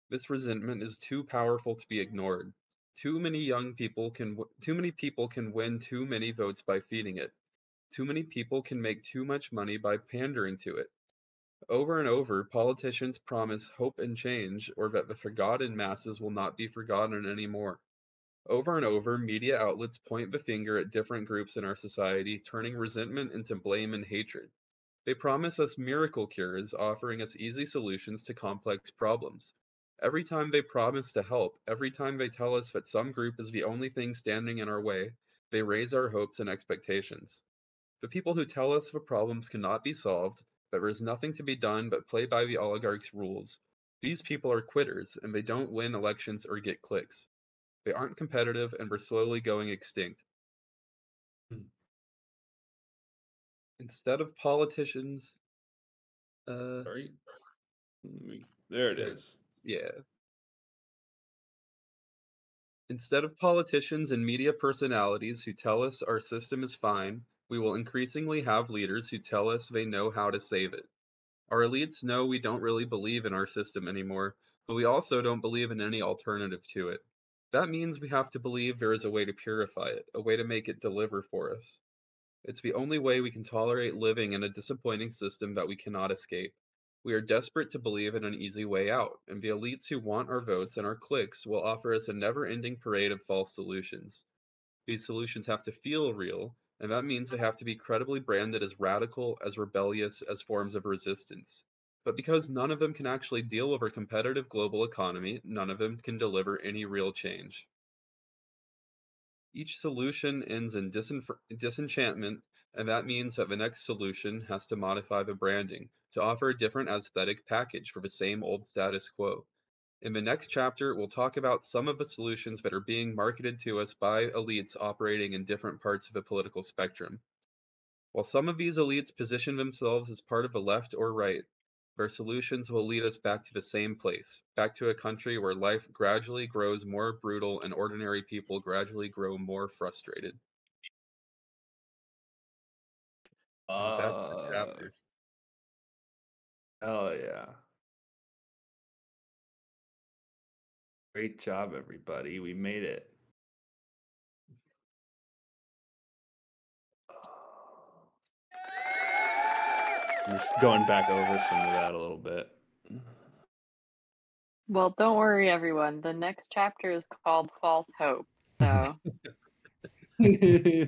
This resentment is too powerful to be ignored. Too many young people can w- too many people can win too many votes by feeding it. Too many people can make too much money by pandering to it. Over and over, politicians promise hope and change, or that the forgotten masses will not be forgotten anymore. Over and over, media outlets point the finger at different groups in our society, turning resentment into blame and hatred. They promise us miracle cures, offering us easy solutions to complex problems. Every time they promise to help, every time they tell us that some group is the only thing standing in our way, they raise our hopes and expectations. The people who tell us the problems cannot be solved, that there is nothing to be done but play by the oligarchs' rules. These people are quitters, and they don't win elections or get clicks. They aren't competitive, and we're slowly going extinct. Hmm. Instead of politicians, uh, Sorry. Me- There it is. Yeah. Instead of politicians and media personalities who tell us our system is fine, We will increasingly have leaders who tell us they know how to save it. Our elites know we don't really believe in our system anymore, but we also don't believe in any alternative to it. That means we have to believe there is a way to purify it, a way to make it deliver for us. It's the only way we can tolerate living in a disappointing system that we cannot escape. We are desperate to believe in an easy way out, and the elites who want our votes and our clicks will offer us a never ending parade of false solutions. These solutions have to feel real, and that means they have to be credibly branded as radical, as rebellious, as forms of resistance. But because none of them can actually deal with our competitive global economy, none of them can deliver any real change. Each solution ends in disenf- disenchantment, and that means that the next solution has to modify the branding to offer a different aesthetic package for the same old status quo. In the next chapter, we'll talk about some of the solutions that are being marketed to us by elites operating in different parts of the political spectrum. While some of these elites position themselves as part of the left or right, their solutions will lead us back to the same place, back to a country where life gradually grows more brutal and ordinary people gradually grow more frustrated. And that's the Uh, chapter. oh yeah. Great job, everybody. We made it. Just going back over some of that a little bit. Well, don't worry, everyone. The next chapter is called False Hope. So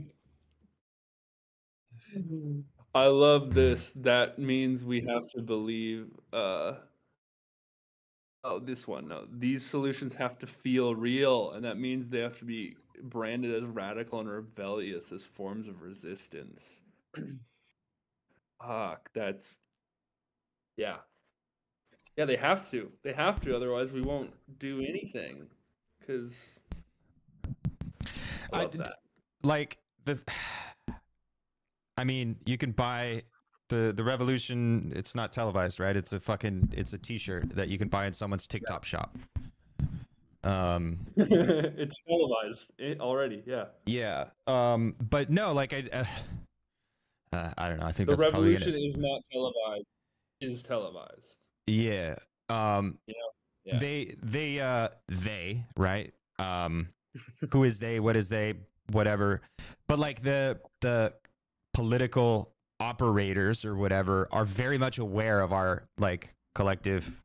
I love this. That means we have to believe. Uh, oh, this one. No, these solutions have to feel real, and that means they have to be branded as radical and rebellious as forms of resistance. Fuck, that's yeah, yeah. They have to. They have to. Otherwise, we won't do anything. Because I I like the i mean you can buy the the revolution it's not televised right it's a fucking it's a t-shirt that you can buy in someone's tiktok shop um it's televised already. Yeah. yeah um but no like i uh, uh, i don't know i think The that's revolution gonna, is not televised. Is televised. yeah um Yeah. they they uh they right um who is they what is they whatever but like the the political operators or whatever are very much aware of our like collective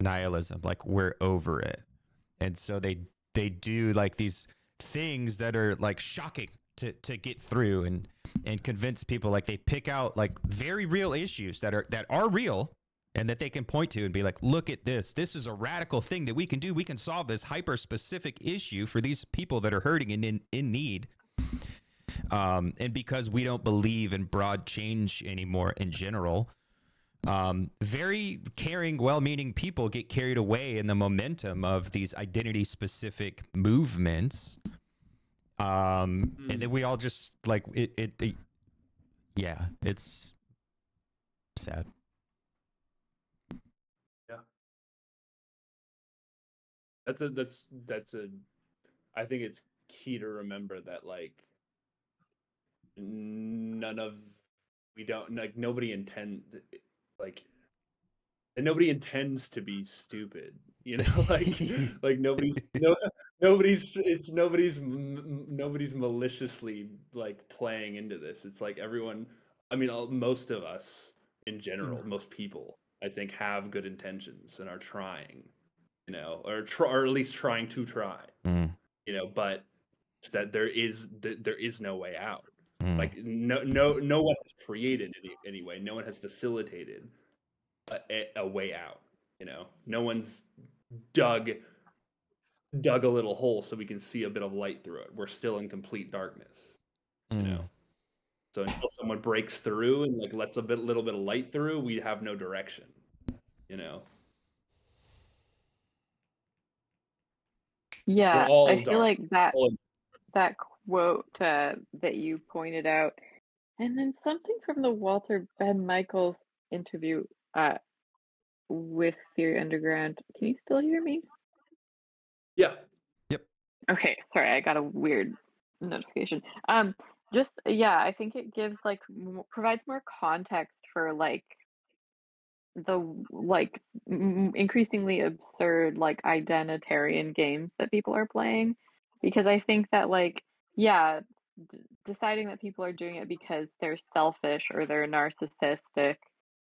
nihilism like we're over it and so they they do like these things that are like shocking to to get through and and convince people like they pick out like very real issues that are that are real and that they can point to and be like look at this. This is a radical thing that we can do. We can solve this hyper specific issue for these people that are hurting and in, in need um, and because we don't believe in broad change anymore in general um, very caring well-meaning people get carried away in the momentum of these identity specific movements um, Mm. and then we all just like it, it, it yeah it's sad Yeah. That's a that's that's a I think it's key to remember that like none of we don't like nobody intend like and nobody intends to be stupid you know like like nobody's no nobody's it's nobody's nobody's maliciously like playing into this. It's like everyone i mean all, most of us in general most people i think have good intentions and are trying you know or try, or at least trying to try Mm, you know but that there is th- there is no way out. Mm. like no no no one has created any anyway. No one has facilitated a, a way out you know? No one's dug dug a little hole so we can see a bit of light through it we're still in complete darkness you Mm. know so until someone breaks through and like lets a bit little bit of light through we have no direction you know yeah, all I feel dark. like that that quote uh, that you pointed out, and then something from the Walter Benn Michaels interview uh, with Theory Underground. Can you still hear me? Yeah Yep. Okay, sorry, I got a weird notification. Um, just yeah, I think it gives like m- provides more context for like the like m- increasingly absurd like identitarian games that people are playing because I think that like yeah, d- deciding that people are doing it because they're selfish or they're narcissistic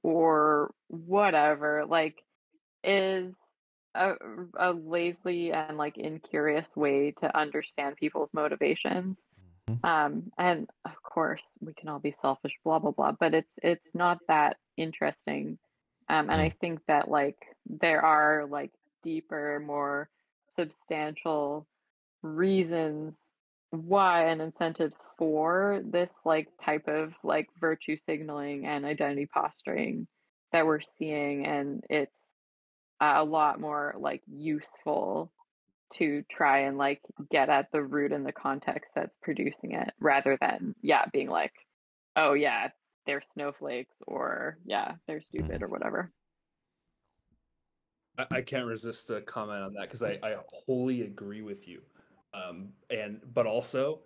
or whatever like is a, a lazy and like incurious way to understand people's motivations. Mhm. um and of course we can all be selfish blah blah blah but it's it's not that interesting. Um and i think that like there are like deeper more substantial reasons why and incentives for this like type of like virtue signaling and identity posturing that we're seeing and it's a lot more like useful to try and like get at the root and the context that's producing it rather than yeah being like oh yeah they're snowflakes or yeah they're stupid or whatever I, I can't resist a comment on that because I, I wholly agree with you. Um, and but also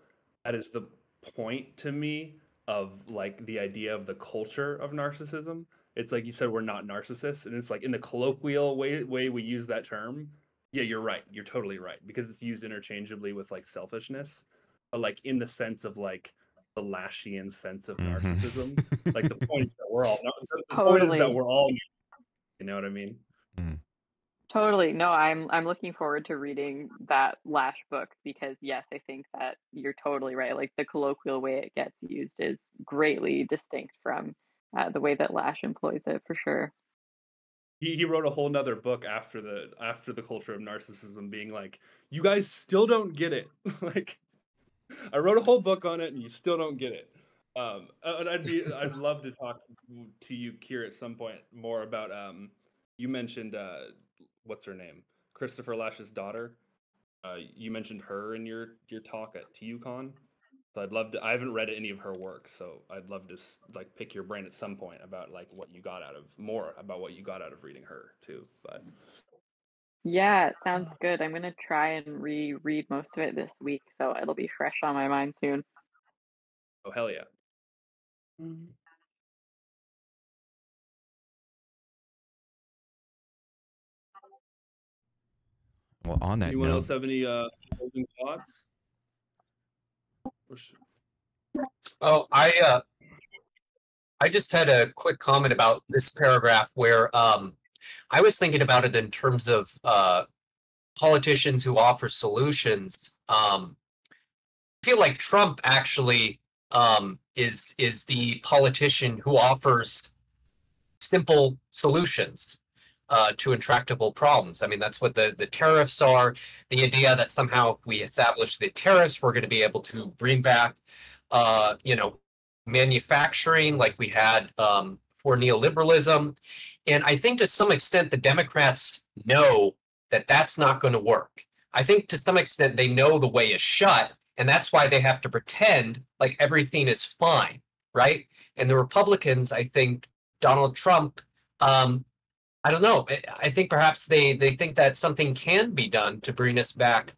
that is the point to me of like the idea of the culture of narcissism. It's like you said, we're not narcissists, and it's like in the colloquial way way we use that term. Yeah, you're right. You're totally right because it's used interchangeably with like selfishness, but like in the sense of like the Laschian sense of Mhm. narcissism. like the point that we're all the point is Totally. that we're all. You know what I mean? totally no i'm i'm looking forward to reading that Lasch book because yes i think that you're totally right like the colloquial way it gets used is greatly distinct from uh, the way that Lasch employs it for sure. He, he wrote a whole nother book after the after the culture of narcissism being like you guys still don't get it. Like i wrote a whole book on it and you still don't get it. Um and i'd be i'd love to talk to you Kier, at some point more about um you mentioned uh what's her name? Christopher Lasch's daughter. Uh you mentioned her in your your talk at tucon so i'd love to i haven't read any of her work so i'd love to like pick your brain at some point about like what you got out of more about what you got out of reading her too but yeah it sounds good. I'm going to try and reread most of it this week so it'll be fresh on my mind soon. Oh hell yeah. Well, on that anyone note, else have any uh closing thoughts? Or sh- Oh, I uh, I just had a quick comment about this paragraph where um, I was thinking about it in terms of uh, politicians who offer solutions. Um, I feel like Trump actually um, is is the politician who offers simple solutions uh, to intractable problems. I mean, that's what the the tariffs are. The idea that somehow we establish the tariffs, we're going to be able to bring back uh, you know, manufacturing like we had um, for neoliberalism. And I think to some extent, the Democrats know that that's not going to work. I think to some extent, they know the way is shut. And that's why they have to pretend like everything is fine. Right. And the Republicans, I think Donald Trump, um, I don't know. I- think perhaps they they think that something can be done to bring us back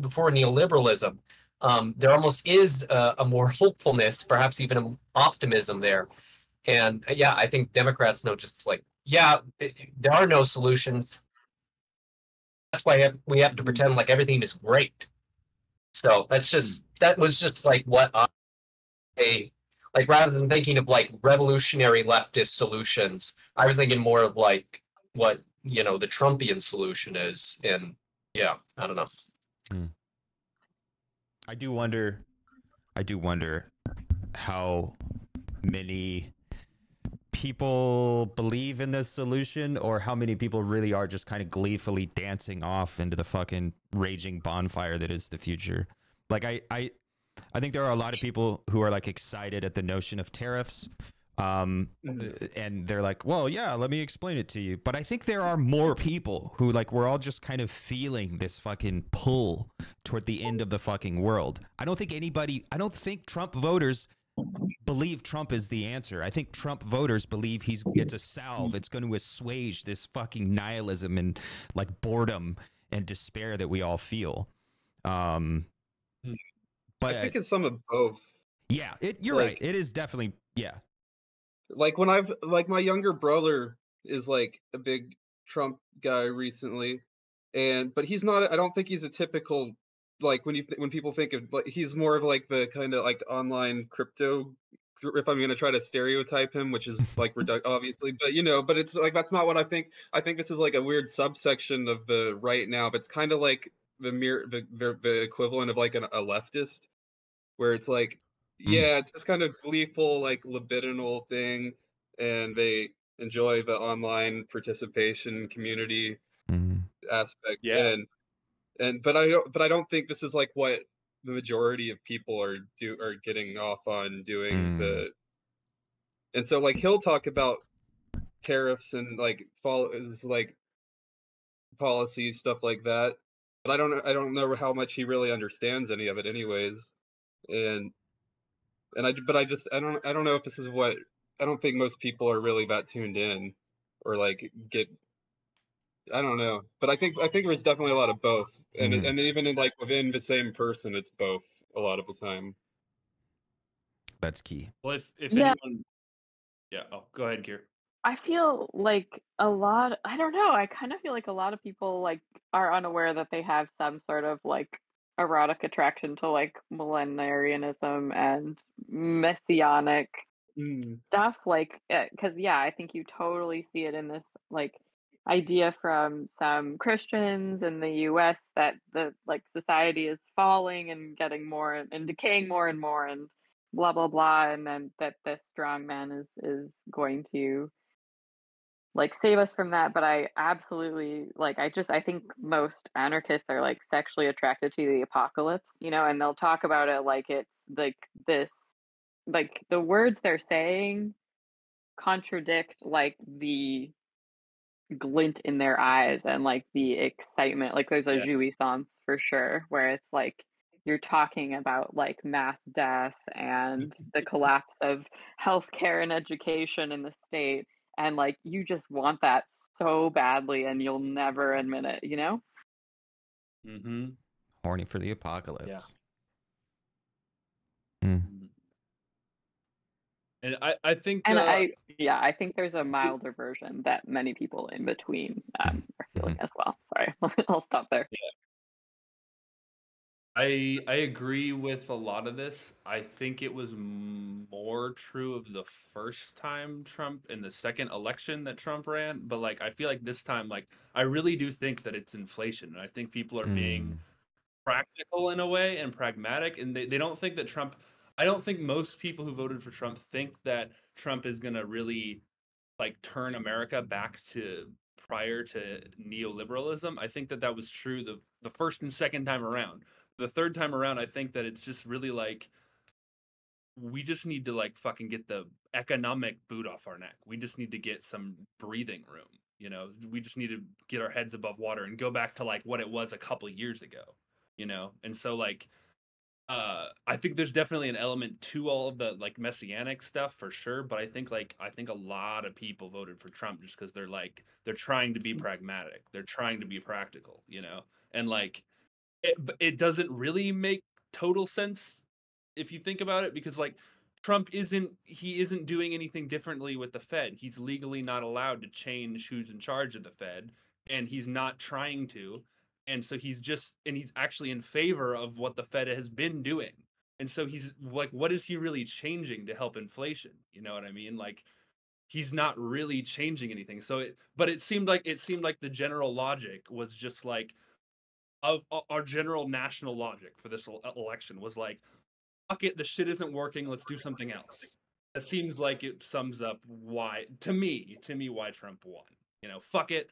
before neoliberalism um, there almost is a, a more hopefulness, perhaps even optimism there. And uh, yeah, I think Democrats know just like, yeah, i- i- there are no solutions. That's why we have, we have to pretend like everything is great. So that's just, that was just like what I, like rather than thinking of like revolutionary leftist solutions, I was thinking more of like what, you know, the Trumpian solution is. And yeah, I don't know. Hmm. I do wonder. I do wonder how many people believe in this solution, or how many people really are just kind of gleefully dancing off into the fucking raging bonfire that is the future. Like I, I, I think there are a lot of people who are like excited at the notion of tariffs. Um, and they're like, well, yeah, let me explain it to you. But I think there are more people who like we're all just kind of feeling this fucking pull toward the end of the fucking world. I don't think anybody, I don't think Trump voters believe Trump is the answer. I think Trump voters believe he's it's a salve. It's going to assuage this fucking nihilism and like boredom and despair that we all feel. Um, But I think it's some of both. yeah, it you're like- right. It is definitely yeah. Like when I've like my younger brother is like a big Trump guy recently, and but he's not. I don't think he's a typical like when you when people think of like he's more of like the kind of like online crypto. If I'm gonna try to stereotype him, which is like redu- obviously, but you know, but it's like that's not what I think. I think this is like a weird subsection of the right now, but it's kind of like the mere the, the the equivalent of like an, a leftist, where it's like. Yeah, it's this kind of gleeful, like libidinal thing, and they enjoy the online participation community mm-hmm. aspect. Yeah. And and but I don't but I don't think this is like what the majority of people are do are getting off on doing Mm. the and so like he'll talk about tariffs and like follow is like policies stuff like that but i don't i don't know how much he really understands any of it anyways and and i j- but i just i don't i don't know if this is what i don't think most people are really that tuned in or like get i don't know but i think i think there's definitely a lot of both and Mhm. and even in like within the same person it's both a lot of the time That's key. Well, if if Yeah. anyone, yeah. Oh, go ahead, Kier. I feel like a lot I don't know, I kind of feel like a lot of people like are unaware that they have some sort of like erotic attraction to like millenarianism and messianic Mm. stuff like because yeah i think you totally see it in this like idea from some christians in the us that the like society is falling and getting more and, and decaying more and more and blah blah blah and then that this strong man is is going to like save us from that but i absolutely like i just i think most anarchists are like sexually attracted to the apocalypse you know and they'll talk about it like it's like this like the words they're saying contradict like the glint in their eyes and like the excitement like there's a Yeah. jouissance for sure where it's like you're talking about like mass death and mm-hmm. the collapse of healthcare and education in the state and like you just want that so badly and you'll never admit it you know? Mm-hmm. Horny for the apocalypse. And I I think and uh, i yeah i think there's a milder version that many people in between um, are feeling as well. Sorry i'll stop there I I agree with a lot of this. I think it was more true of the first time Trump in the second election that Trump ran, but like I feel like this time like I really do think that it's inflation. And I think people are being Mm. practical in a way and pragmatic and they, they don't think that Trump I don't think most people who voted for Trump think that Trump is going to really like turn America back to prior to neoliberalism. I think that that was true the the first and second time around. The third time around, I think that it's just really like we just need to like fucking get the economic boot off our neck. We just need to get some breathing room. You know, we just need to get our heads above water and go back to like what it was a couple years ago. You know, and so like uh i think there's definitely an element to all of the like messianic stuff for sure but i think like i think a lot of people voted for trump just because they're like they're trying to be pragmatic they're trying to be practical you know and like it, it doesn't really make total sense if you think about it because like trump isn't he isn't doing anything differently with the fed. He's legally not allowed to change who's in charge of the fed and he's not trying to and so he's just and he's actually in favor of what the fed has been doing. And so he's like what is he really changing to help inflation? You know what i mean? Like he's not really changing anything. So it but it seemed like it seemed like the general logic was just like of of our general national logic for this election was like fuck it the shit isn't working let's do something else it seems like it sums up why to me to me why trump won you know fuck it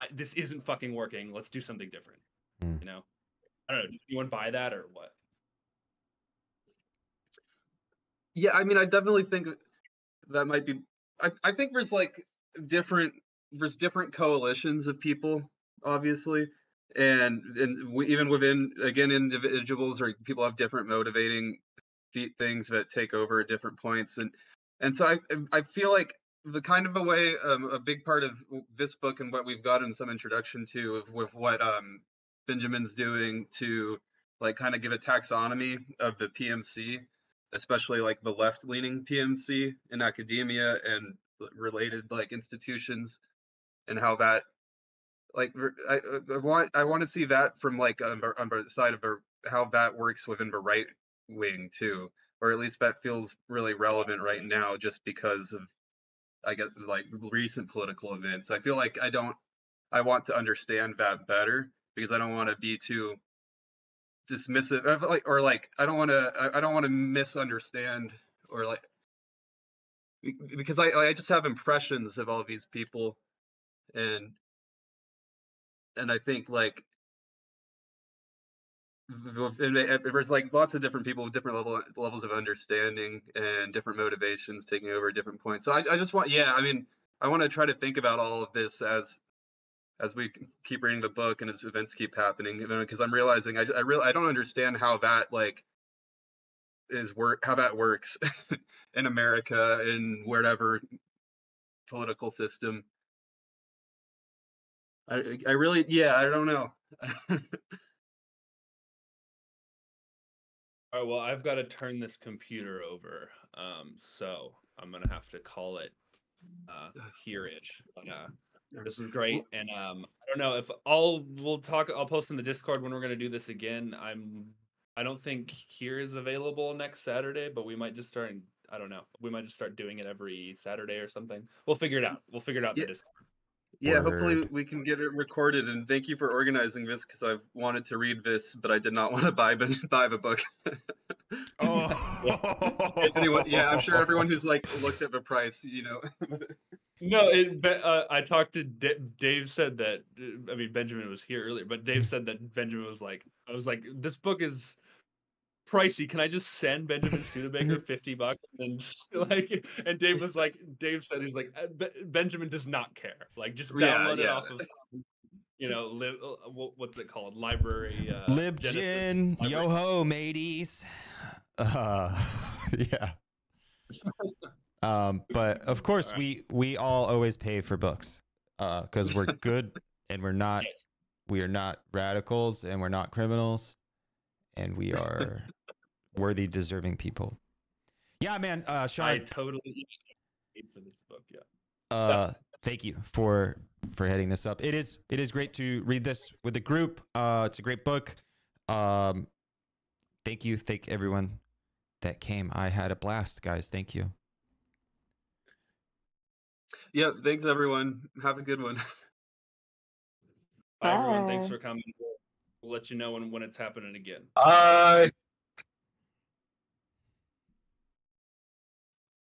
I- this isn't fucking working let's do something different Mm. you know i don't know does anyone buy that or what Yeah, I mean, I definitely think that might be. I, I think there's like different there's different coalitions of people, obviously, and and w- even within again individuals or people have different motivating things that take over at different points, and and so I I feel like the kind of a way um, a big part of this book and what we've gotten some introduction to of with what um Benjamin's doing to like kind of give a taxonomy of the PMC, especially like the left-leaning PMC in academia and related like institutions, and how that like I, I- I want I want to see that from like um, on, the- on the side of how that works within the right wing too, or at least that feels really relevant right now, just because of I guess like recent political events. I feel like I don't I want to understand that better because I don't want to be too dismissive like or like I don't want to I don't want to misunderstand or like because I I just have impressions of all these people and and I think like there's like lots of different people with different level levels of understanding and different motivations taking over different points. So I, I just want yeah, I mean I want to try to think about all of this as as we keep reading the book and as events keep happening because I'm realizing I I really I don't understand how that like is work how that works in America in whatever political system. I I really yeah I don't know. All right, well, I've got to turn this computer over. Um, so I'm gonna have to call it uh here-ish. But uh this is great. And um I don't know if I'll we'll talk I'll post in the Discord when we're gonna do this again. I'm I don't think here is available next Saturday, but we might just start I don't know. We might just start doing it every Saturday or something. We'll figure it out. We'll figure it out in Yeah. the Discord. Yeah, hopefully we can get it recorded. And thank you for organizing this because I've wanted to read this, but I did not want to buy the- buy the book. If anyone, yeah, I'm sure everyone who's like looked at the price, you know. No, it, Be- uh, I talked to D- Dave. Said that uh, I mean Benjamin was here earlier, but Dave said that Benjamin was like, I was like, this book is pricey. Can I just send Benjamin Studebaker fifty bucks? And like, and Dave was like, Dave said he's like, "Uh, Benjamin does not care. Like, just Yeah, download it off of, you know, li- uh, what's it called, library. Uh. LibGen, yo ho, mateys. Uh, yeah. um, but of course, Alright. we we all always pay for books, uh, because we're good and we're not Yes. we are not radicals and we're not criminals, and we are worthy, deserving people. Yeah, man. Uh, I totally paid for this book. Yeah. uh, thank you for for heading this up. It is it is great to read this with the group. Uh, it's a great book. Um, thank you, thank everyone that came. I had a blast, guys. Thank you. yeah, thanks everyone. Have a good one. Bye, everyone. Thanks for coming. We'll, we'll let you know when, when it's happening again. Bye.